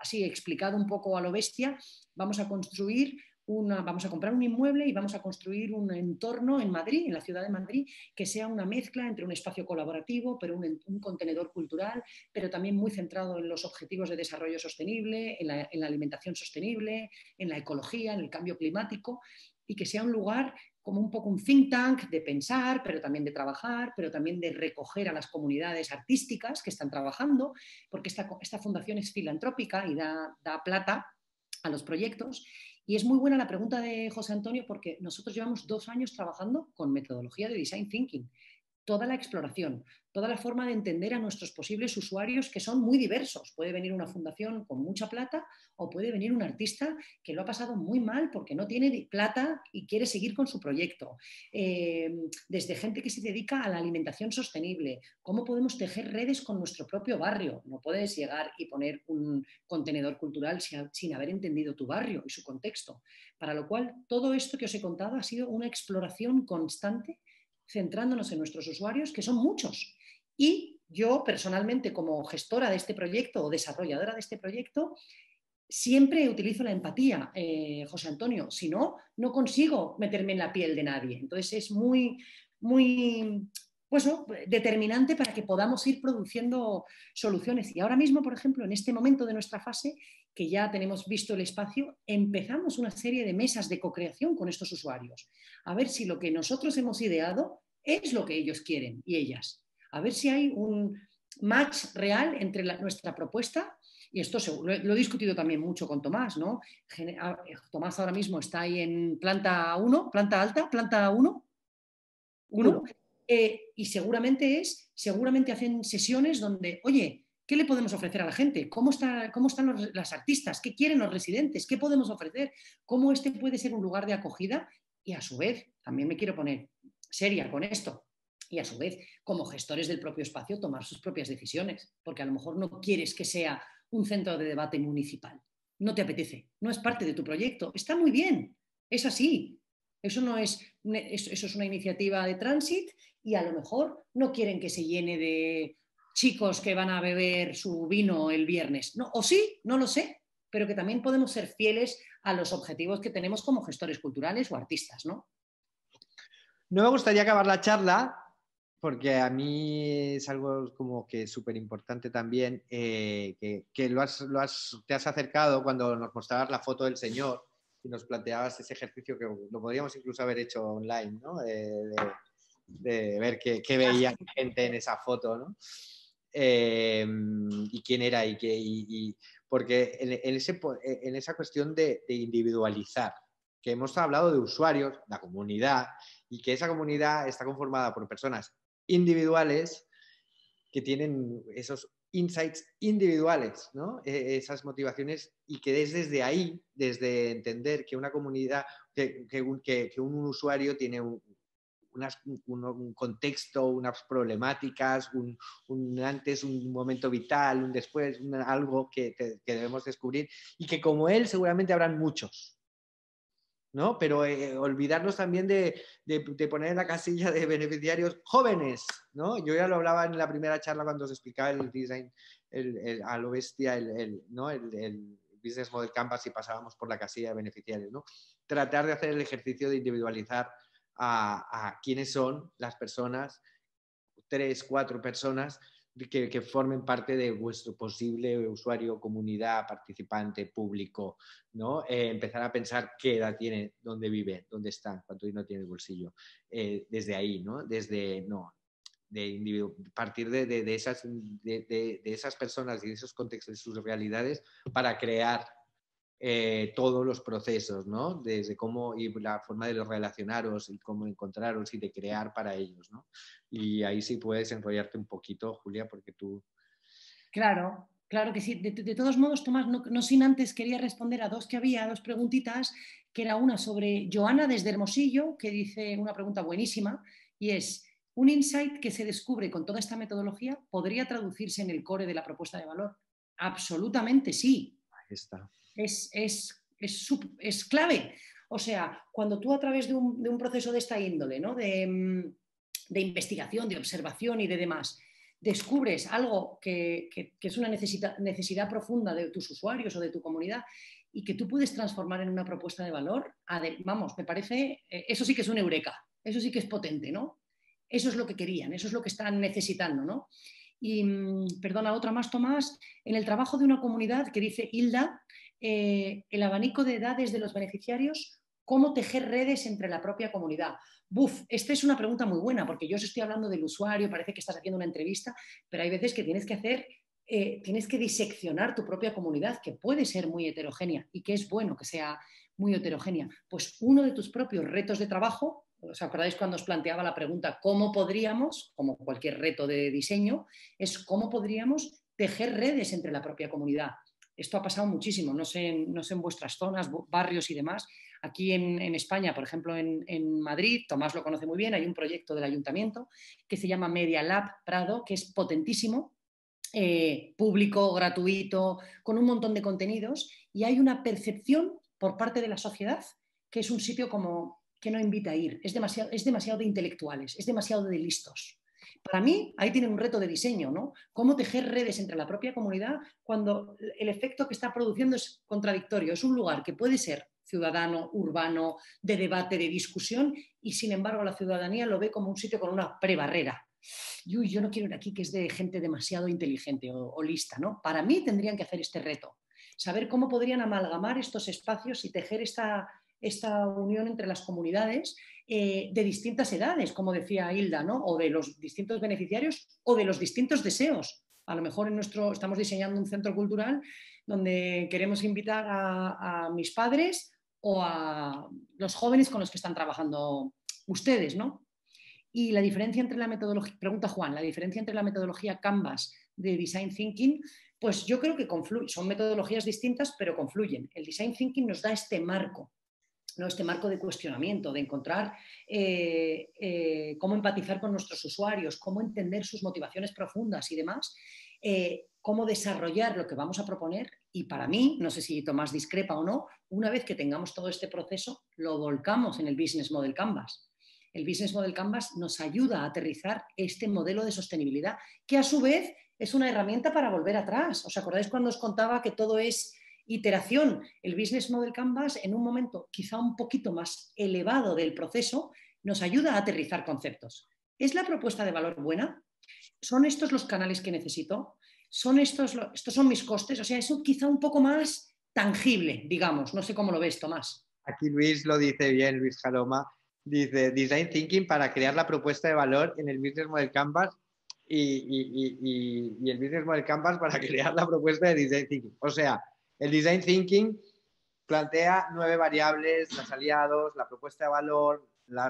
así explicado un poco a lo bestia, vamos a construir vamos a comprar un inmueble y vamos a construir un entorno en Madrid, en la ciudad de Madrid, que sea una mezcla entre un espacio colaborativo, pero un, contenedor cultural, pero también muy centrado en los objetivos de desarrollo sostenible, en la, alimentación sostenible, en la ecología, en el cambio climático, y que sea un lugar como un poco un think tank de pensar, pero también de trabajar, pero también de recoger a las comunidades artísticas que están trabajando, porque esta, esta fundación es filantrópica y da, da plata a los proyectos y es muy buena la pregunta de José Antonio porque nosotros llevamos dos años trabajando con metodología de design thinking toda la exploración, toda la forma de entender a nuestros posibles usuarios que son muy diversos. Puede venir una fundación con mucha plata o puede venir un artista que lo ha pasado muy mal porque no tiene plata y quiere seguir con su proyecto. Eh, desde gente que se dedica a la alimentación sostenible, cómo podemos tejer redes con nuestro propio barrio. No puedes llegar y poner un contenedor cultural sin haber entendido tu barrio y su contexto. Para lo cual, todo esto que os he contado ha sido una exploración constante centrándonos en nuestros usuarios, que son muchos. Y yo personalmente, como gestora de este proyecto o desarrolladora de este proyecto, siempre utilizo la empatía, eh, José Antonio. Si no, no consigo meterme en la piel de nadie. Entonces es muy, muy pues, determinante para que podamos ir produciendo soluciones. Y ahora mismo, por ejemplo, en este momento de nuestra fase, que ya tenemos visto el espacio, empezamos una serie de mesas de co-creación con estos usuarios. A ver si lo que nosotros hemos ideado es lo que ellos quieren y ellas. A ver si hay un match real entre nuestra propuesta y esto lo, he, discutido también mucho con Tomás, ¿no? Ah, Tomás ahora mismo está ahí en planta 1, planta alta, planta 1, 1, eh, y seguramente es, seguramente hacen sesiones donde, oye, ¿Qué le podemos ofrecer a la gente? ¿Cómo, está, cómo están las artistas? ¿Qué quieren los residentes? ¿Qué podemos ofrecer? ¿Cómo este puede ser un lugar de acogida? Y a su vez, también me quiero poner seria con esto. Y a su vez, como gestores del propio espacio, tomar sus propias decisiones. Porque a lo mejor no quieres que sea un centro de debate municipal. No te apetece. No es parte de tu proyecto. Está muy bien. Es así. Eso no es, eso es una iniciativa de tránsito y a lo mejor no quieren que se llene de chicos que van a beber su vino el viernes. No, o sí, no lo sé, pero que también podemos ser fieles a los objetivos que tenemos como gestores culturales o artistas, ¿no? No me gustaría acabar la charla porque a mí es algo como que súper importante también, eh, que, te has acercado cuando nos mostrabas la foto del Señor y nos planteabas ese ejercicio que lo podríamos incluso haber hecho online, ¿no? de, ver qué, qué veía gente en esa foto, ¿no? Em, y quién era y qué. porque en, ese, en, esa cuestión de, individualizar, que hemos hablado de usuarios, la comunidad, y que esa comunidad está conformada por personas individuales que tienen esos insights individuales, ¿no? E, esas motivaciones y que es desde ahí, desde entender que una comunidad, que, que, que un usuario tiene un, un, contexto, unas problemáticas, un, antes, un momento vital, un después, algo que, debemos descubrir y que como él seguramente habrán muchos. ¿no? Pero eh, olvidarnos también de, poner en la casilla de beneficiarios jóvenes, ¿no? Yo ya lo hablaba en la primera charla cuando se explicaba el design a lo bestia, el, ¿no? el, Business Model Canvas y pasábamos por la casilla de beneficiarios, ¿no? Tratar de hacer el ejercicio de individualizar a, quiénes son las personas, tres, cuatro personas que, formen parte de vuestro posible usuario, comunidad, participante, público, ¿no? Eh, empezar a pensar qué edad tiene, dónde vive, dónde está, cuánto dinero tiene el bolsillo. Eh, desde ahí, ¿no? Desde, no, de partir de, de, esas, de, esas personas y de esos contextos, de sus realidades, para crear eh, todos los procesos, ¿no? Desde cómo y la forma de los relacionaros y cómo encontraros y de crear para ellos, ¿no? Y ahí sí puedes enrollarte un poquito, Julia, porque tú... Claro, claro que sí. De, todos modos, Tomás, no, sin antes quería responder a dos que había, dos preguntitas, que era una sobre Joana desde Hermosillo, que dice una pregunta buenísima, y es, ¿un insight que se descubre con toda esta metodología podría traducirse en el core de la propuesta de valor? Absolutamente sí. Ahí está es, es, clave. O sea, cuando tú a través de un, proceso de esta índole, ¿no? Mm, de, investigación, de observación y de demás, descubres algo que, es una necesidad, necesidad, profunda de tus usuarios o de tu comunidad y que tú puedes transformar en una propuesta de valor, vamos, me parece, eh, eso sí que es un eureka, eso sí que es potente, ¿no? Eso es lo que querían, eso es lo que están necesitando, ¿no? Y, mm, perdona, otra más, Tomás, en el trabajo de una comunidad que dice Hilda, eh, el abanico de edades de los beneficiarios, cómo tejer redes entre la propia comunidad. Buf, esta es una pregunta muy buena, porque yo os estoy hablando del usuario, parece que estás haciendo una entrevista, pero hay veces que tienes que hacer, eh, tienes que diseccionar tu propia comunidad, que puede ser muy heterogénea y que es bueno que sea muy heterogénea. Pues uno de tus propios retos de trabajo ¿Os acordáis cuando os planteaba la pregunta cómo podríamos, como cualquier reto de diseño, es cómo podríamos tejer redes entre la propia comunidad? Esto ha pasado muchísimo, no sé, en vuestras zonas, barrios y demás. Aquí en, España, por ejemplo, en, Madrid, Tomás lo conoce muy bien, hay un proyecto del ayuntamiento que se llama Media Lab Prado, que es potentísimo, eh, público, gratuito, con un montón de contenidos, y hay una percepción por parte de la sociedad que es un sitio como que no invita a ir. Es demasiado, es demasiado de intelectuales, es demasiado de listos. Para mí, ahí tiene un reto de diseño, ¿no? Cómo tejer redes entre la propia comunidad cuando el efecto que está produciendo es contradictorio. Es un lugar que puede ser ciudadano, urbano, de debate, de discusión, y sin embargo la ciudadanía lo ve como un sitio con una prebarrera. Uy, yo no quiero ir aquí que es de gente demasiado inteligente o, o lista, ¿no? Para mí tendrían que hacer este reto, saber cómo podrían amalgamar estos espacios y tejer esta, esta unión entre las comunidades eh, de distintas edades, como decía Hilda, ¿no? o de los distintos beneficiarios o de los distintos deseos. A lo mejor en nuestro, estamos diseñando un centro cultural donde queremos invitar a, mis padres o a los jóvenes con los que están trabajando ustedes, ¿no? Y la diferencia entre la metodología, pregunta Juan, la diferencia entre la metodología Canvas de Design Thinking, pues yo creo que son metodologías distintas, pero confluyen. El Design Thinking nos da este marco este marco de cuestionamiento, de encontrar eh, eh, cómo empatizar con nuestros usuarios, cómo entender sus motivaciones profundas y demás, eh, cómo desarrollar lo que vamos a proponer. Y para mí, no sé si Tomás discrepa o no, una vez que tengamos todo este proceso, lo volcamos en el Business Model Canvas. El Business Model Canvas nos ayuda a aterrizar este modelo de sostenibilidad, que a su vez es una herramienta para volver atrás. ¿Os acordáis cuando os contaba que todo es iteración, el Business Model Canvas en un momento quizá un poquito más elevado del proceso nos ayuda a aterrizar conceptos. ¿Es la propuesta de valor buena? ¿Son estos los canales que necesito? ¿Son estos, estos son mis costes? O sea, eso quizá un poco más tangible, digamos. No sé cómo lo ves, Tomás. Aquí Luis lo dice bien, Luis Jaloma. Dice Design Thinking para crear la propuesta de valor en el Business Model Canvas y, y el Business Model Canvas para crear la propuesta de Design Thinking. O sea, el design thinking plantea nueve variables, los aliados, la propuesta de valor,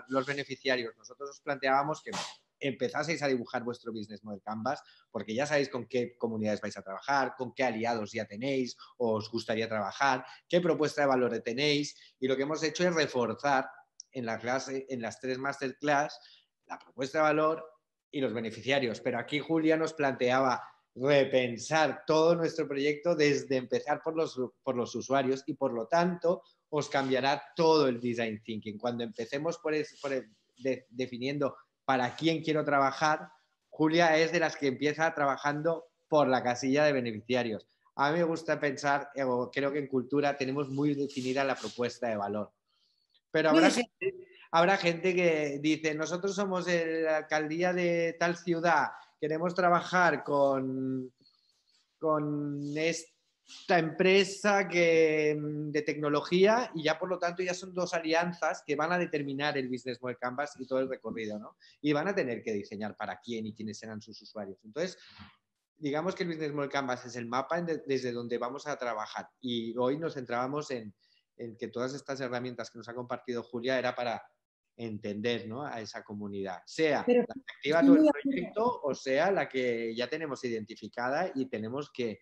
los beneficiarios. Nosotros os planteábamos que empezaseis a dibujar vuestro business model canvas, porque ya sabéis con qué comunidades vais a trabajar, con qué aliados ya tenéis o os gustaría trabajar, qué propuesta de valor tenéis. Y lo que hemos hecho es reforzar en la clase, en las tres masterclass, la propuesta de valor y los beneficiarios. Pero aquí Julia nos planteaba repensar todo nuestro proyecto desde empezar por los, por los usuarios y por lo tanto os cambiará todo el design thinking. Cuando empecemos por, definiendo para quién quiero trabajar, Julia es de las que empieza trabajando por la casilla de beneficiarios. A mí me gusta pensar, creo que en cultura tenemos muy definida la propuesta de valor. Pero habrá, gente, habrá gente que dice, nosotros somos la alcaldía de tal ciudad queremos trabajar con, con esta empresa que, de tecnología y ya por lo tanto ya son dos alianzas que van a determinar el Business Model Canvas y todo el recorrido, ¿no? Y van a tener que diseñar para quién y quiénes serán sus usuarios. Entonces, digamos que el Business Model Canvas es el mapa desde donde vamos a trabajar y hoy nos centrábamos en, en que todas estas herramientas que nos ha compartido Julia era para entender ¿no? a esa comunidad, sea la que activa todo el proyecto o sea la que ya tenemos identificada y tenemos que,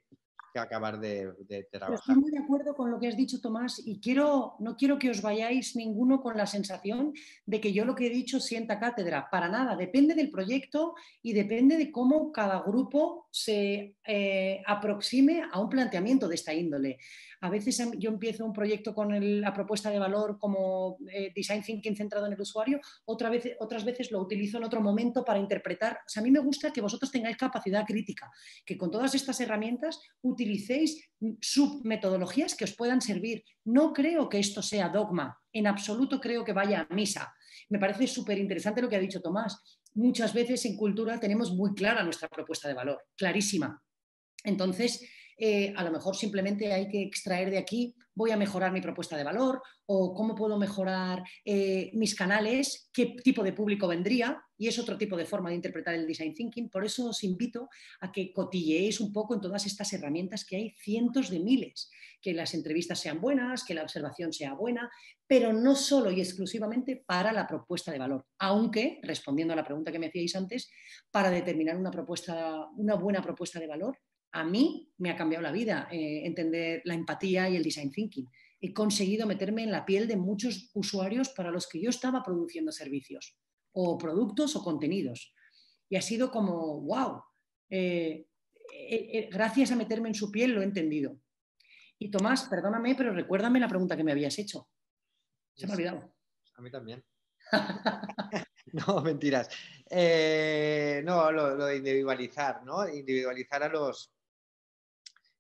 que acabar de, trabajar. Estoy muy de acuerdo con lo que has dicho, Tomás, y quiero, no quiero que os vayáis ninguno con la sensación de que yo lo que he dicho sienta cátedra. Para nada, depende del proyecto y depende de cómo cada grupo se eh, aproxime a un planteamiento de esta índole. A veces em, yo empiezo un proyecto con la propuesta de valor como eh, design thinking centrado en el usuario, otra vez, otras veces lo utilizo en otro momento para interpretar. O sea, a mí me gusta que vosotros tengáis capacidad crítica, que con todas estas herramientas utilicéis submetodologías que os puedan servir. No creo que esto sea dogma, en absoluto creo que vaya a misa. Me parece súper interesante lo que ha dicho Tomás. Muchas veces en cultura tenemos muy clara nuestra propuesta de valor, clarísima. Entonces, eh, a lo mejor simplemente hay que extraer de aquí, voy a mejorar mi propuesta de valor o cómo puedo mejorar eh, mis canales, qué tipo de público vendría, y es otro tipo de forma de interpretar el design thinking. Por eso os invito a que cotilleéis un poco en todas estas herramientas que hay cientos de miles, que las entrevistas sean buenas, que la observación sea buena, pero no solo y exclusivamente para la propuesta de valor, aunque, respondiendo a la pregunta que me hacíais antes, para determinar una, propuesta, una buena propuesta de valor a mí me ha cambiado la vida eh, entender la empatía y el design thinking. He conseguido meterme en la piel de muchos usuarios para los que yo estaba produciendo servicios o productos o contenidos. Y ha sido como, wow, eh, eh, gracias a meterme en su piel lo he entendido. Y Tomás, perdóname, pero recuérdame la pregunta que me habías hecho. Se me ha olvidado. A mí también. no, mentiras. no, lo, lo, de individualizar, ¿no? Individualizar a los,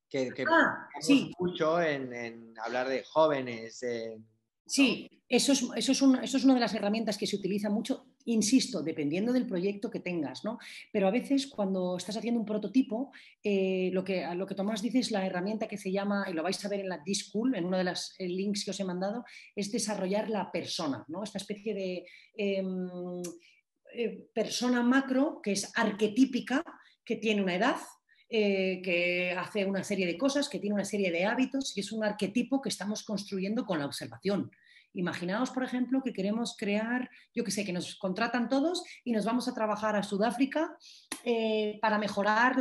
que, ah, sí. mucho en, hablar de jóvenes. sí, eso es, eso, es eso es una de las herramientas que se utiliza mucho, insisto, dependiendo del proyecto que tengas, ¿no? Pero a veces cuando estás haciendo un prototipo, eh, lo, que, lo que Tomás dice es la herramienta que se llama, y lo vais a ver en la D-School, en uno de los eh, links que os he mandado, es desarrollar la persona, ¿no? Esta especie de em, eh, persona macro que es arquetípica, que tiene una edad, eh, que hace una serie de cosas, que tiene una serie de hábitos y es un arquetipo que estamos construyendo con la observación. Imaginaos, por ejemplo, que queremos crear, yo que sé, que nos contratan todos y nos vamos a trabajar a Sudáfrica eh, para mejorar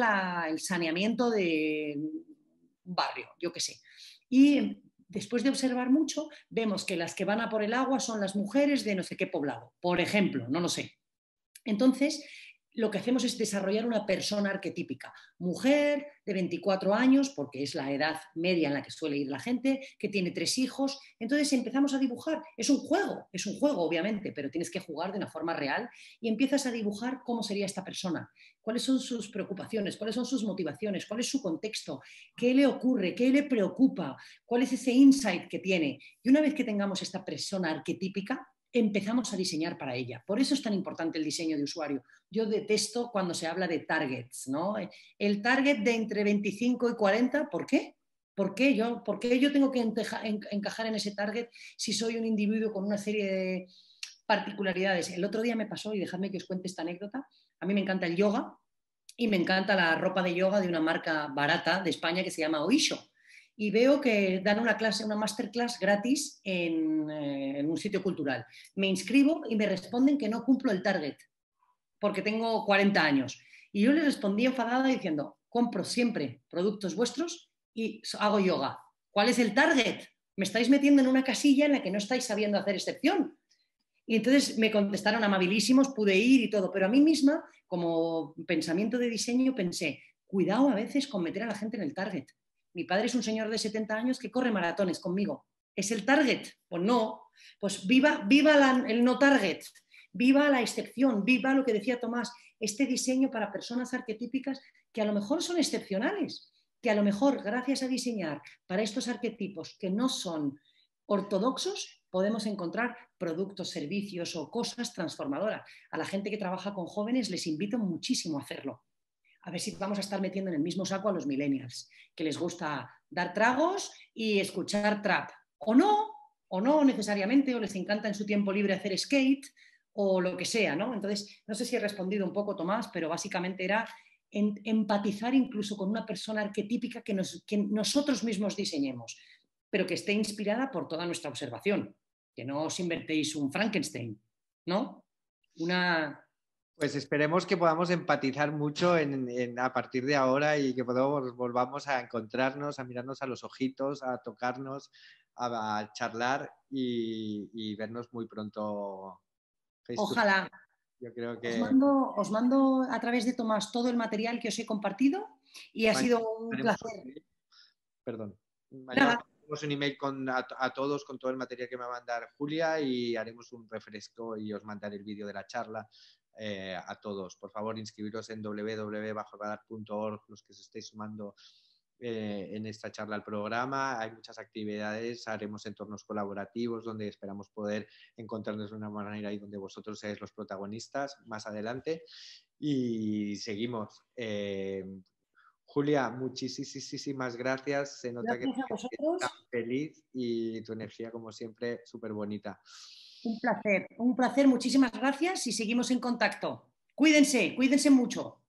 el saneamiento de un barrio, yo que sé. Y después de observar mucho, vemos que las que van a por el agua son las mujeres de no sé qué poblado, por ejemplo, no lo sé. Entonces, lo que hacemos es desarrollar una persona arquetípica, mujer de 24 años, porque es la edad media en la que suele ir la gente, que tiene tres hijos. Entonces empezamos a dibujar. Es un juego, es un juego, obviamente, pero tienes que jugar de una forma real y empiezas a dibujar cómo sería esta persona, cuáles son sus preocupaciones, cuáles son sus motivaciones, cuál es su contexto, qué le ocurre, qué le preocupa, cuál es ese insight que tiene. Y una vez que tengamos esta persona arquetípica, empezamos a diseñar para ella. Por eso es tan importante el diseño de usuario. Yo detesto cuando se habla de targets, ¿no? El target de entre 25 y 40, ¿por qué? ¿Por qué yo, por qué yo tengo que encajar en ese target si soy un individuo con una serie de particularidades? El otro día me pasó, y dejadme que os cuente esta anécdota, a mí me encanta el yoga y me encanta la ropa de yoga de una marca barata de España que se llama Oisho y veo que dan una clase, una masterclass gratis eh, en, un sitio cultural. Me inscribo y me responden que no cumplo el target porque tengo 40 años. Y yo les respondí enfadada diciendo, compro siempre productos vuestros y hago yoga. ¿Cuál es el target? Me estáis metiendo en una casilla en la que no estáis sabiendo hacer excepción. Y entonces me contestaron amabilísimos, pude ir y todo, pero a mí misma, como pensamiento de diseño, pensé, cuidado a veces con meter a la gente en el target. Mi padre es un señor de 70 años que corre maratones conmigo. ¿Es el target? Pues no. Pues viva, viva el no target, viva la excepción, viva lo que decía Tomás, este diseño para personas arquetípicas que a lo mejor son excepcionales, que a lo mejor gracias a diseñar para estos arquetipos que no son ortodoxos, podemos encontrar productos, servicios o cosas transformadoras. A la gente que trabaja con jóvenes les invito muchísimo a hacerlo a ver si vamos a estar metiendo en el mismo saco a los millennials, que les gusta dar tragos y escuchar trap. O no, o no necesariamente, o les encanta en su tiempo libre hacer skate o lo que sea, ¿no? Entonces, no sé si he respondido un poco, Tomás, pero básicamente era empatizar incluso con una persona arquetípica que, que nosotros mismos diseñemos, pero que esté inspirada por toda nuestra observación, que no os inventéis un Frankenstein, ¿no? Una, Pues esperemos que podamos empatizar mucho en, a partir de ahora y que podamos, volvamos a encontrarnos, a mirarnos a los ojitos, a tocarnos, a, charlar y, vernos muy pronto. Ojalá. Yo creo que... Os mando, a través de Tomás todo el material que os he compartido y ha sido un placer. Perdón. Haremos un email con, a, todos con todo el material que me va a mandar Julia y haremos un refresco y os mandaré el vídeo de la charla eh, a todos. Por favor, inscribiros en www.bajoradar.org los que se estéis sumando eh, en esta charla al programa. Hay muchas actividades, haremos entornos colaborativos donde esperamos poder encontrarnos de una manera y donde vosotros seáis los protagonistas más adelante. Y seguimos. Eh, Julia, muchísimas gracias. Se nota que estás feliz y tu energía, como siempre, súper bonita. Un placer, un placer, muchísimas gracias y seguimos en contacto. Cuídense, cuídense mucho.